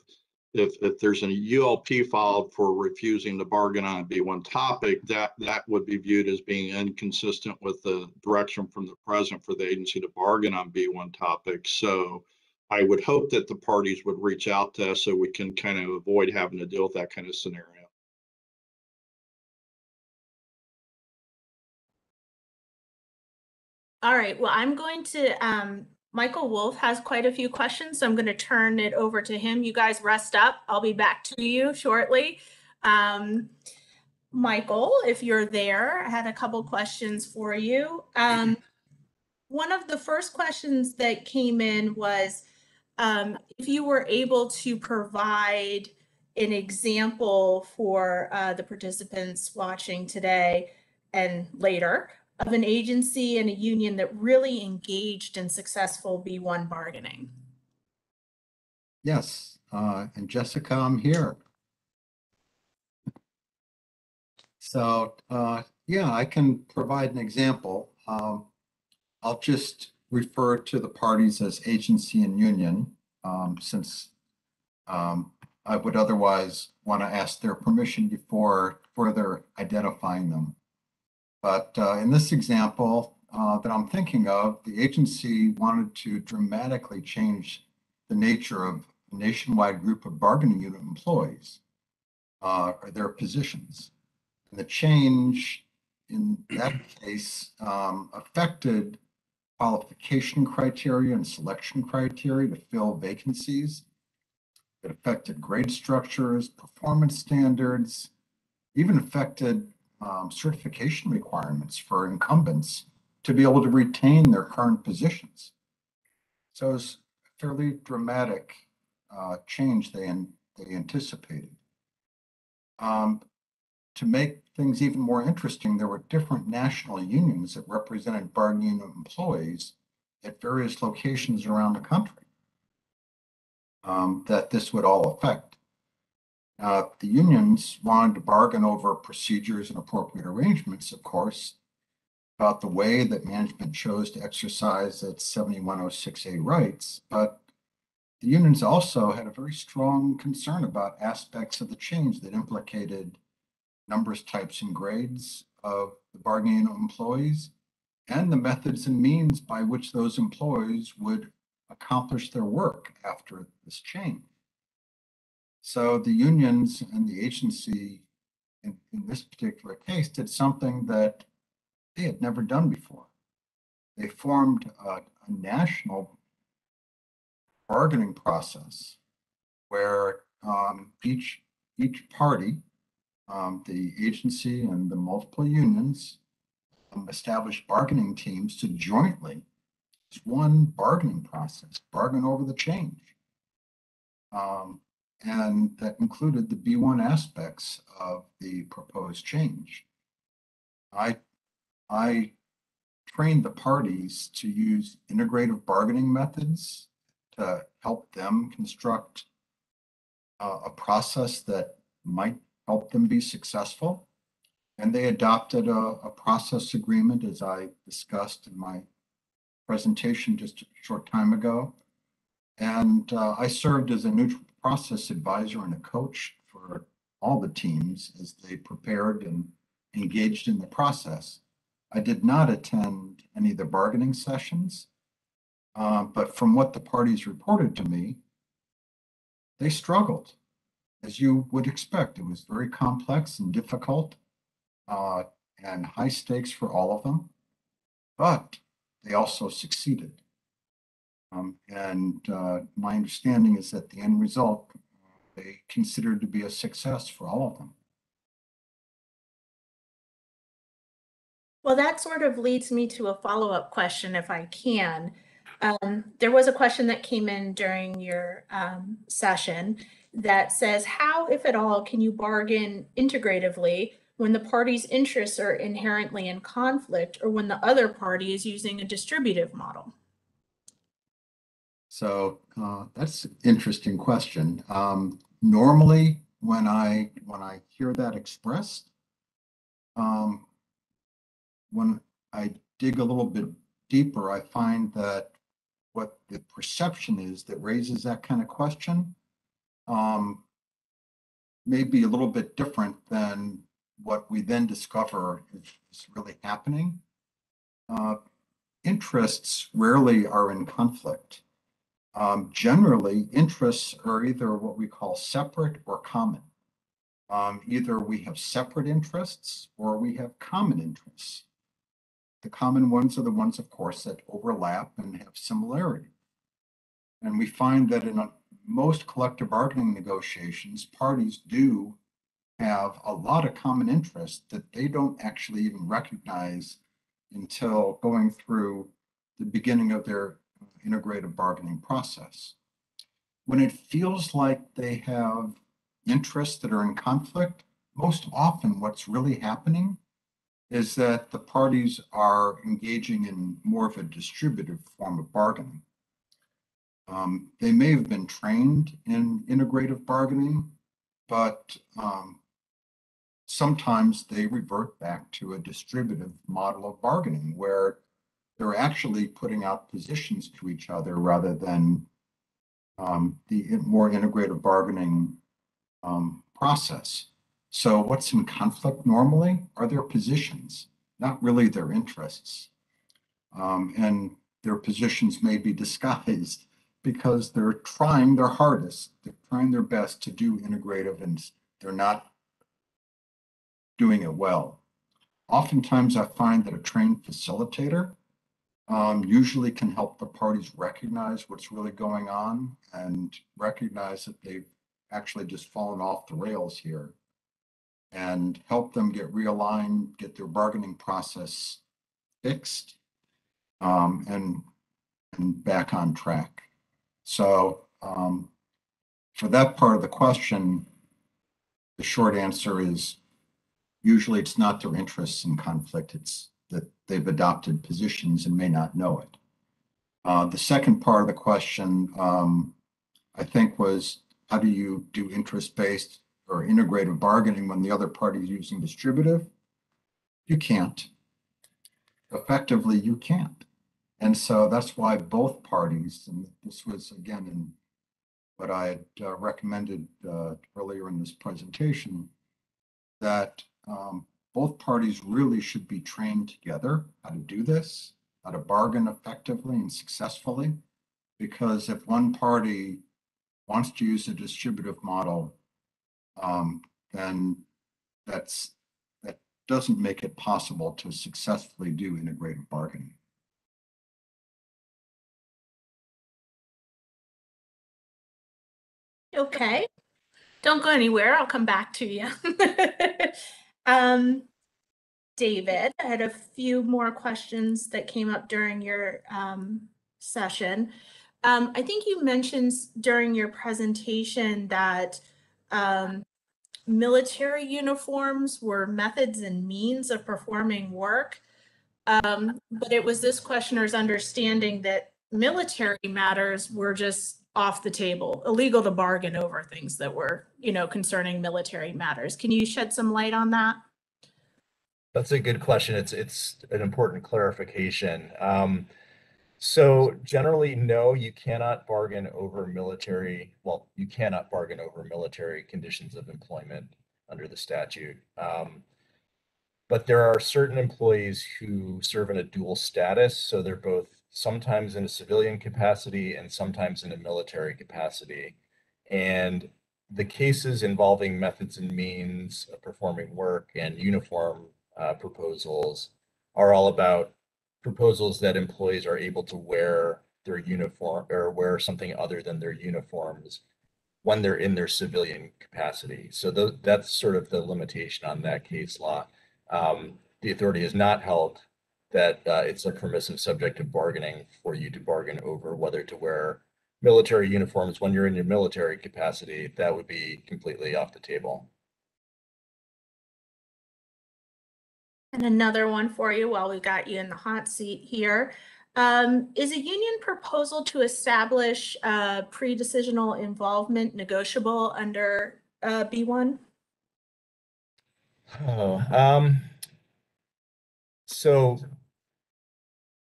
if, if there's an ULP filed for refusing to bargain on a B1 topic, that, that would be viewed as being inconsistent with the direction from the president for the agency to bargain on B1 topics. So I would hope that the parties would reach out to us so we can kind of avoid having to deal with that kind of scenario. All right, well, I'm going to, um, Michael Wolf has quite a few questions, so I'm going to turn it over to him. You guys rest up. I'll be back to you shortly. Um, Michael, if you're there, I had a couple questions for you. Um, one of the first questions that came in was um, if you were able to provide an example for uh, the participants watching today and later of an agency and a union that really engaged in successful B1 bargaining. Yes, uh, and Jessica, I'm here. So, uh, yeah, I can provide an example. Um, I'll just refer to the parties as agency and union, um, since um, I would otherwise want to ask their permission before further identifying them. But uh, in this example uh, that I'm thinking of, the agency wanted to dramatically change the nature of a nationwide group of bargaining unit employees uh, or their positions. And the change in that case um, affected qualification criteria and selection criteria to fill vacancies. It affected grade structures, performance standards, even affected um, certification requirements for incumbents to be able to retain their current positions. So it's a fairly dramatic uh, change they, they anticipated. Um, to make things even more interesting, there were different national unions that represented bargaining employees at various locations around the country um, that this would all affect. Uh, the unions wanted to bargain over procedures and appropriate arrangements, of course, about the way that management chose to exercise its 7106A rights, but the unions also had a very strong concern about aspects of the change that implicated numbers, types, and grades of the bargaining employees and the methods and means by which those employees would accomplish their work after this change. So the unions and the agency in, in this particular case did something that they had never done before. They formed a, a national bargaining process where um, each each party, um, the agency and the multiple unions, um, established bargaining teams to jointly, it's one bargaining process, bargain over the change. Um, and that included the B1 aspects of the proposed change. I, I trained the parties to use integrative bargaining methods to help them construct uh, a process that might help them be successful. And they adopted a, a process agreement, as I discussed in my presentation just a short time ago. And uh, I served as a neutral process advisor and a coach for all the teams as they prepared and engaged in the process. I did not attend any of the bargaining sessions, uh, but from what the parties reported to me, they struggled, as you would expect. It was very complex and difficult uh, and high stakes for all of them, but they also succeeded. Um, and uh, my understanding is that the end result they considered to be a success for all of them. Well, that sort of leads me to a follow-up question, if I can. Um, there was a question that came in during your um, session that says, how, if at all, can you bargain integratively when the party's interests are inherently in conflict or when the other party is using a distributive model? So uh, that's an interesting question. Um, normally, when I when I hear that expressed, um, when I dig a little bit deeper, I find that what the perception is that raises that kind of question um, may be a little bit different than what we then discover is really happening. Uh, interests rarely are in conflict. Um, generally, interests are either what we call separate or common. Um, either we have separate interests or we have common interests. The common ones are the ones, of course, that overlap and have similarity. And we find that in a- most collective bargaining negotiations, parties do have a lot of common interests that they don't actually even recognize until going through the beginning of their integrated bargaining process. When it feels like they have interests that are in conflict, most often what's really happening is that the parties are engaging in more of a distributive form of bargaining. Um, they may have been trained in integrative bargaining, but um, sometimes they revert back to a distributive model of bargaining where they're actually putting out positions to each other rather than um, the more integrative bargaining um, process. So what's in conflict normally are their positions, not really their interests. Um, and their positions may be disguised because they're trying their hardest, they're trying their best to do integrative and they're not doing it well. Oftentimes, I find that a trained facilitator um, usually can help the parties recognize what's really going on and recognize that they've actually just fallen off the rails here and help them get realigned, get their bargaining process fixed um, and, and back on track. So um, for that part of the question, the short answer is usually it's not their interests in conflict, it's that they've adopted positions and may not know it. Uh, the second part of the question, um, I think was how do you do interest-based or integrative bargaining when the other party is using distributive? You can't. Effectively, you can't. And so that's why both parties, and this was again in what I had uh, recommended uh, earlier in this presentation, that um, both parties really should be trained together how to do this, how to bargain effectively and successfully. Because if one party wants to use a distributive model, um, then that's that doesn't make it possible to successfully do integrated bargaining. Okay, don't go anywhere. I'll come back to you. um, David, I had a few more questions that came up during your um, session. Um, I think you mentioned during your presentation that um, military uniforms were methods and means of performing work. Um, but it was this questioner's understanding that military matters were just off the table, illegal to bargain over things that were, you know, concerning military matters. Can you shed some light on that? That's a good question. It's it's an important clarification. Um, so generally, no, you cannot bargain over military, well, you cannot bargain over military conditions of employment under the statute. Um, but there are certain employees who serve in a dual status, so they're both sometimes in a civilian capacity and sometimes in a military capacity. And the cases involving methods and means of performing work and uniform uh, proposals are all about proposals that employees are able to wear their uniform or wear something other than their uniforms when they're in their civilian capacity. So that's sort of the limitation on that case law. Um, the authority has not held that uh, it's a permissive subject of bargaining for you to bargain over whether to wear military uniforms when you're in your military capacity. That would be completely off the table. And another one for you while we got you in the hot seat here. Um, is a union proposal to establish uh, pre-decisional involvement negotiable under uh, B1? Oh, um, so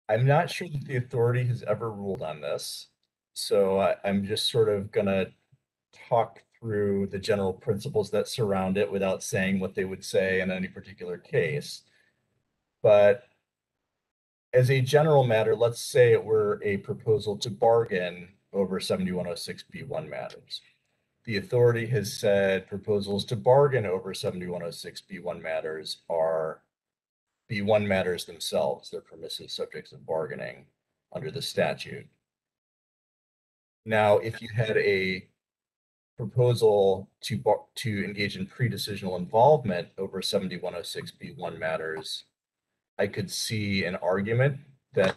I'm not sure that the authority has ever ruled on this. So I, I'm just sort of gonna talk through the general principles that surround it without saying what they would say in any particular case. But as a general matter, let's say it were a proposal to bargain over 7106B1 matters. The authority has said proposals to bargain over 7106B1 matters are B1 matters themselves. They're permissive subjects of bargaining under the statute. Now, if you had a proposal to bar- to engage in pre-decisional involvement over 7106B1 matters, I could see an argument that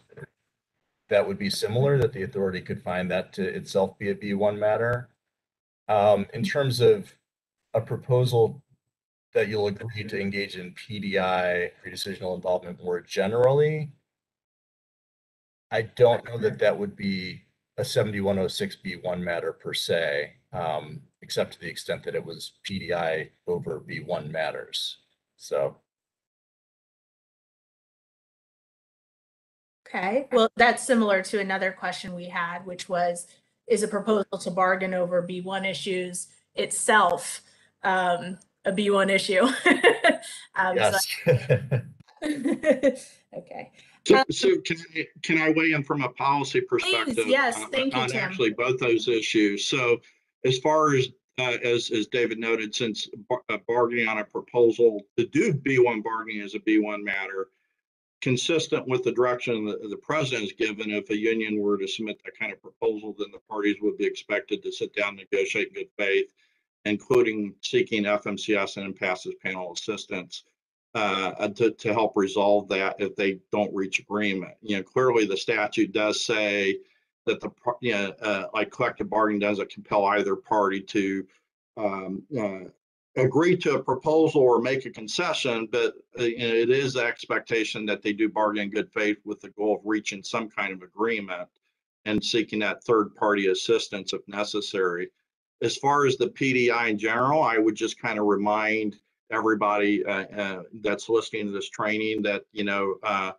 that would be similar, that the authority could find that to itself be a B1 matter. Um, in terms of a proposal that you'll agree to engage in PDI, pre-decisional involvement more generally, I don't know that that would be a 7106B1 matter per se, um, except to the extent that it was PDI over B1 matters. So Okay, well, that's similar to another question we had, which was, is a proposal to bargain over B1 issues itself um, a B1 issue? Um, so- yes. Okay, So, so can, I- can I weigh in from a policy perspective? yes, on- thank you, On Tim. actually both those issues. So as far as, uh, as, as David noted, since bar- uh, bargaining on a proposal to do B1 bargaining is a B1 matter, consistent with the direction that the president has given, if a union were to submit that kind of proposal, then the parties would be expected to sit down, and negotiate in good faith, including seeking FMCS and impasse panel assistance uh, to, to help resolve that if they don't reach agreement. You know, clearly the statute does say that the, you know, uh, like collective bargaining doesn't compel either party to um, uh, agree to a proposal or make a concession, but uh, it is the expectation that they do bargain in good faith with the goal of reaching some kind of agreement and seeking that third party assistance if necessary. As far as the PDI in general, I would just kind of remind everybody uh, uh, that's listening to this training that, you know, uh,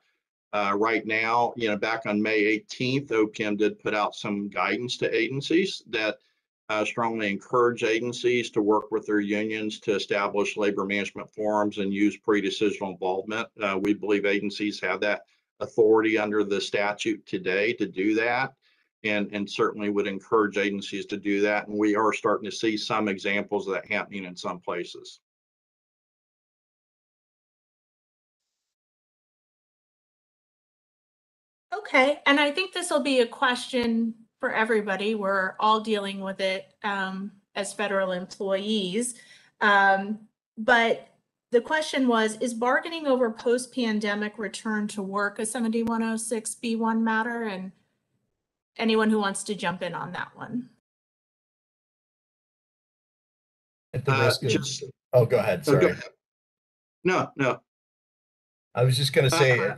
uh, right now, you know, back on May 18th, OPM did put out some guidance to agencies that uh, strongly encourage agencies to work with their unions to establish labor management forums and use pre-decisional involvement. Uh, we believe agencies have that authority under the statute today to do that. And, and certainly would encourage agencies to do that. And we are starting to see some examples of that happening in some places. okay, and I think this will be a question for everybody. We're all dealing with it um, as federal employees. Um, But the question was, is bargaining over post-pandemic return to work a 7106B1 matter? And anyone who wants to jump in on that one? At the Uh, risk of, just, oh, go ahead, oh, go sorry. ahead. no, no, I was just gonna say, Uh,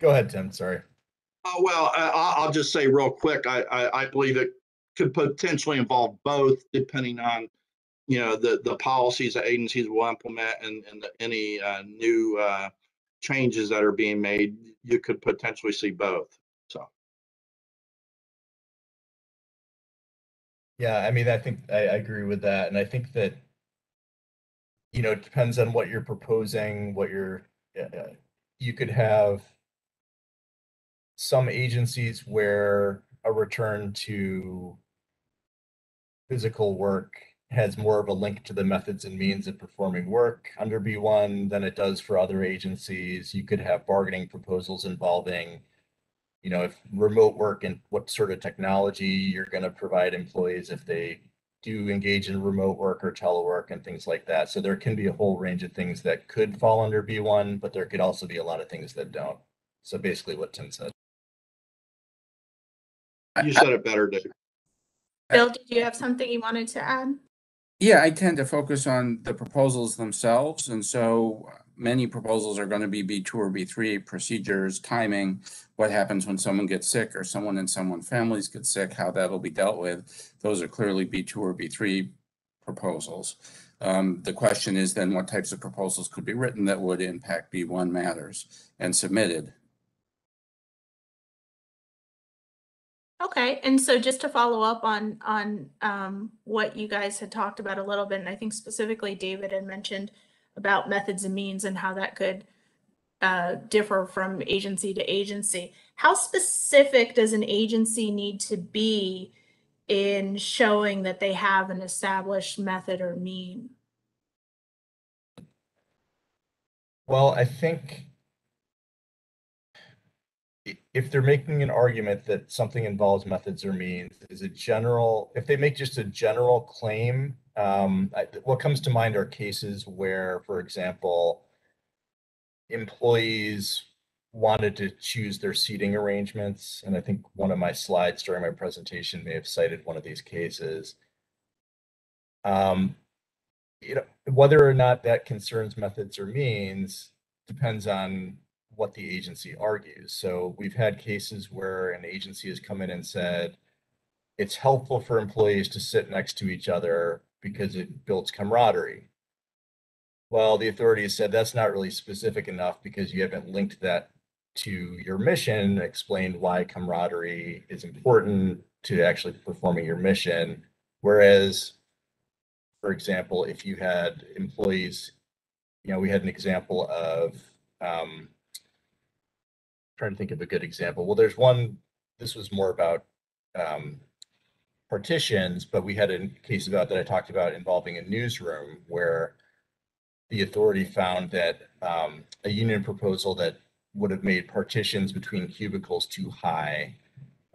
go ahead, Tim, sorry. Oh, well, I, I- I'll just say real quick, I, I, I believe it could potentially involve both depending on, you know, the, the policies that agencies will implement and, and the- any, uh, new, uh, changes that are being made, you could potentially see both, so. Yeah, I mean, I think I, I agree with that, and I think that you know, it depends on what you're proposing, what you're, uh, you could have some agencies where a return to physical work has more of a link to the methods and means of performing work under B1 than it does for other agencies. You could have bargaining proposals involving you know, if remote work and what sort of technology you're going to provide employees if they do engage in remote work or telework and things like that. So there can be a whole range of things that could fall under B1, but there could also be a lot of things that don't. So basically what Tim said. You said it better, Dave. Bill, did you have something you wanted to add? Yeah, I tend to focus on the proposals themselves, and so many proposals are going to be B2 or B3 procedures, timing, what happens when someone gets sick or someone in someone's families get sick, how that'll be dealt with. Those are clearly B2 or B3 proposals. Um, the question is then what types of proposals could be written that would impact B1 matters and submitted. Okay, and so just to follow up on, on um, what you guys had talked about a little bit, and I think specifically David had mentioned about methods and means and how that could uh, differ from agency to agency. How specific does an agency need to be in showing that they have an established method or mean? Well, I think if they're making an argument that something involves methods or means, is a general, if they make just a general claim, um, I, what comes to mind are cases where, for example, employees wanted to choose their seating arrangements, and I think one of my slides during my presentation may have cited one of these cases. Um, you know, whether or not that concerns methods or means depends on what the agency argues. So we've had cases where an agency has come in and said, it's helpful for employees to sit next to each other because it builds camaraderie. Well, the authorities said that's not really specific enough because you haven't linked that to your mission, explained why camaraderie is important to actually performing your mission. Whereas for example, if you had employees, you know, we had an example of, um, trying to think of a good example. Well, there's one, this was more about, um, partitions, but we had a case about that I talked about involving a newsroom where the authority found that, um, a union proposal that would have made partitions between cubicles too high,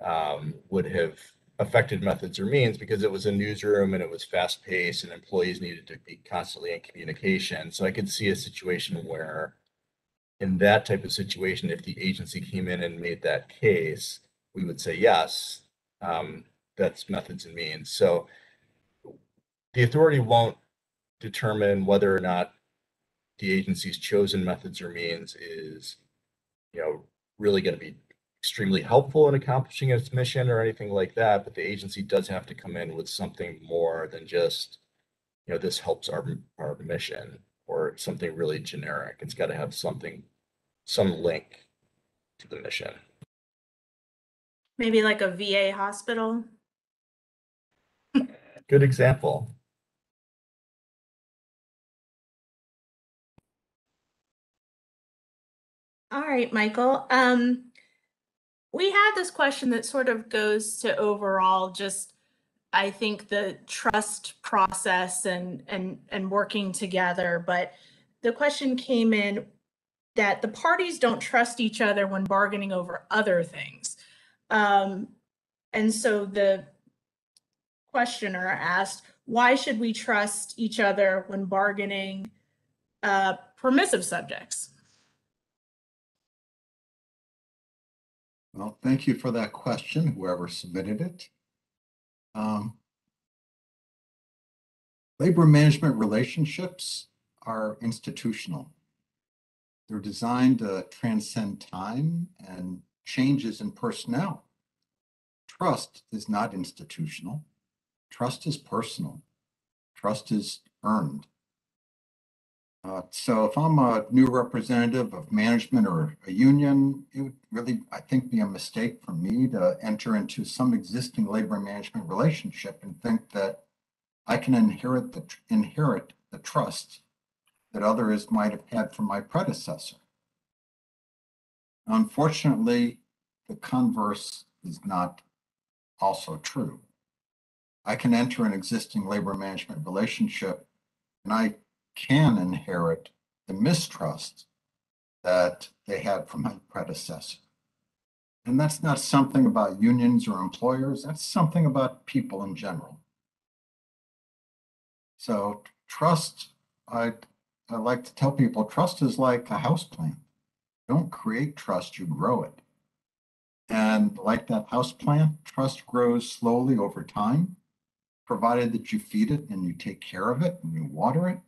um, would have affected methods or means because it was a newsroom and it was fast paced and employees needed to be constantly in communication. So I could see a situation where in that type of situation, if the agency came in and made that case, we would say, yes, um, that's methods and means. So the authority won't determine whether or not the agency's chosen methods or means is, you know, really going to be extremely helpful in accomplishing its mission or anything like that, but the agency does have to come in with something more than just, you know, this helps our, our mission or something really generic. It's got to have something, some link to the mission. Maybe like a VA hospital? Good example. All right, Michael. Um, we had this question that sort of goes to overall just, I think the trust process and and and working together. But the question came in that the parties don't trust each other when bargaining over other things. Um, and so the questioner asked, why should we trust each other when bargaining uh, permissive subjects? Well, thank you for that question, whoever submitted it. Um, Labor management relationships are institutional. They're designed to transcend time and changes in personnel. Trust is not institutional. Trust is personal. Trust is earned. Uh, so if I'm a new representative of management or a union, it would really, I think, be a mistake for me to enter into some existing labor management relationship and think that I can inherit the inherit the trust that others might have had from my predecessor. Unfortunately, the converse is not also true. I can enter an existing labor management relationship and I can inherit the mistrust that they had from my predecessor. And that's not something about unions or employers, that's something about people in general. So trust, I, I like to tell people, trust is like a house plant. Don't create trust, you grow it. And like that house plant, trust grows slowly over time, provided that you feed it and you take care of it and you water it.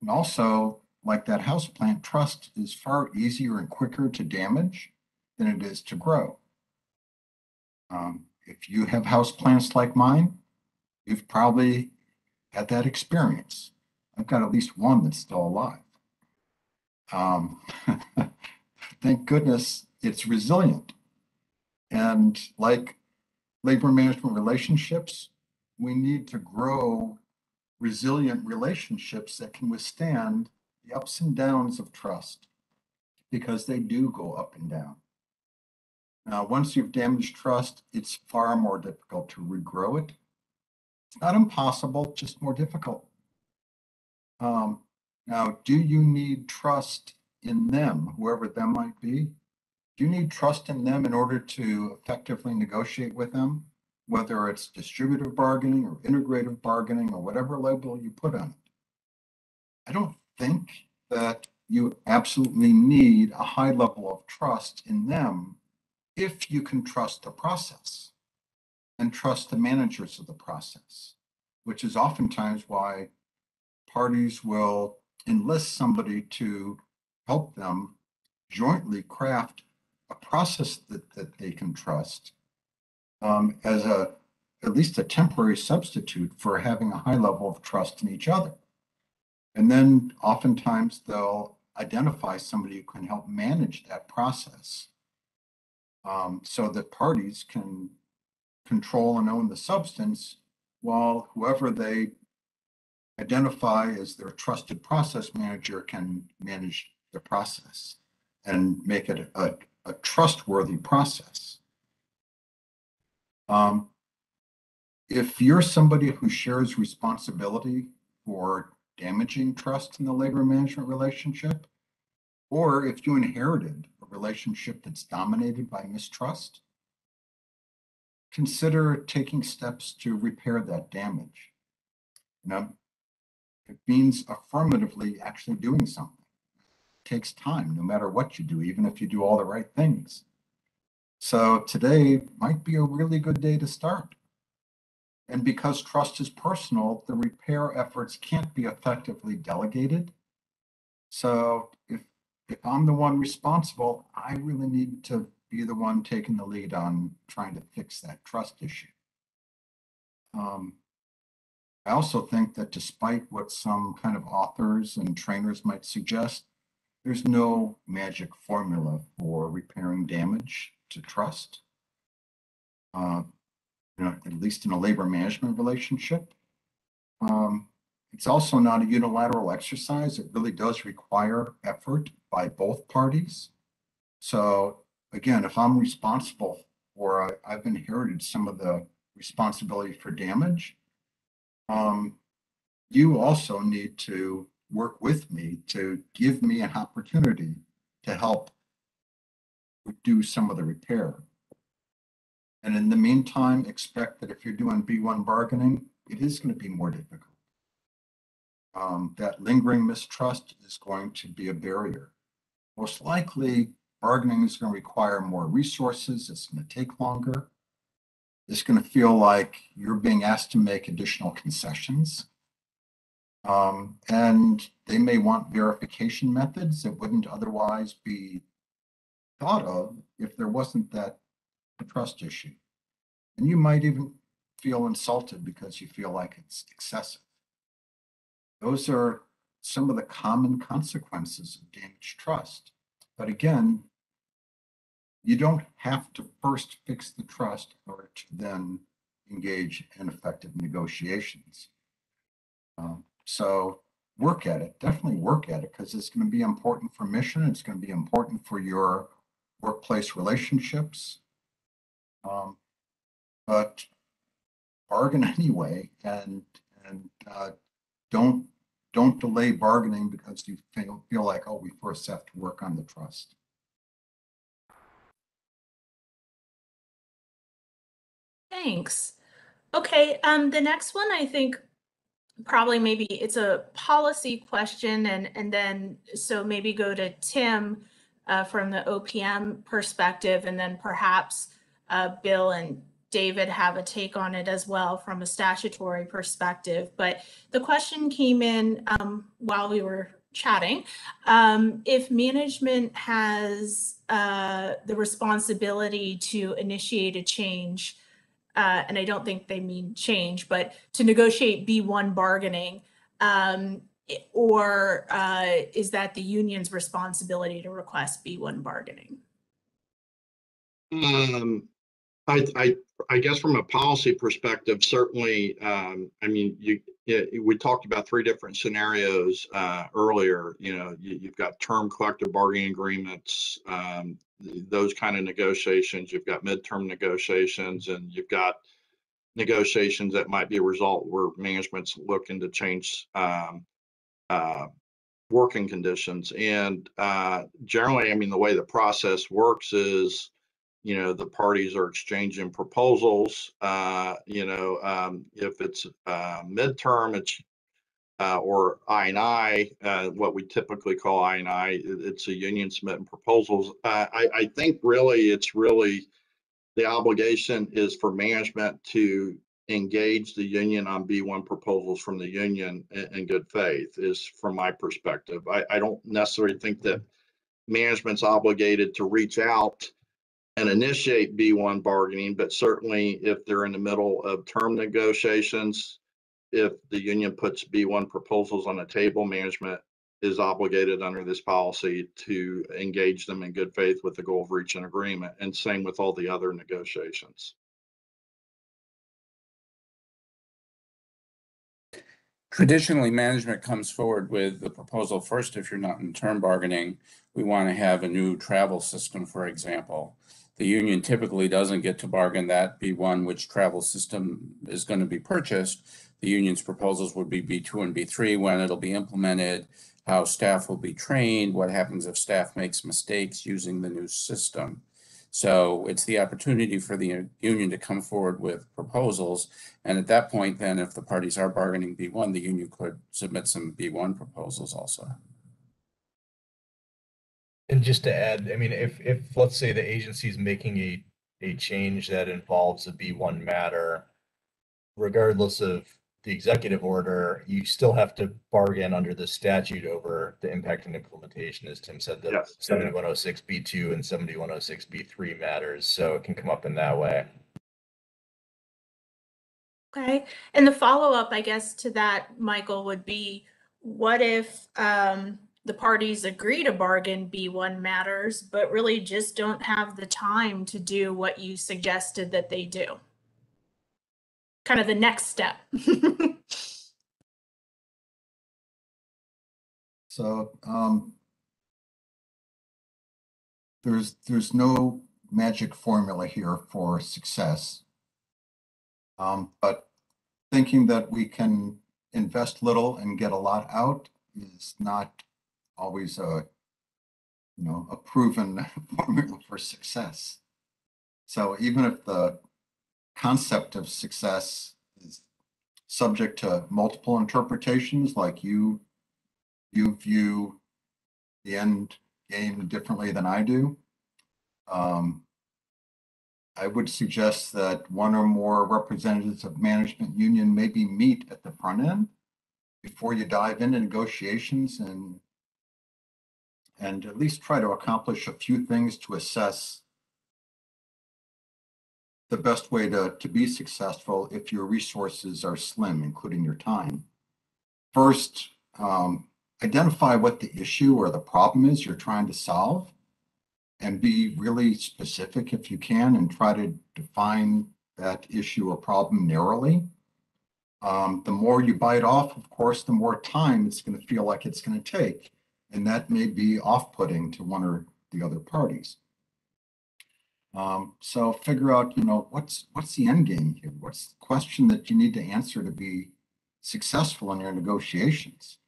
And also, like that house plant, trust is far easier and quicker to damage than it is to grow. Um, if you have house plants like mine, you've probably had that experience. I've got at least one that's still alive. Um, thank goodness it's resilient. And like labor management relationships, we need to grow resilient relationships that can withstand the ups and downs of trust because they do go up and down. Now, once you've damaged trust, it's far more difficult to regrow it. It's not impossible, just more difficult. Um, now, do you need trust in them, whoever them might be? Do you need trust in them in order to effectively negotiate with them? Whether it's distributive bargaining or integrative bargaining or whatever label you put on it. I don't think that you absolutely need a high level of trust in them if you can trust the process and trust the managers of the process, which is oftentimes why parties will enlist somebody to help them jointly craft a process that, that they can trust um, as a at least a temporary substitute for having a high level of trust in each other. And then oftentimes they'll identify somebody who can help manage that process um, so that parties can control and own the substance while whoever they identify as their trusted process manager can manage the process and make it a, a trustworthy process. Um, if you're somebody who shares responsibility for damaging trust in the labor management relationship, or if you inherited a relationship that's dominated by mistrust, consider taking steps to repair that damage. Now, it means affirmatively actually doing something. It takes time, no matter what you do, even if you do all the right things. So today might be a really good day to start. And because trust is personal, the repair efforts can't be effectively delegated. So if if I'm the one responsible, I really need to be the one taking the lead on trying to fix that trust issue. Um, I also think that despite what some kind of authors and trainers might suggest, there's no magic formula for repairing damage to trust. Uh, you know, at least in a labor management relationship. Um, it's also not a unilateral exercise. It really does require effort by both parties. So again, if I'm responsible or I, I've inherited some of the responsibility for damage, um, you also need to work with me to give me an opportunity to help do some of the repair. And in the meantime, expect that if you're doing B1 bargaining, it is going to be more difficult. Um, that lingering mistrust is going to be a barrier. Most likely, bargaining is going to require more resources. It's going to take longer. It's going to feel like you're being asked to make additional concessions. Um, and they may want verification methods that wouldn't otherwise be thought of if there wasn't that trust issue. And you might even feel insulted because you feel like it's excessive. Those are some of the common consequences of damaged trust. But again, you don't have to first fix the trust order to then engage in effective negotiations. Um, so work at it, definitely work at it because it's going to be important for mission. It's going to be important for your workplace relationships. Um, but bargain anyway and and uh, don't don't delay bargaining because you feel, feel like oh we first have to work on the trust Thanks. Okay, um, the next one, I think probably maybe it's a policy question and, and then, so maybe go to Tim uh, from the OPM perspective and then perhaps uh, Bill and David have a take on it as well from a statutory perspective. But the question came in um, while we were chatting. Um, if management has uh, the responsibility to initiate a change, uh, and I don't think they mean change, but to negotiate B1 bargaining, um, or uh, is that the union's responsibility to request B1 bargaining? Um, I, I, I guess from a policy perspective, certainly, um, I mean, you, we talked about three different scenarios, uh, earlier, you know, you, you've got term collective bargaining agreements, um, th- those kind of negotiations, you've got midterm negotiations, and you've got negotiations that might be a result where management's looking to change, um, uh, working conditions. And, uh, generally, I mean, the way the process works is, you know, the parties are exchanging proposals. Uh, you know, um, if it's uh, midterm, it's uh, or I and I, uh, what we typically call I and I, it's a union submitting proposals. Uh, I, I think really, it's really the obligation is for management to engage the union on B1 proposals from the union in, in good faith is from my perspective. I, I don't necessarily think that management's obligated to reach out and initiate B1 bargaining, but certainly if they're in the middle of term negotiations, if the union puts B1 proposals on the table, management is obligated under this policy to engage them in good faith with the goal of reaching agreement, and same with all the other negotiations. Traditionally, management comes forward with the proposal first, if you're not in term bargaining, we want to have a new travel system, for example. The union typically doesn't get to bargain that B one, which travel system is going to be purchased. The union's proposals would be B two and B three, when it'll be implemented, how staff will be trained, what happens if staff makes mistakes using the new system. So it's the opportunity for the union to come forward with proposals. And at that point, then if the parties are bargaining B one, the union could submit some B one proposals also. And just to add, I mean, if, if, let's say the agency is making a, a change that involves a B one matter, regardless of the executive order, you still have to bargain under the statute over the impact and implementation, as Tim said, the Yes. seventy-one oh six B two and seventy-one oh six B three matters, so it can come up in that way. Okay, and the follow-up, I guess, to that, Michael, would be, what if um, the parties agree to bargain B1 matters, but really just don't have the time to do what you suggested that they do? Kind of the next step. So, um, there's, there's no magic formula here for success. Um, but thinking that we can invest little and get a lot out is not always a, you know, a proven formula for success. So even if the concept of success is subject to multiple interpretations, like you you view the end game differently than I do. Um, I would suggest that one or more representatives of management union maybe meet at the front end before you dive into negotiations and and at least try to accomplish a few things to assess the best way to, to be successful if your resources are slim, including your time. First, um, identify what the issue or the problem is you're trying to solve and be really specific if you can and try to define that issue or problem narrowly. Um, the more you bite off, of course, the more time it's going to feel like it's going to take. And that may be off putting to one or the other parties. Um, so figure out, you know, what's what's the end game here? What's the question that you need to answer to be successful in your negotiations?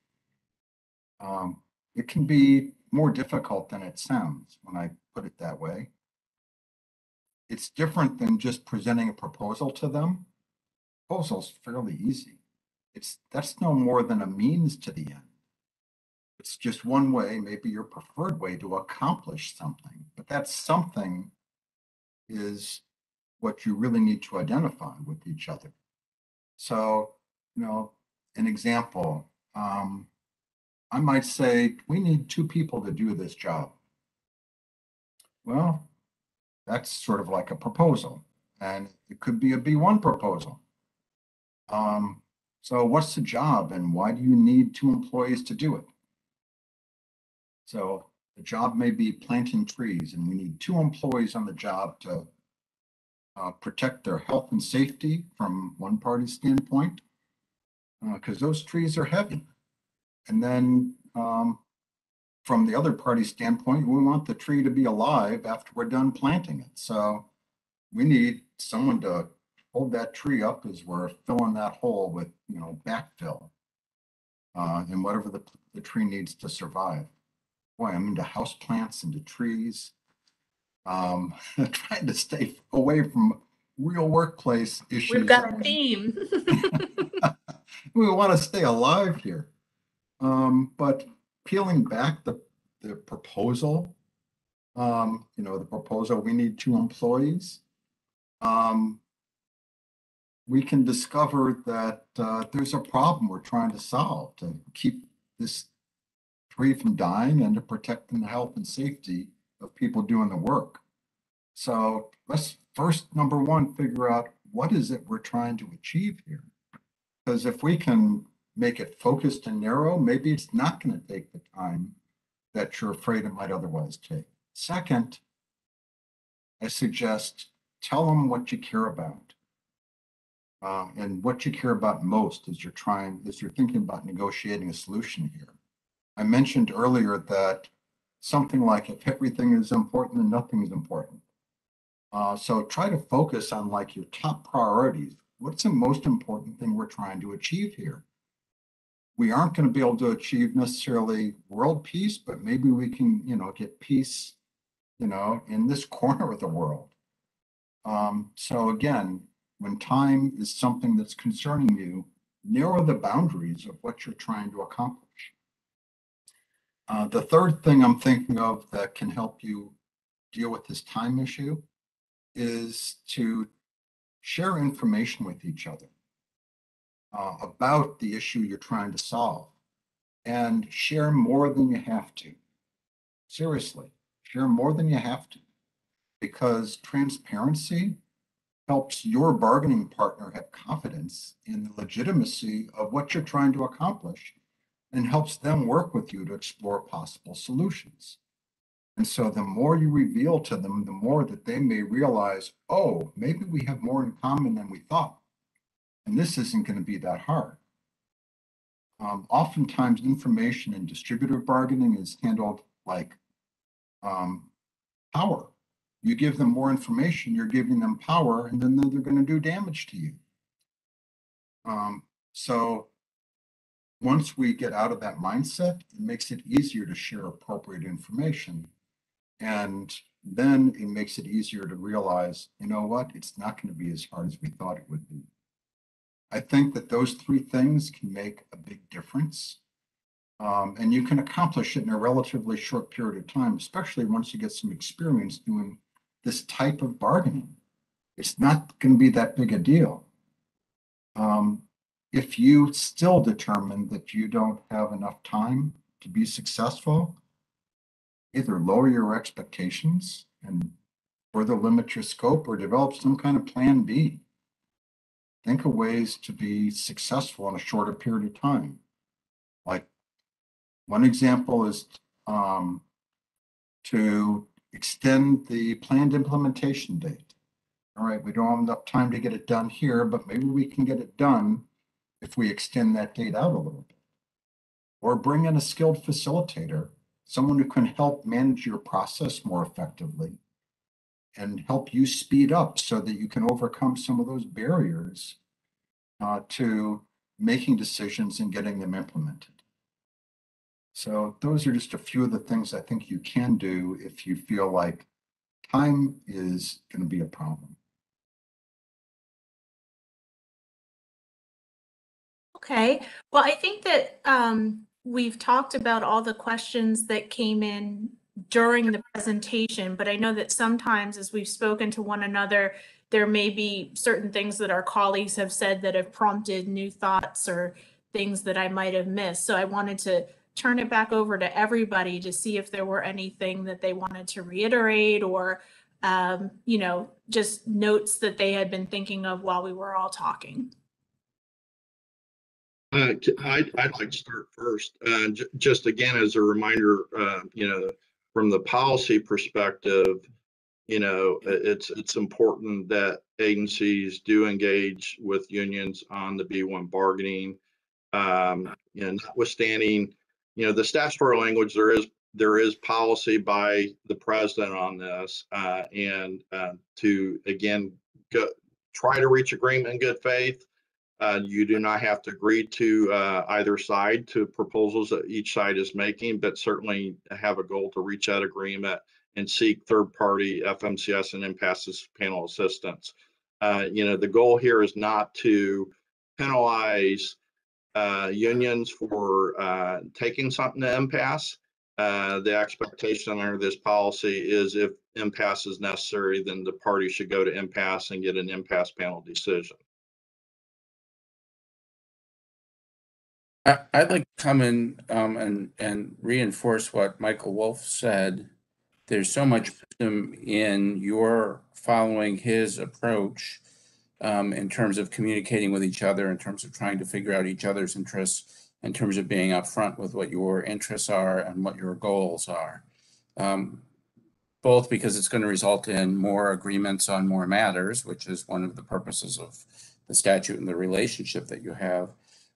Um, it can be more difficult than it sounds when I put it that way. It's different than just presenting a proposal to them. Proposal's fairly easy. It's that's no more than a means to the end. It's just one way, maybe your preferred way to accomplish something, but that's something is what you really need to identify with each other. So, you know, an example, um, I might say, we need two people to do this job. Well, that's sort of like a proposal, and it could be a B1 proposal. Um, so what's the job and why do you need two employees to do it? So the job may be planting trees and we need two employees on the job to uh, protect their health and safety from one party's standpoint, because those trees are heavy. And then um, from the other party's standpoint, we want the tree to be alive after we're done planting it. So we need someone to hold that tree up as we're filling that hole with, you know, backfill. Uh, and whatever the, the tree needs to survive. Boy, I'm into house plants, into trees. Um, trying to stay away from real workplace issues. We've got a theme. we want to stay alive here. Um, but peeling back the, the proposal, um, you know, the proposal, we need two employees. Um, we can discover that, uh, there's a problem we're trying to solve to keep this tree from dying and to protect the health and safety of people doing the work. So let's first, number one, figure out what is it we're trying to achieve here? Because if we can make it focused and narrow, maybe it's not going to take the time that you're afraid it might otherwise take. Second, I suggest tell them what you care about. Uh, and what you care about most as you're trying, as you're thinking about negotiating a solution here. I mentioned earlier that something like if everything is important, then nothing is important. Uh, so try to focus on like your top priorities. What's the most important thing we're trying to achieve here? We aren't going to be able to achieve necessarily world peace, but maybe we can, you know, get peace, you know, in this corner of the world. Um, so again, when time is something that's concerning you, narrow the boundaries of what you're trying to accomplish. Uh, the third thing I'm thinking of that can help you deal with this time issue is to share information with each other uh, about the issue you're trying to solve and share more than you have to. Seriously, share more than you have to because transparency helps your bargaining partner have confidence in the legitimacy of what you're trying to accomplish and helps them work with you to explore possible solutions. And so the more you reveal to them, the more that they may realize, oh, maybe we have more in common than we thought. And this isn't going to be that hard. Um, oftentimes, information in distributive bargaining is handled like um, power. You give them more information, you're giving them power, and then they're going to do damage to you. Um, so once we get out of that mindset, it makes it easier to share appropriate information. And then it makes it easier to realize, you know what, it's not going to be as hard as we thought it would be. I think that those three things can make a big difference. Um, and you can accomplish it in a relatively short period of time, especially once you get some experience doing this type of bargaining. It's not going to be that big a deal. Um, if you still determine that you don't have enough time to be successful, either lower your expectations and further limit your scope or develop some kind of plan B. Think of ways to be successful in a shorter period of time. Like one example is um, to extend the planned implementation date. All right, we don't have enough time to get it done here, but maybe we can get it done if we extend that date out a little bit. Or bring in a skilled facilitator, someone who can help manage your process more effectively and help you speed up so that you can overcome some of those barriers uh, to making decisions and getting them implemented. So those are just a few of the things I think you can do if you feel like time is going to be a problem. Okay, well, I think that um, we've talked about all the questions that came in during the presentation, but I know that sometimes as we've spoken to one another, there may be certain things that our colleagues have said that have prompted new thoughts or things that I might have missed. So I wanted to turn it back over to everybody to see if there were anything that they wanted to reiterate or, um, you know, just notes that they had been thinking of while we were all talking. Uh, I'd, I'd like to start first. Uh, j- just again, as a reminder, uh, you know, from the policy perspective, you know, it's, it's important that agencies do engage with unions on the B1 bargaining. Um, you know, notwithstanding, you know, the statutory language, there is, there is policy by the president on this. Uh, and, uh, to, again, go, try to reach agreement in good faith. Uh, you do not have to agree to, uh, either side to proposals that each side is making, but certainly have a goal to reach that agreement and seek third-party FMCS and impasses panel assistance. Uh, you know, the goal here is not to penalize uh, unions for uh, taking something to impasse. Uh, the expectation under this policy is if impasse is necessary, then the party should go to impasse and get an impasse panel decision. I'd like to come in um, and, and reinforce what Michael Wolf said. There's so much wisdom in your following his approach um, in terms of communicating with each other, in terms of trying to figure out each other's interests, in terms of being upfront with what your interests are and what your goals are. Um, both because it's going to result in more agreements on more matters, which is one of the purposes of the statute and the relationship that you have.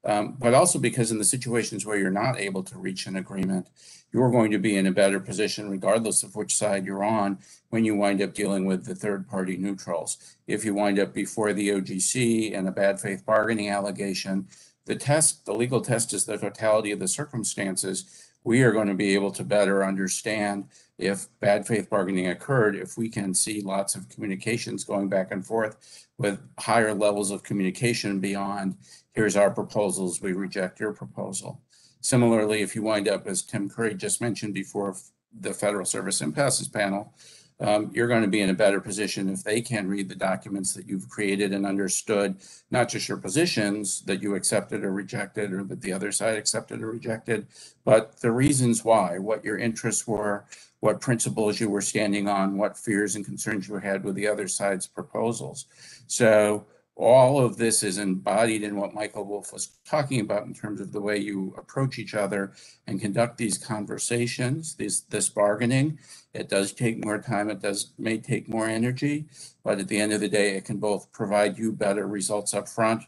Um, but also because in the situations where you're not able to reach an agreement, you're going to be in a better position regardless of which side you're on when you wind up dealing with the third party neutrals. If you wind up before the OGC and a bad faith bargaining allegation, the test, the legal test is the totality of the circumstances. We are going to be able to better understand if bad faith bargaining occurred, if we can see lots of communications going back and forth with higher levels of communication beyond here's our proposals, we reject your proposal. Similarly, if you wind up, as Tim Curry just mentioned before, the Federal Service Impasses Panel, um, you're going to be in a better position if they can read the documents that you've created and understood, not just your positions that you accepted or rejected, or that the other side accepted or rejected, but the reasons why, what your interests were, what principles you were standing on, what fears and concerns you had with the other side's proposals. So all of this is embodied in what Michael Wolf was talking about in terms of the way you approach each other and conduct these conversations, this this bargaining. It does take more time, it does may take more energy, but at the end of the day, it can both provide you better results up front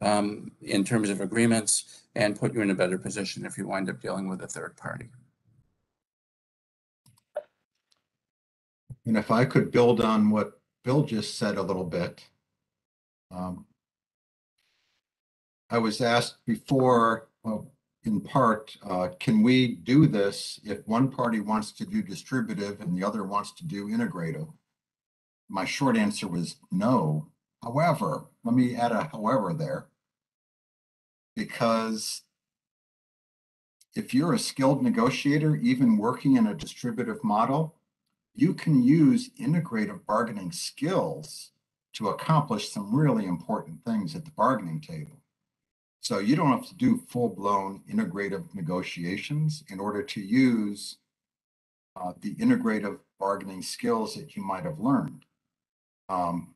um, in terms of agreements and put you in a better position if you wind up dealing with a third party. And if I could build on what Bill just said a little bit. Um, I was asked before, in part, uh, can we do this if one party wants to do distributive and the other wants to do integrative? My short answer was no. However, let me add a however there. Because if you're a skilled negotiator, even working in a distributive model, you can use integrative bargaining skills to accomplish some really important things at the bargaining table. So you don't have to do full-blown integrative negotiations in order to use uh, the integrative bargaining skills that you might have learned. Um,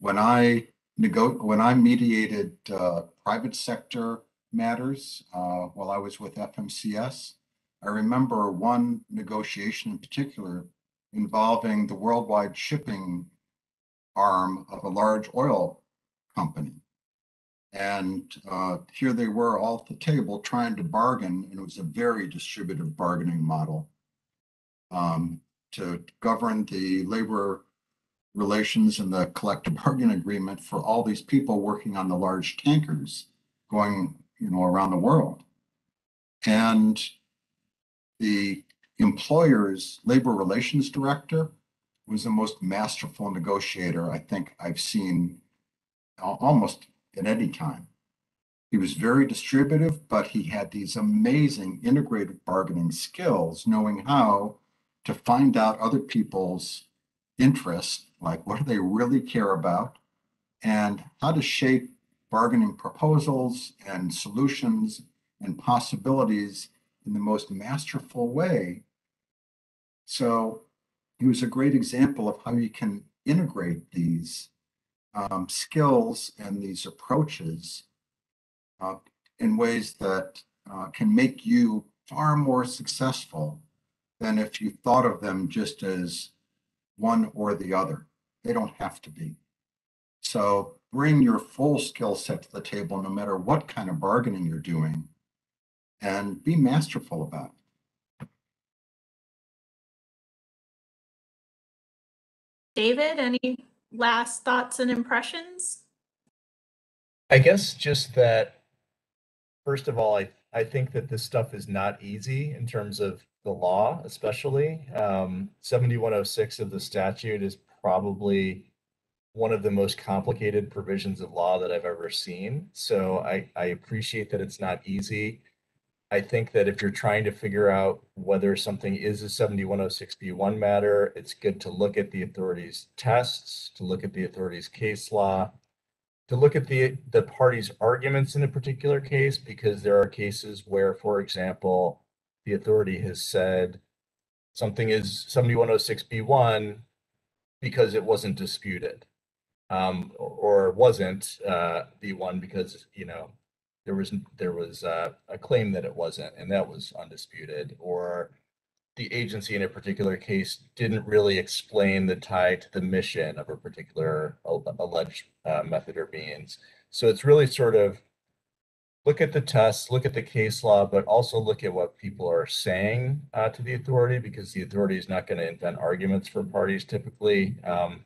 when I nego- when I mediated uh, private sector matters uh, while I was with FMCS, I remember one negotiation in particular involving the worldwide shipping arm of a large oil company. And uh, here they were all at the table trying to bargain, and it was a very distributive bargaining model um, to govern the labor relations and the collective bargaining agreement for all these people working on the large tankers going, you know, around the world. And the employer's labor relations director was the most masterful negotiator I think I've seen al- almost at any time. He was very distributive, but he had these amazing integrated bargaining skills, knowing how to find out other people's interests, like what do they really care about, and how to shape bargaining proposals and solutions and possibilities in the most masterful way. So he was a great example of how you can integrate these um, skills and these approaches uh, in ways that uh, can make you far more successful than if you thought of them just as one or the other. They don't have to be. So bring your full skill set to the table, no matter what kind of bargaining you're doing, and be masterful about it. David, any last thoughts and impressions? I guess just that, first of all, I, I think that this stuff is not easy in terms of the law, especially. Um, 7106 of the statute is probably one of the most complicated provisions of law that I've ever seen. So I, I appreciate that it's not easy. I think that if you're trying to figure out whether something is a 7106B1 matter, it's good to look at the authority's tests, to look at the authority's case law, to look at the the party's arguments in a particular case because there are cases where, for example, the authority has said something is 7106B1 because it wasn't disputed. Um, or, or wasn't uh, B1 because, you know, there was there was uh, a claim that it wasn't, and that was undisputed, or the agency in a particular case didn't really explain the tie to the mission of a particular alleged uh, method or means. So it's really sort of look at the tests, look at the case law, but also look at what people are saying uh, to the authority because the authority is not going to invent arguments for parties typically. Um,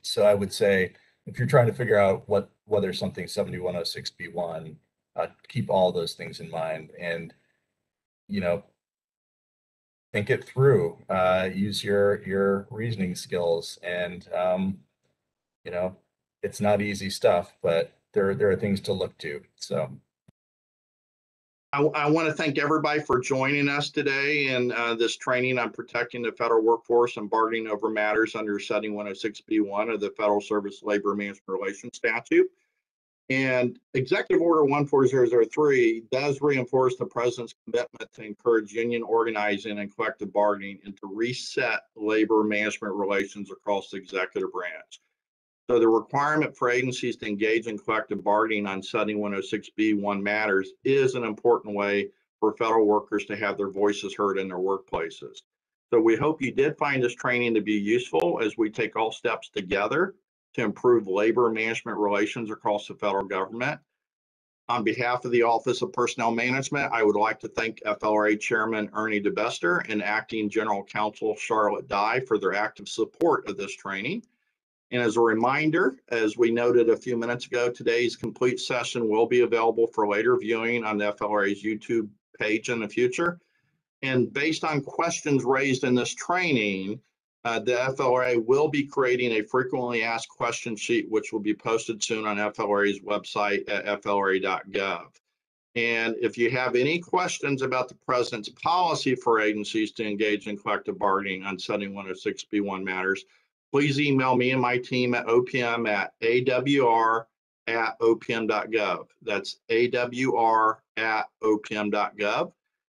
so I would say if you're trying to figure out what whether something 7106B1, uh, keep all those things in mind and you know think it through uh, use your your reasoning skills and um, you know it's not easy stuff but there there are things to look to so I, I want to thank everybody for joining us today in uh, this training on protecting the federal workforce and bargaining over matters under setting 106B1 of the Federal Service Labor Management Relations Statute. And Executive Order 14003 does reinforce the president's commitment to encourage union organizing and collective bargaining and to reset labor management relations across the executive branch. So the requirement for agencies to engage in collective bargaining on setting 106B1 matters is an important way for federal workers to have their voices heard in their workplaces. So we hope you did find this training to be useful as we take all steps together to improve labor management relations across the federal government. On behalf of the Office of Personnel Management, I would like to thank FLRA Chairman Ernie DuBester and Acting General Counsel Charlotte Dye for their active support of this training. And as a reminder, as we noted a few minutes ago, today's complete session will be available for later viewing on the FLRA's YouTube page in the future. And based on questions raised in this training, uh, the FLRA will be creating a frequently asked question sheet, which will be posted soon on FLRA's website at flra.gov. And if you have any questions about the president's policy for agencies to engage in collective bargaining on setting 106B1 matters, please email me and my team at OPM at awr at opm.gov. That's awr at opm.gov.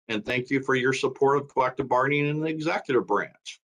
And thank you for your support of collective bargaining in the executive branch.